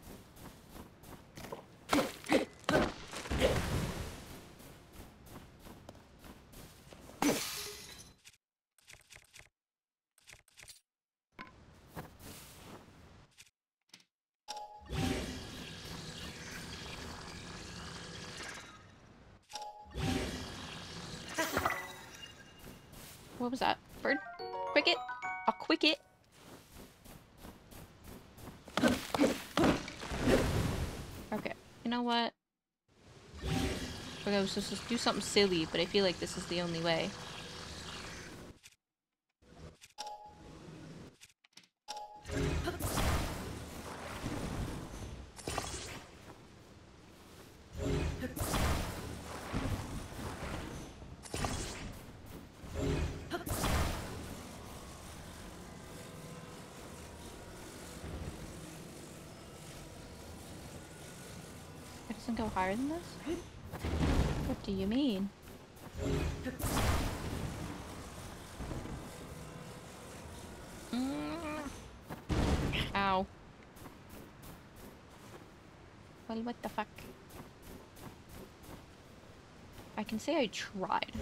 Was supposed to do something silly, but I feel like this is the only way. It doesn't go higher than this? Do you mean? Mm. Ow. Well, what the fuck? I can say I tried.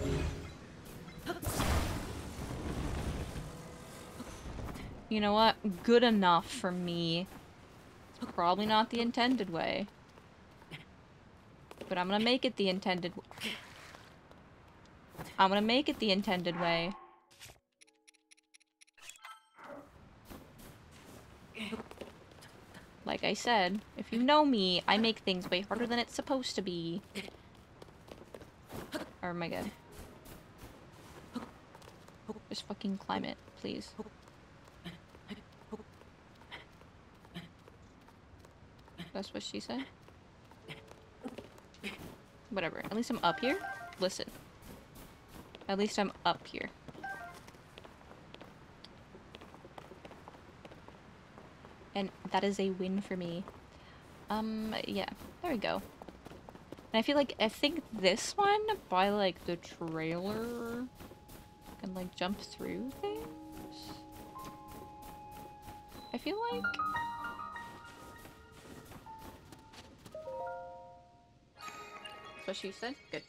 You know what? Good enough for me. Probably not the intended way. But I'm gonna make it the intended I'm gonna make it the intended way. Like I said, if you know me, I make things way harder than it's supposed to be. Oh my god. Just fucking climb it, please. That's what she said? Whatever. At least I'm up here. Listen. At least I'm up here. And that is a win for me. Um, yeah. There we go. And I feel like, I think this one, by like the trailer, can like jump through things? I feel like... That's what she said? Good.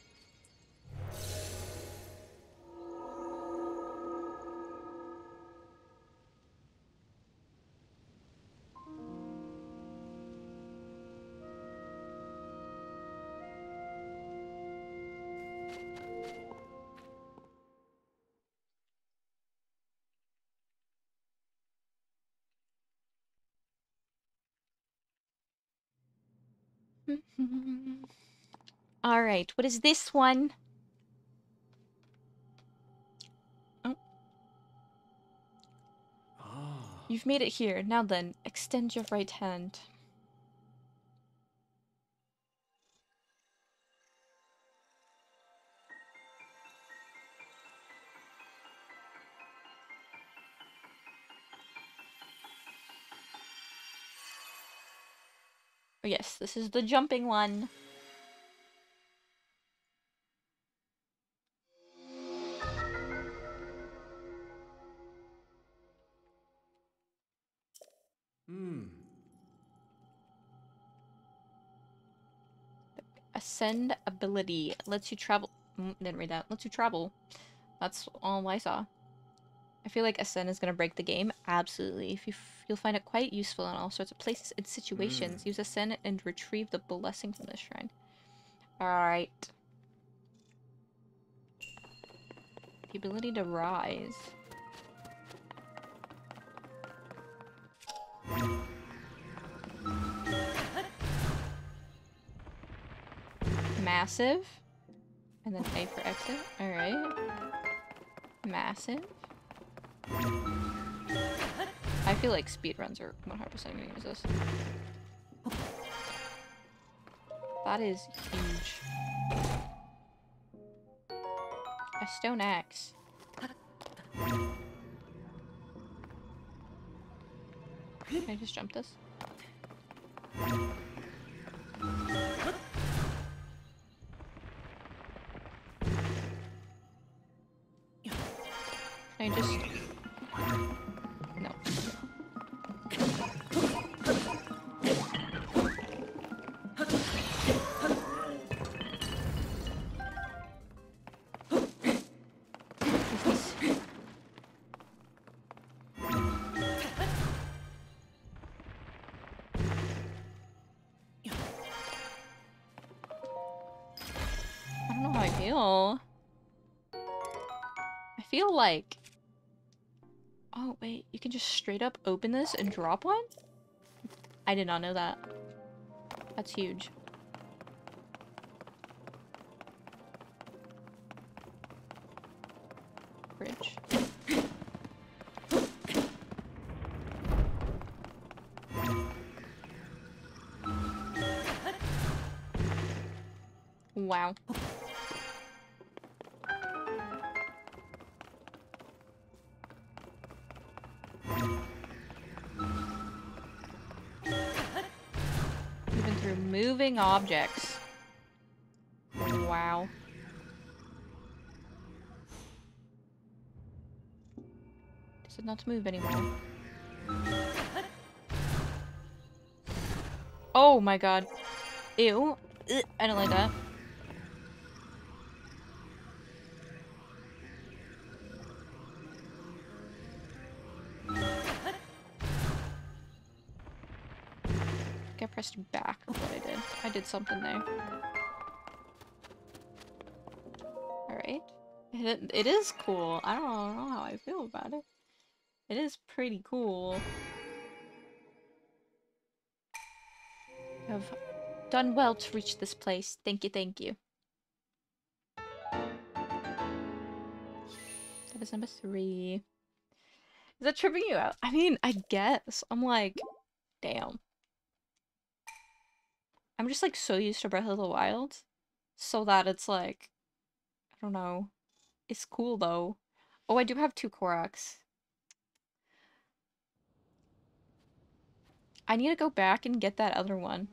All right, what is this one? Oh,
Ah.
you've made it here. Now then, extend your right hand. Oh yes, this is the jumping one. Ascend ability lets you travel. Mm, didn't read that. Lets you travel. That's all I saw. I feel like Ascend is gonna break the game. Absolutely. If you f you'll find it quite useful in all sorts of places and situations. Use Ascend and retrieve the blessing from the shrine. All right. The ability to rise. Massive. And then A for exit. Alright. Massive. I feel like speedruns are 100% gonna use this. That is huge. A stone axe. Can I just jump this? Feel like... Oh, wait. You can just straight up open this and drop one? I did not know that. That's huge. Bridge. Wow. Objects. Wow. Does it not move anymore? Oh my god. Ew. I don't like that. Get pressed back I did. Something there. Alright. It, it is cool. I don't know how I feel about it. It is pretty cool. You have done well to reach this place. Thank you, thank you. That is number three. Is that tripping you out? I mean, I guess. I'm like, damn. I'm just like so used to Breath of the Wild. So that it's like, I don't know. It's cool though. Oh, I do have two Koroks. I need to go back and get that other one.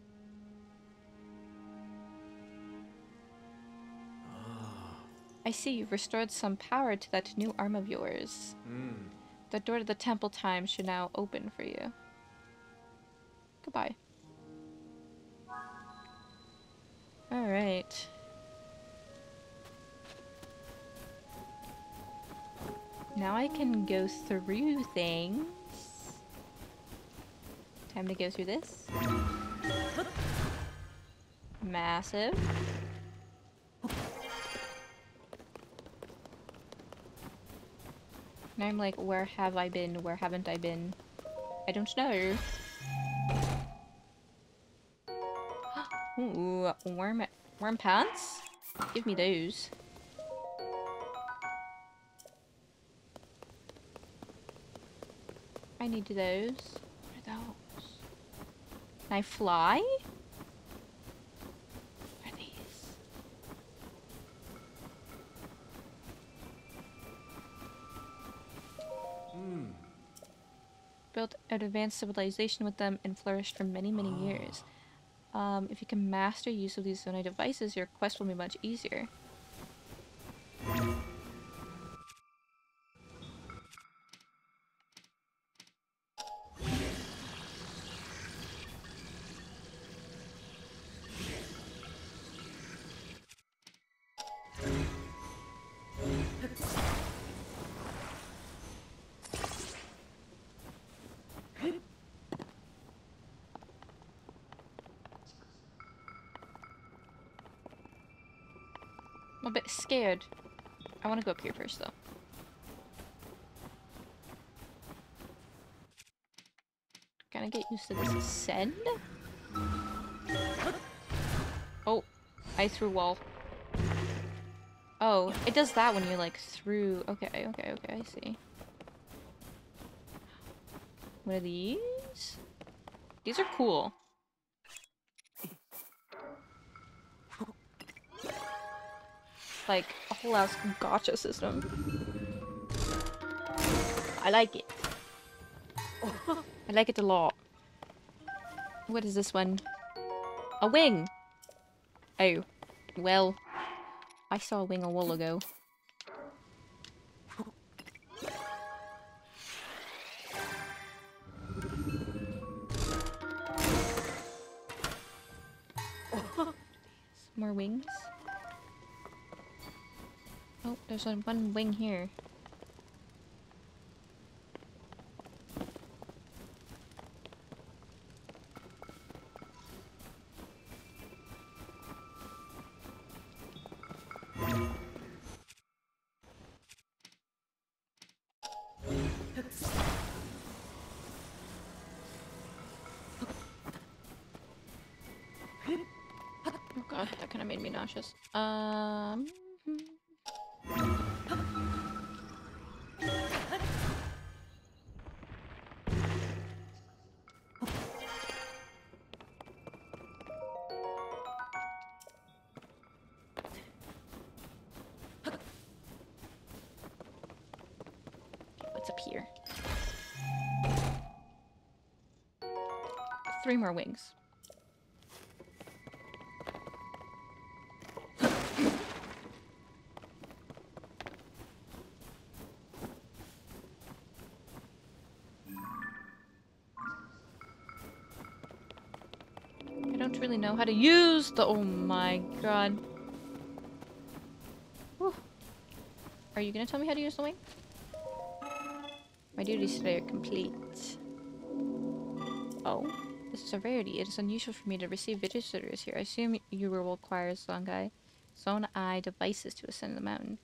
I see you've restored some power to that new arm of yours.
Hmm.
The door to the temple time should now open for you. Goodbye. Alright. Now I can go through things. Time to go through this. Massive. Now I'm like, where have I been? Where haven't I been? I don't know. Worm, worm pants? Give me those. I need those. What are those? Can I fly? What are these?
Hmm.
built an advanced civilization with them and flourished for many, many years. Um, if you can master use of these Zonai devices, your quest will be much easier. Scared. I want to go up here first, though. Gotta get used to this ascend. Oh, I threw wall. Oh, it does that when you're like through. Okay, okay, okay, I see. What are these? These are cool. Like a whole ass gacha system. I like it. I like it a lot. What is this one? A wing! Oh. Well. I saw a wing a while ago. There's one wing here. Three more wings. I don't really know how to use the- oh my god. Whew. Are you gonna tell me how to use the wing? My duties today are complete. Rarity. It is unusual for me to receive visitors here. I assume you will require Zongai, Zone Eye devices to ascend the mountain.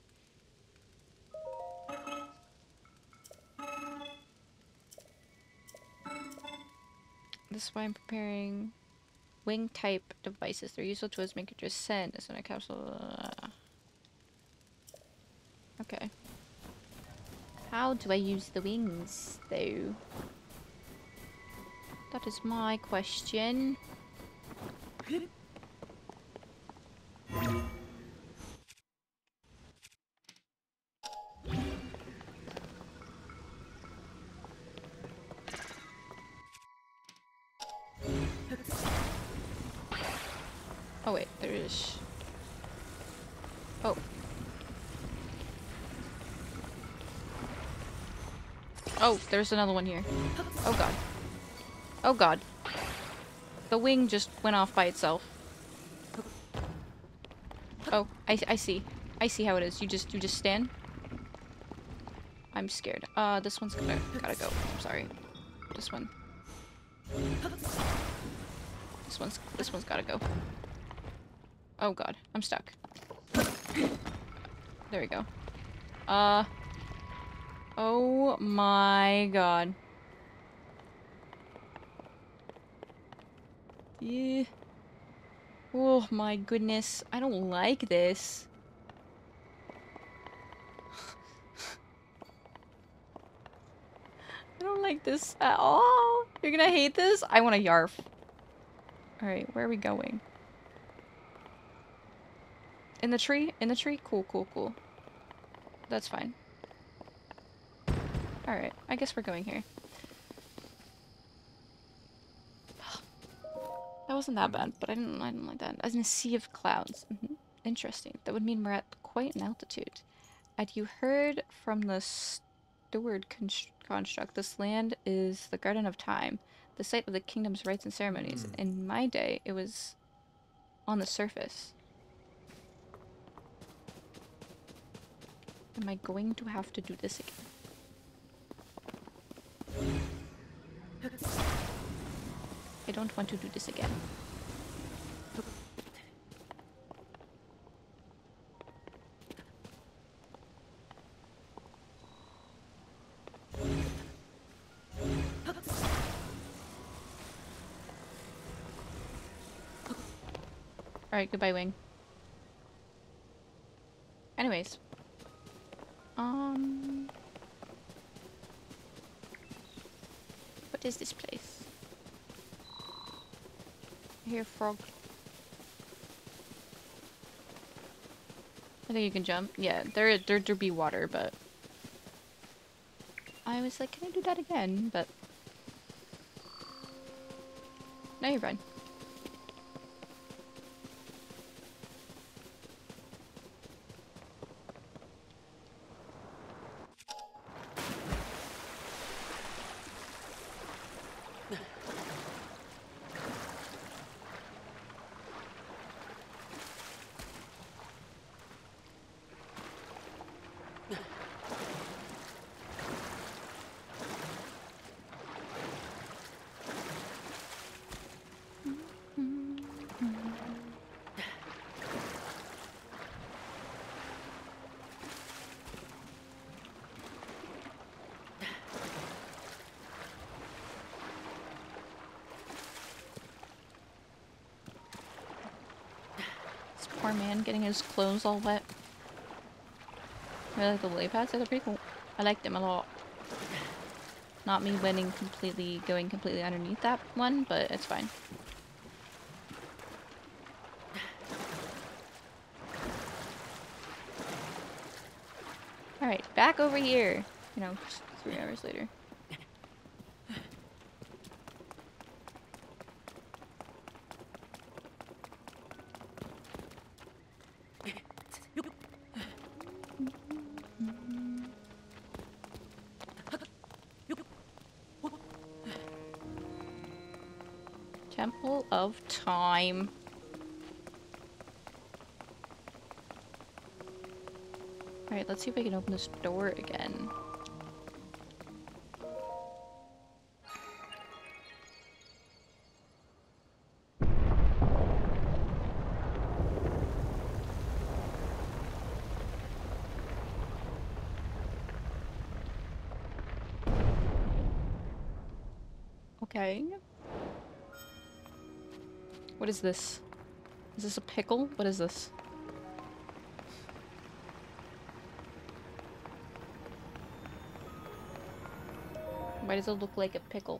This is why I'm preparing wing type devices. They're useful tools make it descend. It's in a capsule. Okay. How do I use the wings, though? That is my question. Oh wait, there is. Oh. Oh, there's another one here. Oh god. Oh god. The wing just went off by itself. Oh, I, I see. I see how it is. You just you just stand. I'm scared. Uh, this one's gotta gotta go. I'm sorry. This one. This one's this one's gotta go. Oh god, I'm stuck. There we go. Uh. Oh my god. Yeah. Oh my goodness. I don't like this. I don't like this at all. You're gonna hate this? I want to yarf. Alright, where are we going? In the tree? In the tree? Cool, cool, cool. That's fine. Alright, I guess we're going here. That wasn't that bad, but I didn't, I didn't like that. As in a sea of clouds. hmm Interesting. That would mean we're at quite an altitude. Had you heard from the steward const- construct, this land is the Garden of Time, the site of the kingdom's rites and ceremonies. In my day, it was on the surface. Am I going to have to do this again? I don't want to do this again. Alright, goodbye, Wing. Anyways. Um... What is this place? A frog. I think you can jump. Yeah, there there there be water, but I was like, can I do that again? But no, you're fine. Poor man getting his clothes all wet. I like the lily pads, they're pretty cool. I like them a lot. Not me winning completely, going completely underneath that one, but it's fine. Alright, back over here. You know, three hours later. Time. Alright, let's see if I can open this door again. Is this? Is this a pickle? What is this? Why does it look like a pickle?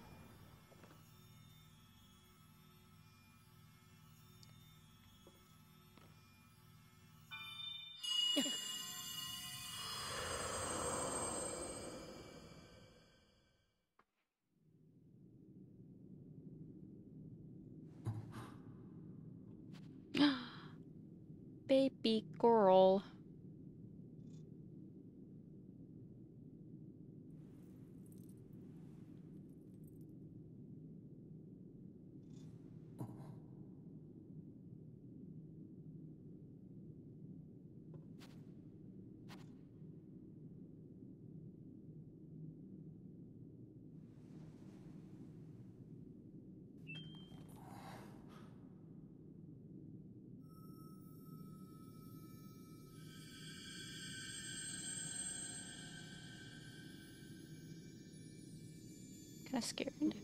Scared.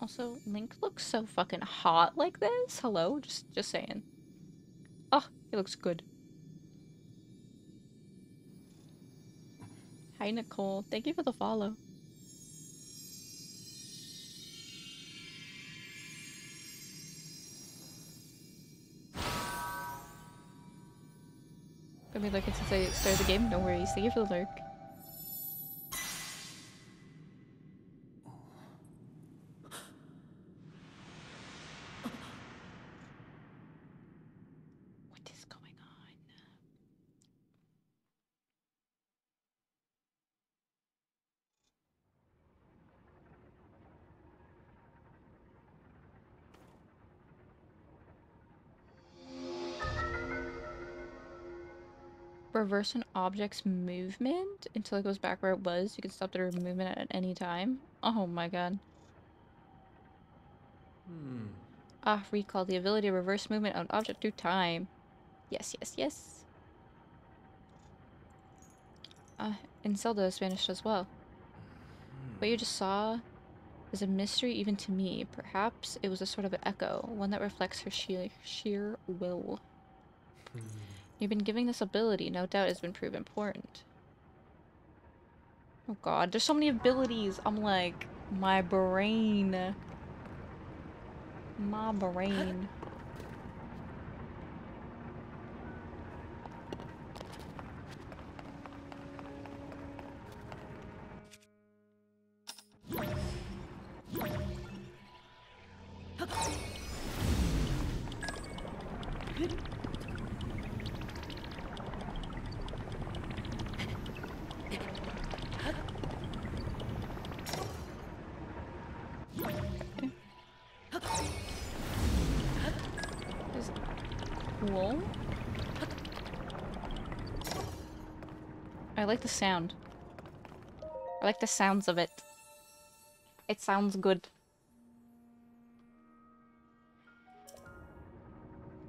Also, Link looks so fucking hot like this. Hello, just just saying. Oh, he looks good. Hi Nicole, thank you for the follow. I started the game. Worries. Thank you for the lurk. Reverse an object's movement until it goes back where it was. You can stop the movement at any time. Oh my god.
Hmm.
Ah, recall the ability to reverse movement of an object through time. Yes, yes, yes. Uh, and Zelda is vanished as well. What you just saw is a mystery even to me. Perhaps it was a sort of an echo, one that reflects her sheer, sheer will. You've been giving this ability, no doubt it's been proved important. Oh god, there's so many abilities. I'm like, my brain. My brain. Like the sound. I like the sounds of it. It sounds good.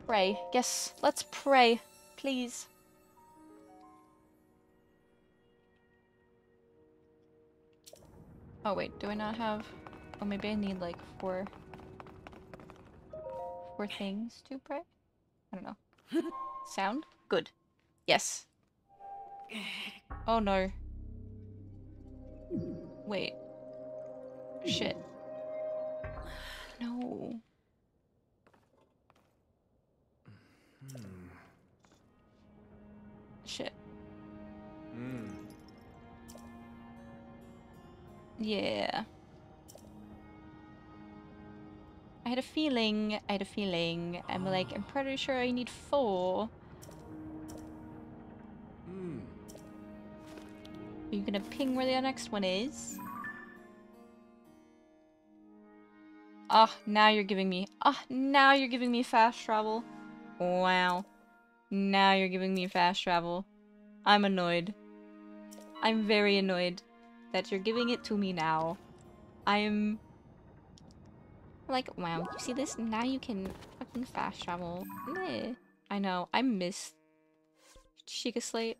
Pray. Yes, let's pray. Please. Oh wait, do I not have... Oh, maybe I need like four... Four things to pray? I don't know. Sound? Good. Yes. Oh no. Wait. Shit. No. Shit. Yeah. I had a feeling, I had a feeling. I'm like, I'm pretty sure I need four. Are you gonna ping where the next one is? Ah, now you're giving me. Ah, now you're giving me fast travel. Wow. Now you're giving me fast travel. I'm annoyed. I'm very annoyed that you're giving it to me now. I'm like, wow, you see this? Now you can fucking fast travel. Meh. I know, I miss Sheikah Slate.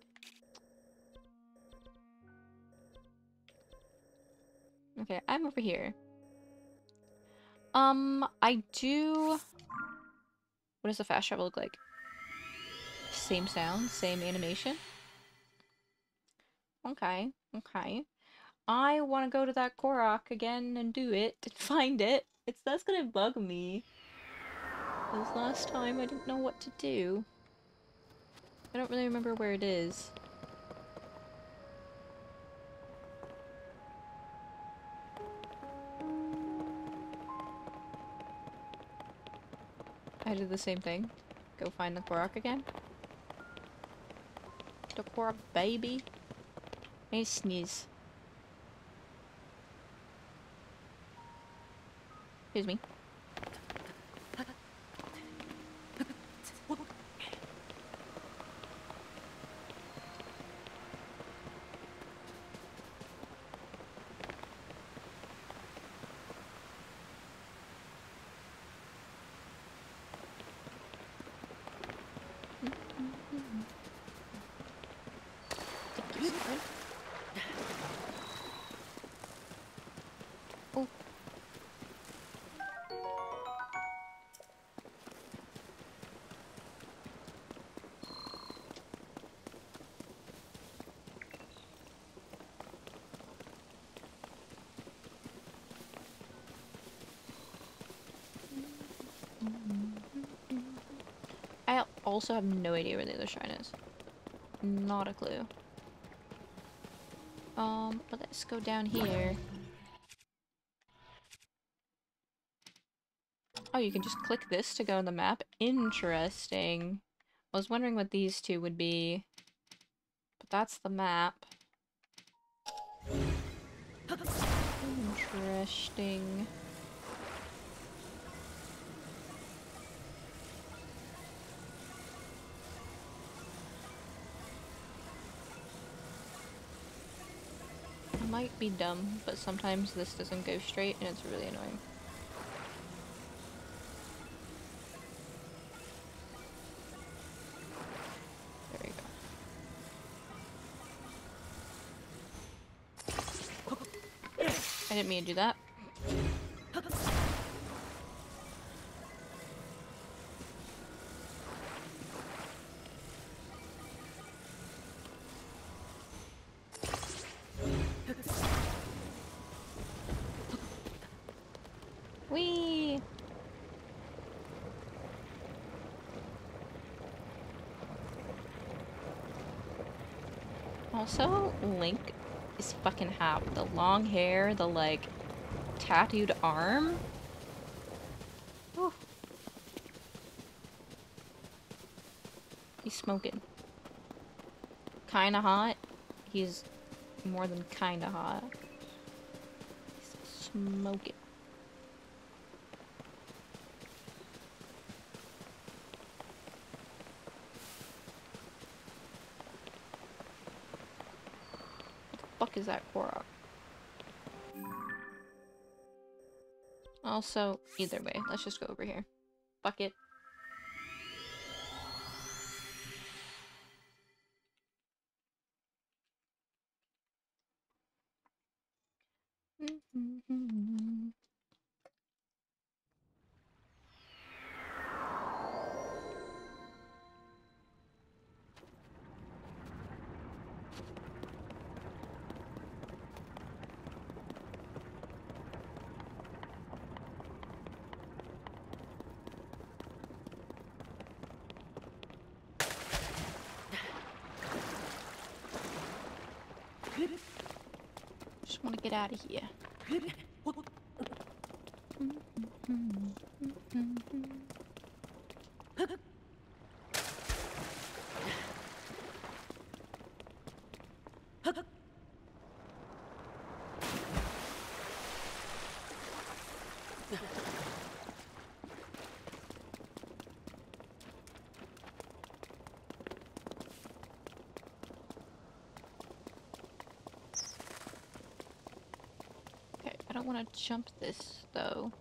Okay, I'm over here. Um, I do... What does the fast travel look like? Same sound, same animation? Okay, okay. I want to go to that Korok again and do it and find it. It's that's gonna bug me. Because last time I didn't know what to do. I don't really remember where it is. I did the same thing. Go find the Korok again. The Korok baby. I sneeze. Excuse me. Thank you, sir. Oh. I also have no idea where the other shrine is. Not a clue. Um, but let's go down here. Oh, you can just click this to go on the map? Interesting. I was wondering what these two would be. But that's the map. Interesting. Be dumb, but sometimes this doesn't go straight and it's really annoying. There we go. I didn't mean to do that. Also, Link is fucking hot the long hair, the like tattooed arm. Whew. He's smoking. Kinda hot. He's more than kinda hot. He's smoking. Is that Korok? Also, either way, let's just go over here. Fuck out of here. Okay, I don't want to jump this though.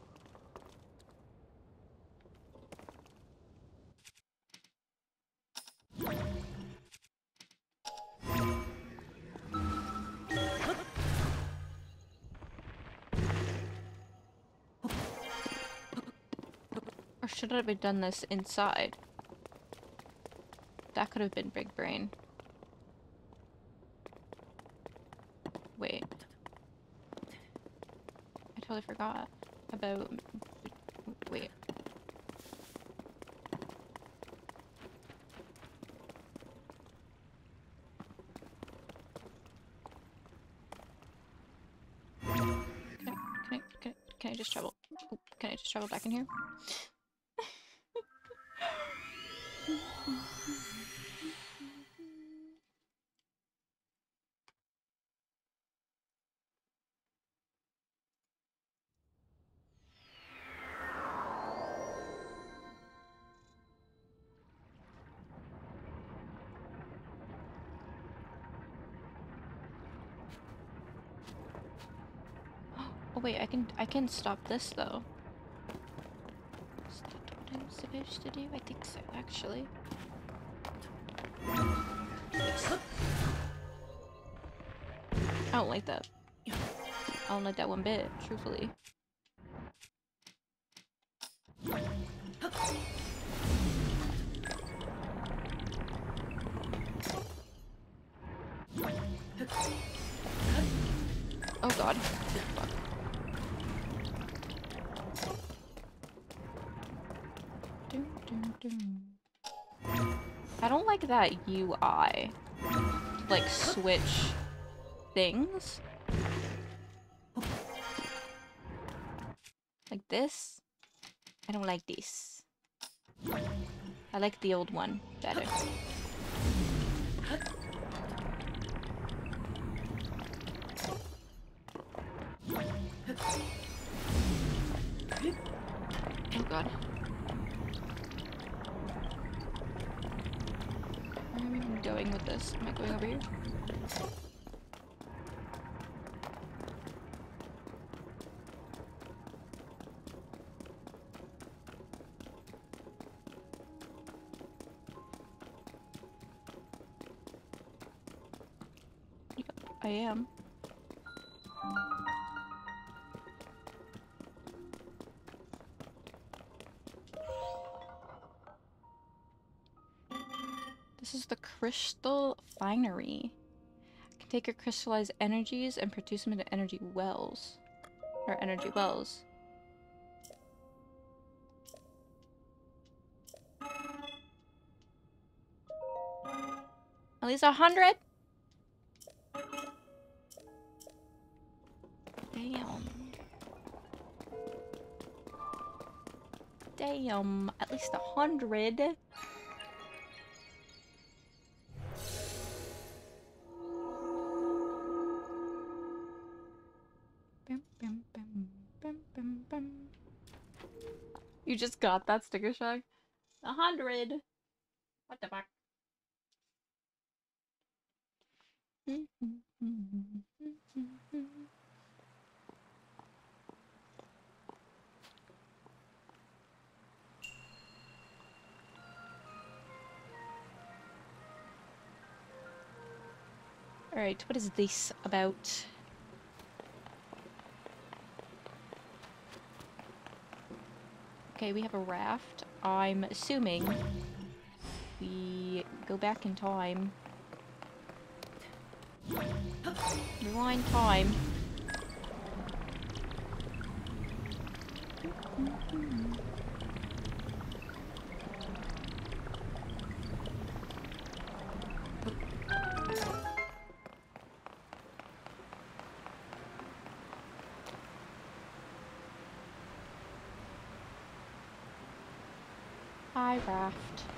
Or should I have done this inside? That could have been big brain. Wait. I totally forgot about. Wait. Can I, can I, can I, just travel? Can I just travel back in here? Oh wait, I can I can stop this though. Is that what I'm supposed to do? I think so, actually. I don't like that. I don't like that one bit, truthfully. I like switch things. Like this. I don't like this. I like the old one better. Crystal finery. Can take your crystallized energies and produce them into energy wells. Or energy wells. At least a hundred? Damn. Damn. At least a hundred. Just got that sticker shock? A hundred. What the fuck? Alright, what is this about? Okay, we have a raft. I'm assuming we go back in time. Rewind time. Hi, raft. Wee!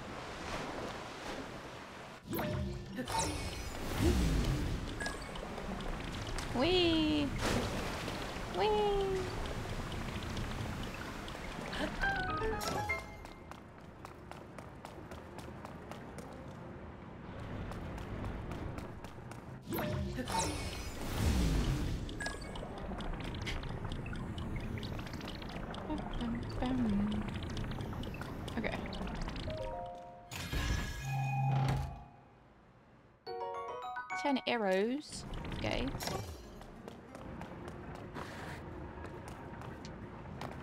Ten arrows. Okay.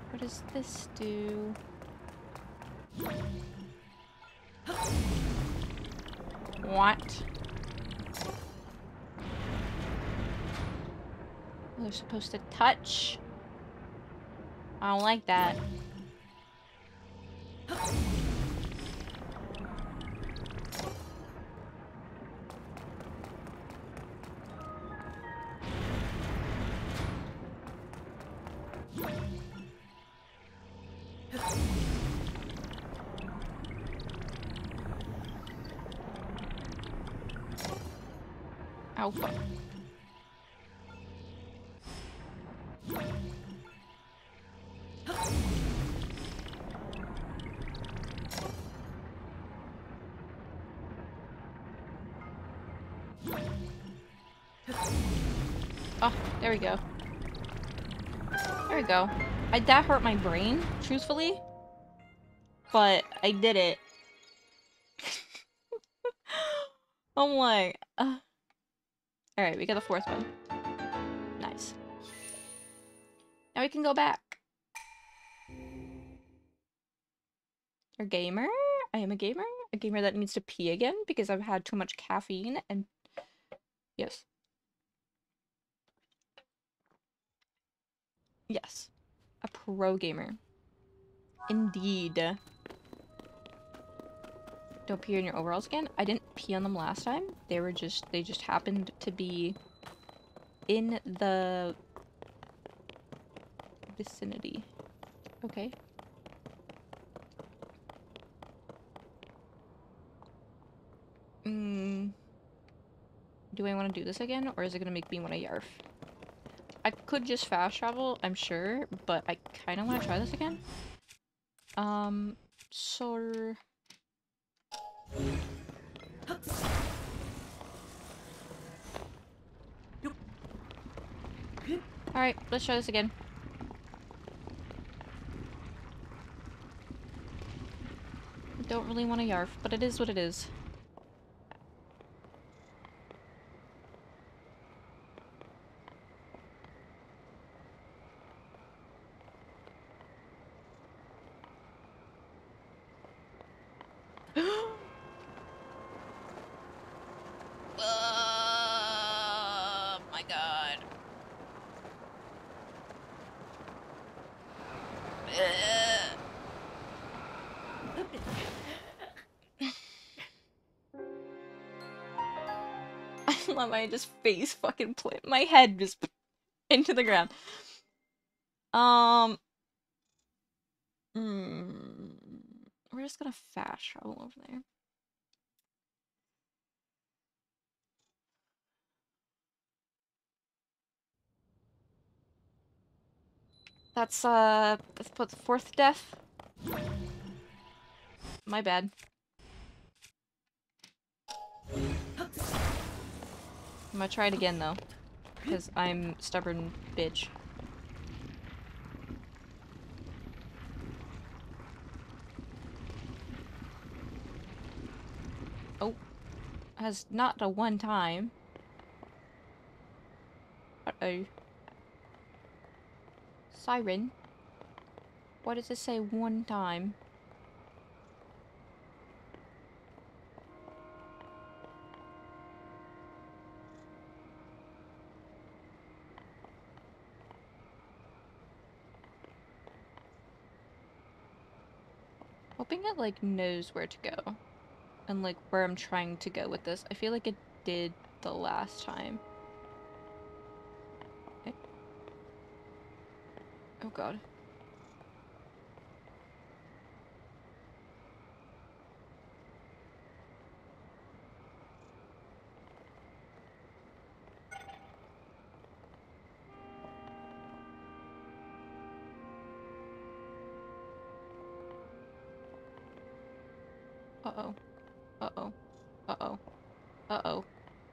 What does this do? What? They're supposed to touch? I don't like that. Go. I, that hurt my brain, truthfully. But I did it. I'm like, uh. Alright, we got the fourth one. Nice. Now we can go back. A gamer? I am a gamer? A gamer that needs to pee again because I've had too much caffeine and... Yes. Yes. A pro gamer. Indeed. don't pee on your overalls again. I didn't pee on them last time. They were just, they just happened to be in the vicinity. Okay. Mm. Do I want to do this again, or is it going to make me want to yarf? I could just fast travel, I'm sure, but I kind of want to try this again. Um, so... Alright, let's try this again. Don't really want to yarf, but it is what it is. Love my just face fucking plant my head just into the ground. Um mm, we're just gonna fast travel over there. That's uh let's put fourth death. My bad. I'm gonna try it again though. Because I'm stubborn bitch. Oh. Has not a one time. Uh-oh. Siren? What does it say one time? Hoping it like knows where to go. And like where I'm trying to go with this. I feel like it did the last time. Okay. Oh god.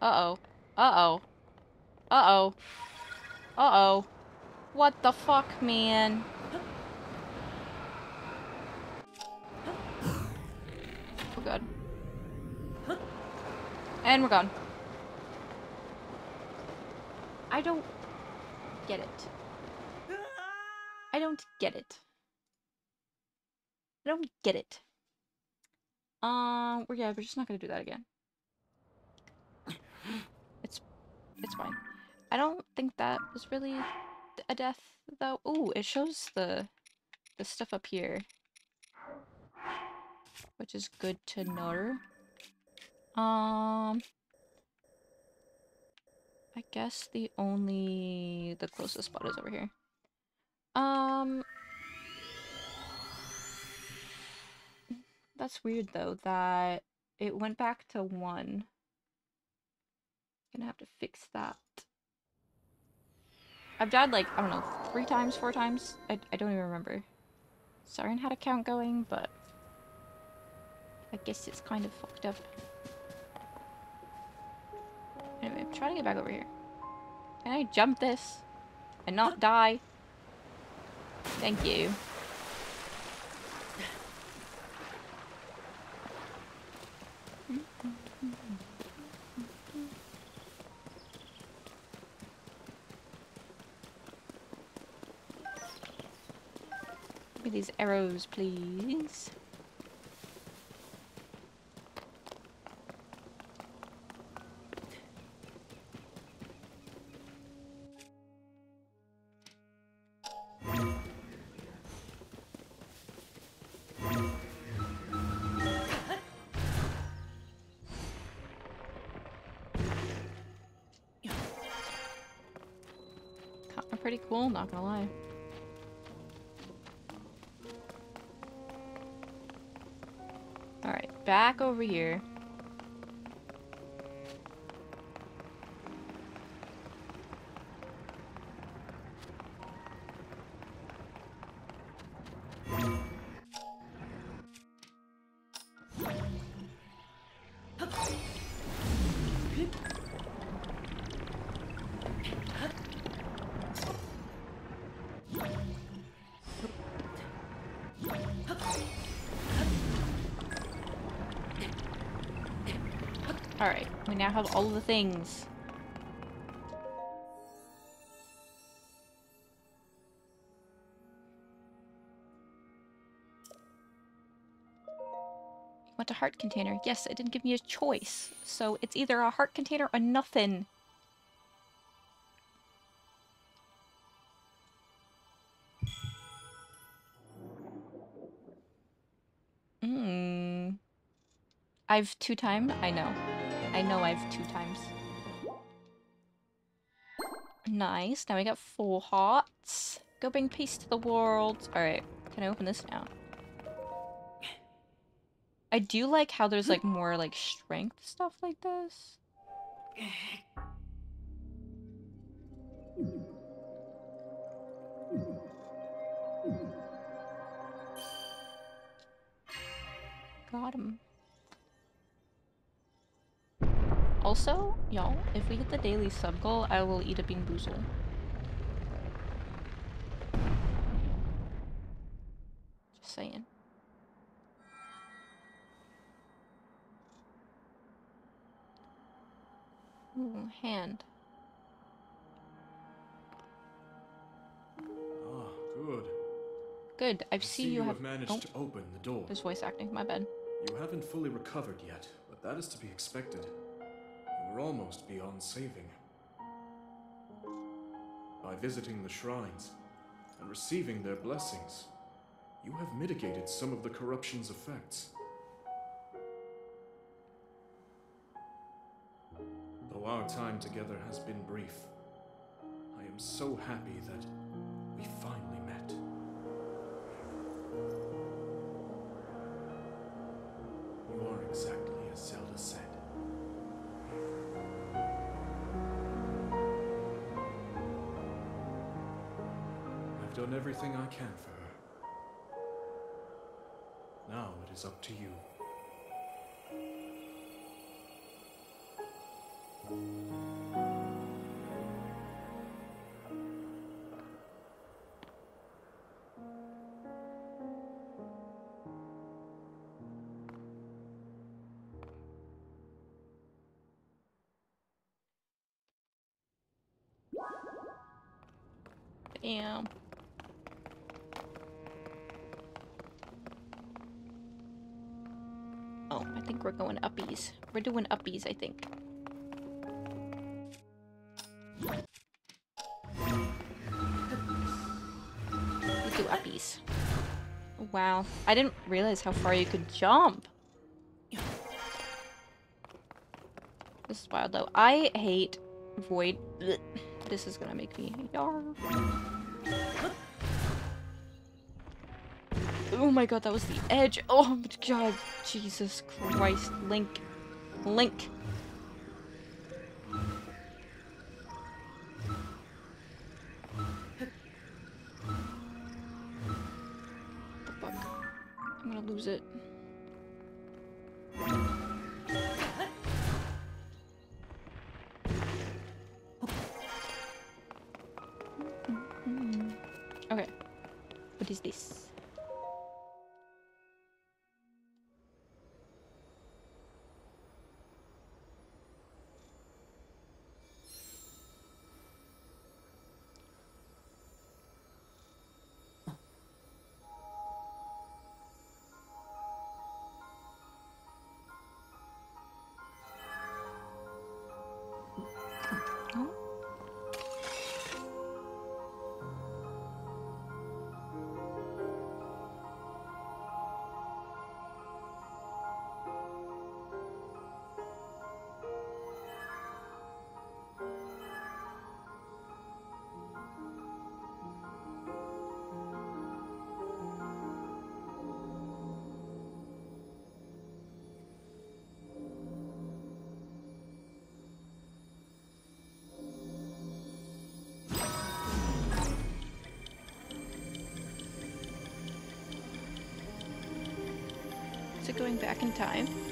Uh-oh. Uh-oh. Uh-oh. Uh-oh. What the fuck, man? Oh god. And we're gone. I don't get it. I don't get it. I don't get it. Um, we're yeah, we're just not gonna do that again. It's, it's fine. I don't think that was really a death, though. Ooh, it shows the, the stuff up here. Which is good to know. Um... I guess the only... the closest spot is over here. Um... That's weird though, that it went back to one. Gonna have to fix that. I've died like, I don't know, three times, four times? I, I don't even remember. Siren had a count going, but I guess it's kind of fucked up. Anyway, I'm trying to get back over here. Can I jump this and not die? Thank you. these arrows, please. pretty cool, not gonna lie. Back over here. Have all the things. Want a heart container? Yes, it didn't give me a choice. So it's either a heart container or nothing. Hmm. I've two times? I know. I know I've two times. Nice. Now we got four hearts. Go bring peace to the world. Alright. Can I open this now? I do like how there's like more like strength stuff like this. Got him. Also, y'all, if we hit the daily sub goal, I will eat a bean boozle. Just saying. Ooh, hand.
Ah, good.
Good. I
I
see you have.
managed
oh,
to open the door.
there's voice acting. My bad.
You haven't fully recovered yet, but that is to be expected. Were almost beyond saving. By visiting the shrines and receiving their blessings, you have mitigated some of the corruption's effects. Though our time together has been brief, I am so happy that we finally done everything I can for her. Now it is up to you.
Uppies. We're doing uppies, I think. Let's do uppies. Wow. I didn't realize how far you could jump. This is wild though. I hate void. This is gonna make me yar. Oh my god, that was the edge. Oh my god, Jesus Christ, Link, Link. Going back in time?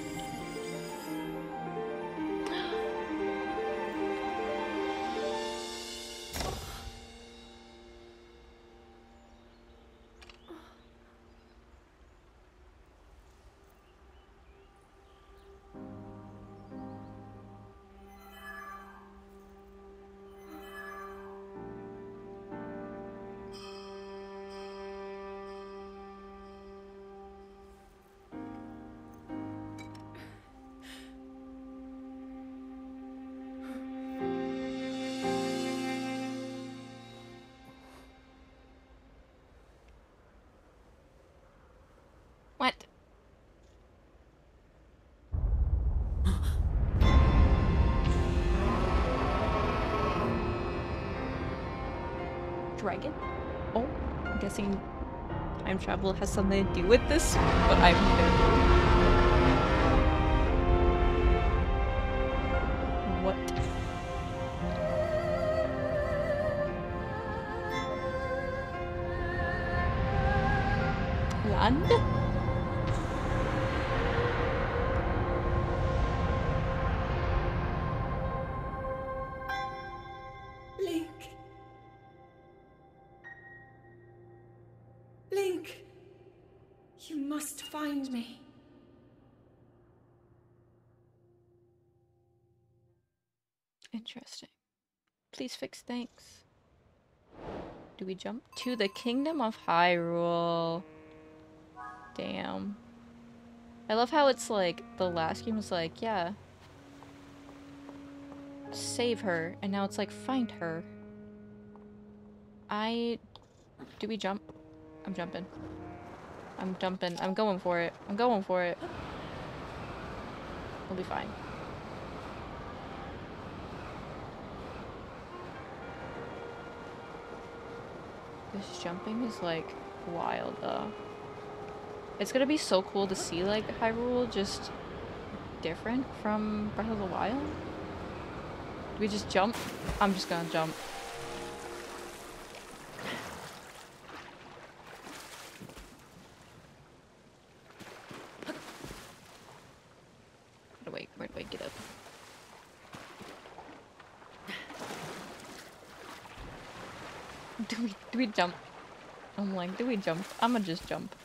Dragon? Oh, I'm guessing time travel has something to do with this, but I'm
find me.
Interesting. Please fix thanks. Do we jump to the Kingdom of Hyrule? Damn. I love how it's like the last game was like, yeah. Save her, and now it's like find her. I do we jump? I'm jumping. I'm jumping. I'm going for it. I'm going for it. We'll be fine. This jumping is like wild though. It's gonna be so cool to see like Hyrule just different from Breath of the Wild. Do we just jump? I'm just gonna jump. Where do I, where do I get up? Do we do we jump? I'm like, do we jump? I'ma just jump.